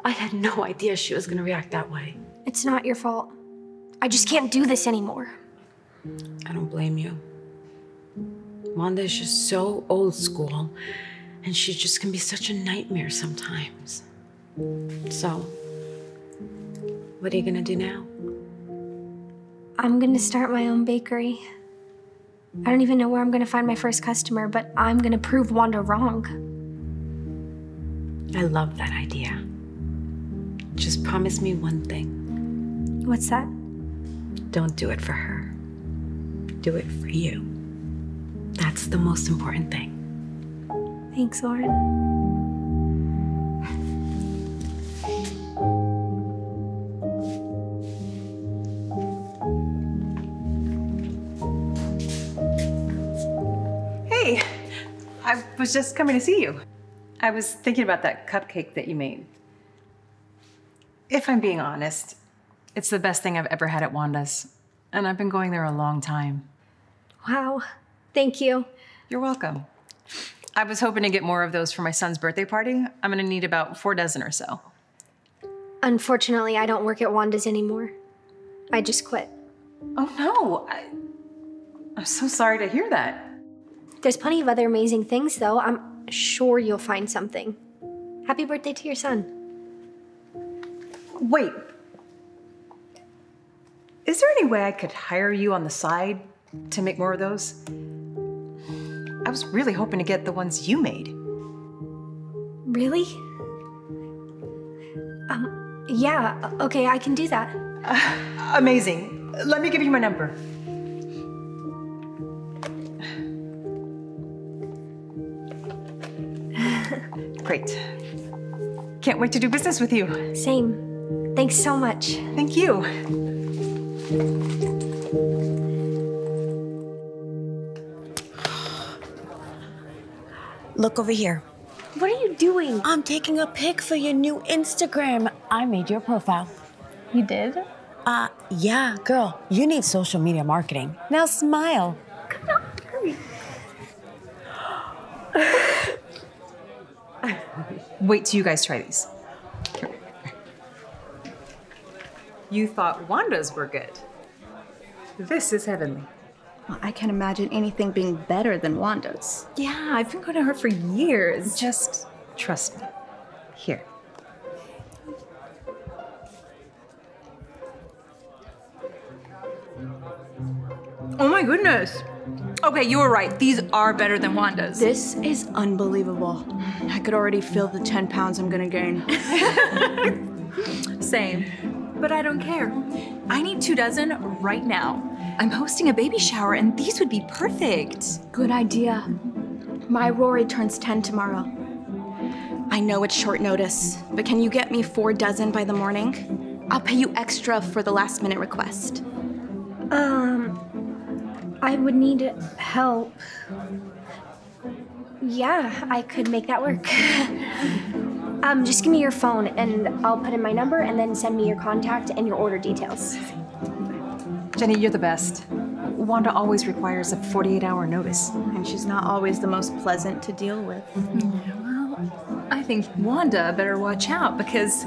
I had no idea she was gonna react that way. It's not your fault. I just can't do this anymore. I don't blame you. Wanda is just so old school, and she just can be such a nightmare sometimes. So, what are you gonna do now? I'm gonna start my own bakery. I don't even know where I'm gonna find my first customer, but I'm gonna prove Wanda wrong. I love that idea. Just promise me one thing What's that? don't do it for her, do it for you. That's the most important thing. Thanks, Lauren. Hey, I was just coming to see you. I was thinking about that cupcake that you made. If I'm being honest, it's the best thing I've ever had at Wanda's, and I've been going there a long time. Wow. Thank you. You're welcome. I was hoping to get more of those for my son's birthday party. I'm gonna need about four dozen or so. Unfortunately, I don't work at Wanda's anymore. I just quit. Oh no, I, I'm so sorry to hear that. There's plenty of other amazing things, though. I'm sure you'll find something. Happy birthday to your son. Wait. Is there any way I could hire you on the side to make more of those? I was really hoping to get the ones you made. Really? Um, yeah, okay, I can do that. Amazing. Let me give you my number. Great. Can't wait to do business with you. Same. Thanks so much. Thank you. Look over here. What are you doing? I'm taking a pic for your new Instagram. I made your profile. You did? Uh, yeah, girl, you need social media marketing. Now smile. Come on, hurry. Wait till you guys try these. You thought Wanda's were good. This is heavenly. Well, I can't imagine anything being better than Wanda's. Yeah, I've been going to her for years. Just trust me. Here. Oh my goodness. Okay, you were right. These are better than Wanda's. This is unbelievable. I could already feel the 10 pounds I'm gonna gain. Same. But I don't care. I need two dozen right now. I'm hosting a baby shower and these would be perfect. Good idea. My Rory turns 10 tomorrow. I know it's short notice, but can you get me four dozen by the morning? I'll pay you extra for the last minute request. Um, I would need help. Yeah, I could make that work. um, just give me your phone and I'll put in my number and then send me your contact and your order details. Jenny, you're the best. Wanda always requires a 48 hour notice. And she's not always the most pleasant to deal with. Well, I think Wanda better watch out because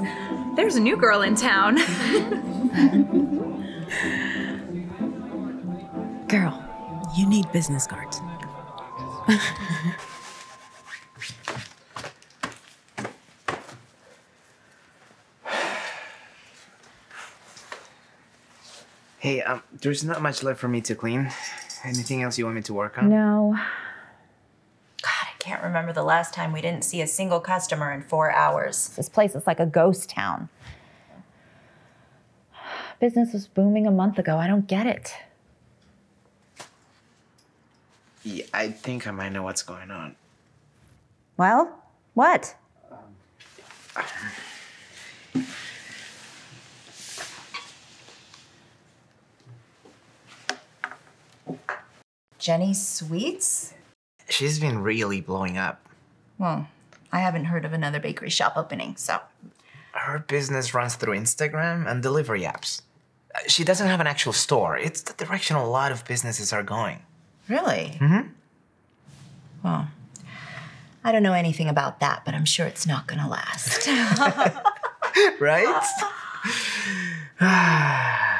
there's a new girl in town. Girl, you need business cards. Hey, um, there's not much left for me to clean. Anything else you want me to work on? No. God, I can't remember the last time we didn't see a single customer in four hours. This place is like a ghost town. Business was booming a month ago. I don't get it. Yeah, I think I might know what's going on. Well, what? Jenny Sweets? She's been really blowing up. Well, I haven't heard of another bakery shop opening, so. Her business runs through Instagram and delivery apps. Uh, She doesn't have an actual store. It's the direction a lot of businesses are going. Really? Mm-hmm. Well, I don't know anything about that, but I'm sure it's not gonna last. right?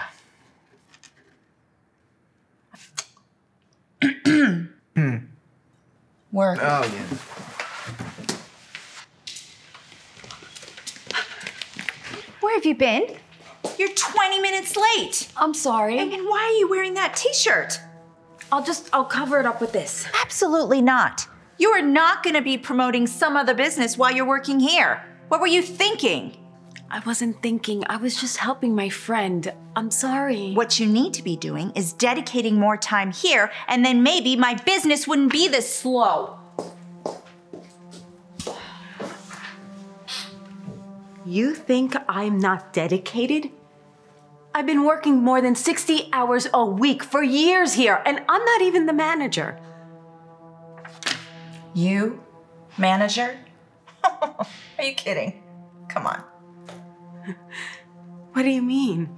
Work. Oh, yeah. Where have you been? You're 20 minutes late. I'm sorry. And, and why are you wearing that t-shirt? I'll just, I'll cover it up with this. Absolutely not. You are not going to be promoting some other business while you're working here. What were you thinking? I wasn't thinking. I was just helping my friend. I'm sorry. What you need to be doing is dedicating more time here, and then maybe my business wouldn't be this slow. You think I'm not dedicated? I've been working more than 60 hours a week for years here, and I'm not even the manager. You, manager? Are you kidding? Come on. What do you mean?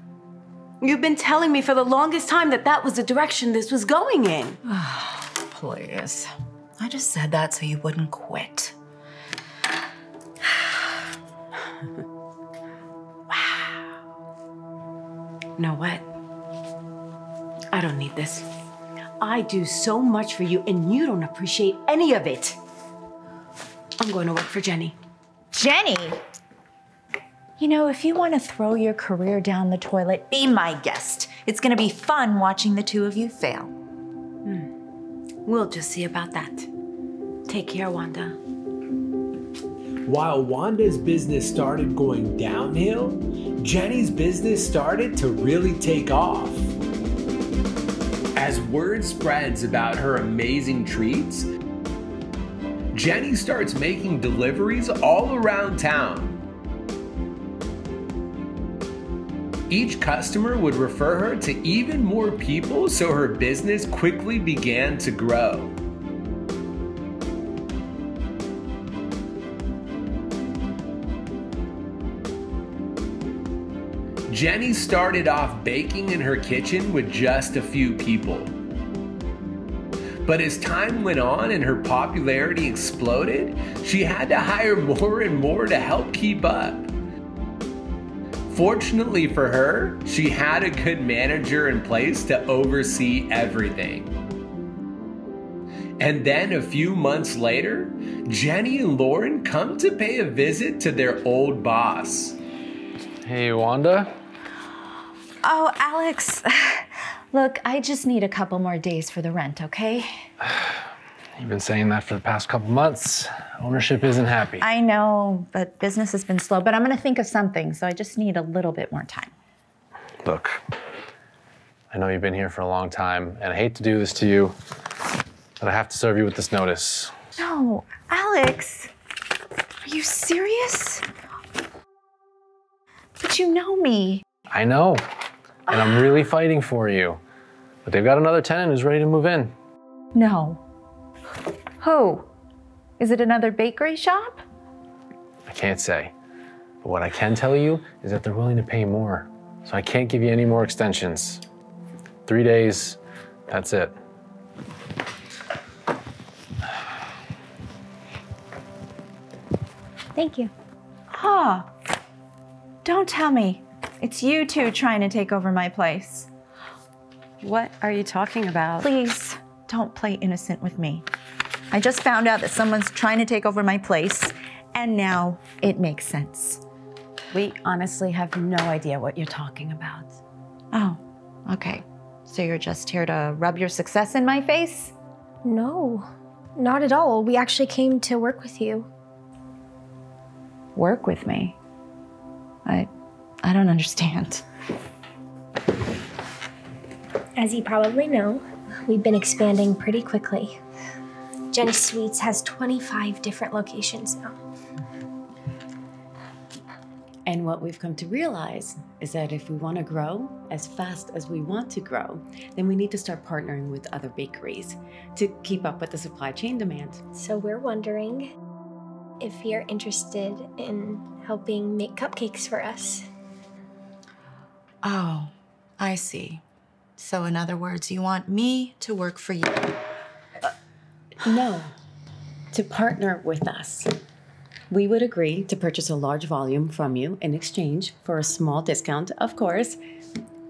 You've been telling me for the longest time that that was the direction this was going in. Ah, please. I just said that so you wouldn't quit. Wow. Know what? I don't need this. I do so much for you, and you don't appreciate any of it. I'm going to work for Jenny. Jenny? You know, if you want to throw your career down the toilet, be my guest. It's going to be fun watching the two of you fail. Hmm. We'll just see about that. Take care, Wanda. While Wanda's business started going downhill, Jenny's business started to really take off. As word spreads about her amazing treats, Jenny starts making deliveries all around town. Each customer would refer her to even more people, so her business quickly began to grow. Jenny started off baking in her kitchen with just a few people. But as time went on and her popularity exploded, she had to hire more and more to help keep up. Fortunately for her, she had a good manager in place to oversee everything. And then a few months later, Jenny and Lauren come to pay a visit to their old boss. Hey, Wanda. Oh, Alex. Look, I just need a couple more days for the rent, okay? You've been saying that for the past couple months. Ownership isn't happy. I know, but business has been slow, but I'm gonna think of something, so I just need a little bit more time. Look, I know you've been here for a long time, and I hate to do this to you, but I have to serve you with this notice. No, Alex, are you serious? But you know me. I know, and I'm really fighting for you. But they've got another tenant who's ready to move in. No. Who? Is it another bakery shop? I can't say. But what I can tell you is that they're willing to pay more. So I can't give you any more extensions. Three days, that's it. Thank you. Huh. Don't tell me. It's you two trying to take over my place. What are you talking about? Please, don't play innocent with me. I just found out that someone's trying to take over my place, and now it makes sense. We honestly have no idea what you're talking about. Oh, okay. So you're just here to rub your success in my face? No, not at all. We actually came to work with you. Work with me? I I don't understand. As you probably know, we've been expanding pretty quickly. Jenny Sweets has 25 different locations now. And what we've come to realize is that if we want to grow as fast as we want to grow, then we need to start partnering with other bakeries to keep up with the supply chain demand. So we're wondering if you're interested in helping make cupcakes for us. Oh, I see. So, in other words, you want me to work for you? No, to partner with us. We would agree to purchase a large volume from you in exchange for a small discount, of course,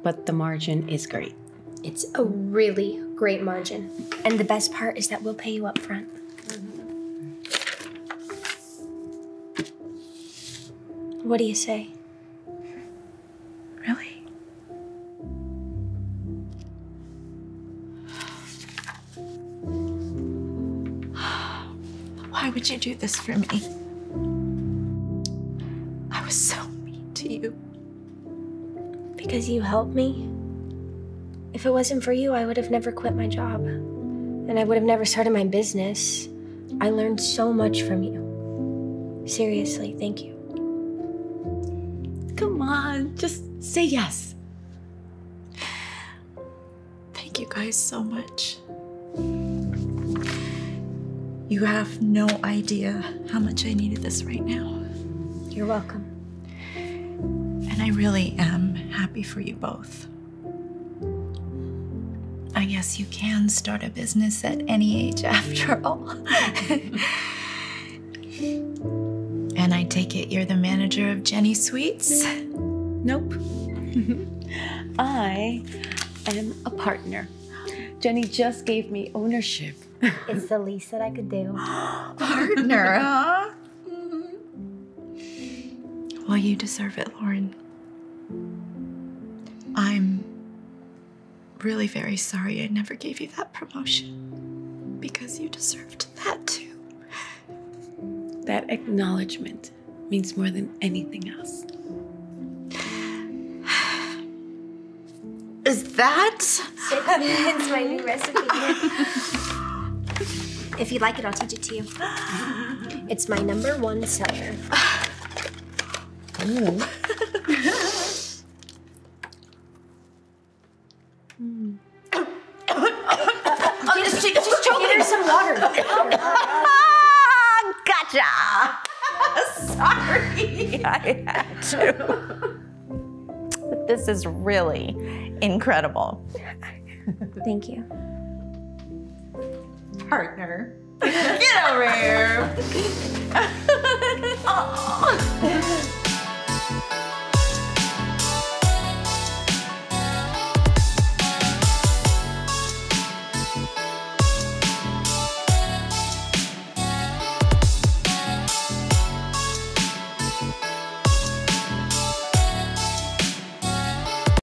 but the margin is great. It's a really great margin. And the best part is that we'll pay you up front. What do you say? Really? Why would you do this for me? I was so mean to you. Because you helped me. If it wasn't for you, I would have never quit my job. And I would have never started my business. I learned so much from you. Seriously, thank you. Come on, just say yes. Thank you guys so much. You have no idea how much I needed this right now. You're welcome. And I really am happy for you both. I guess you can start a business at any age after all. and I take it you're the manager of Jenny Sweets? Nope. I am a partner. Jenny just gave me ownership. It's the least that I could do. Partner, huh? Well, you deserve it, Lauren. I'm really very sorry I never gave you that promotion because you deserved that too. That acknowledgement means more than anything else. Is that? it's my new recipe. if you like it, I'll teach it to you. It's my number one seller. Oh, she's choking. Get her some water. gotcha. Sorry, I had to. This is really incredible. Thank you partner. Get over here.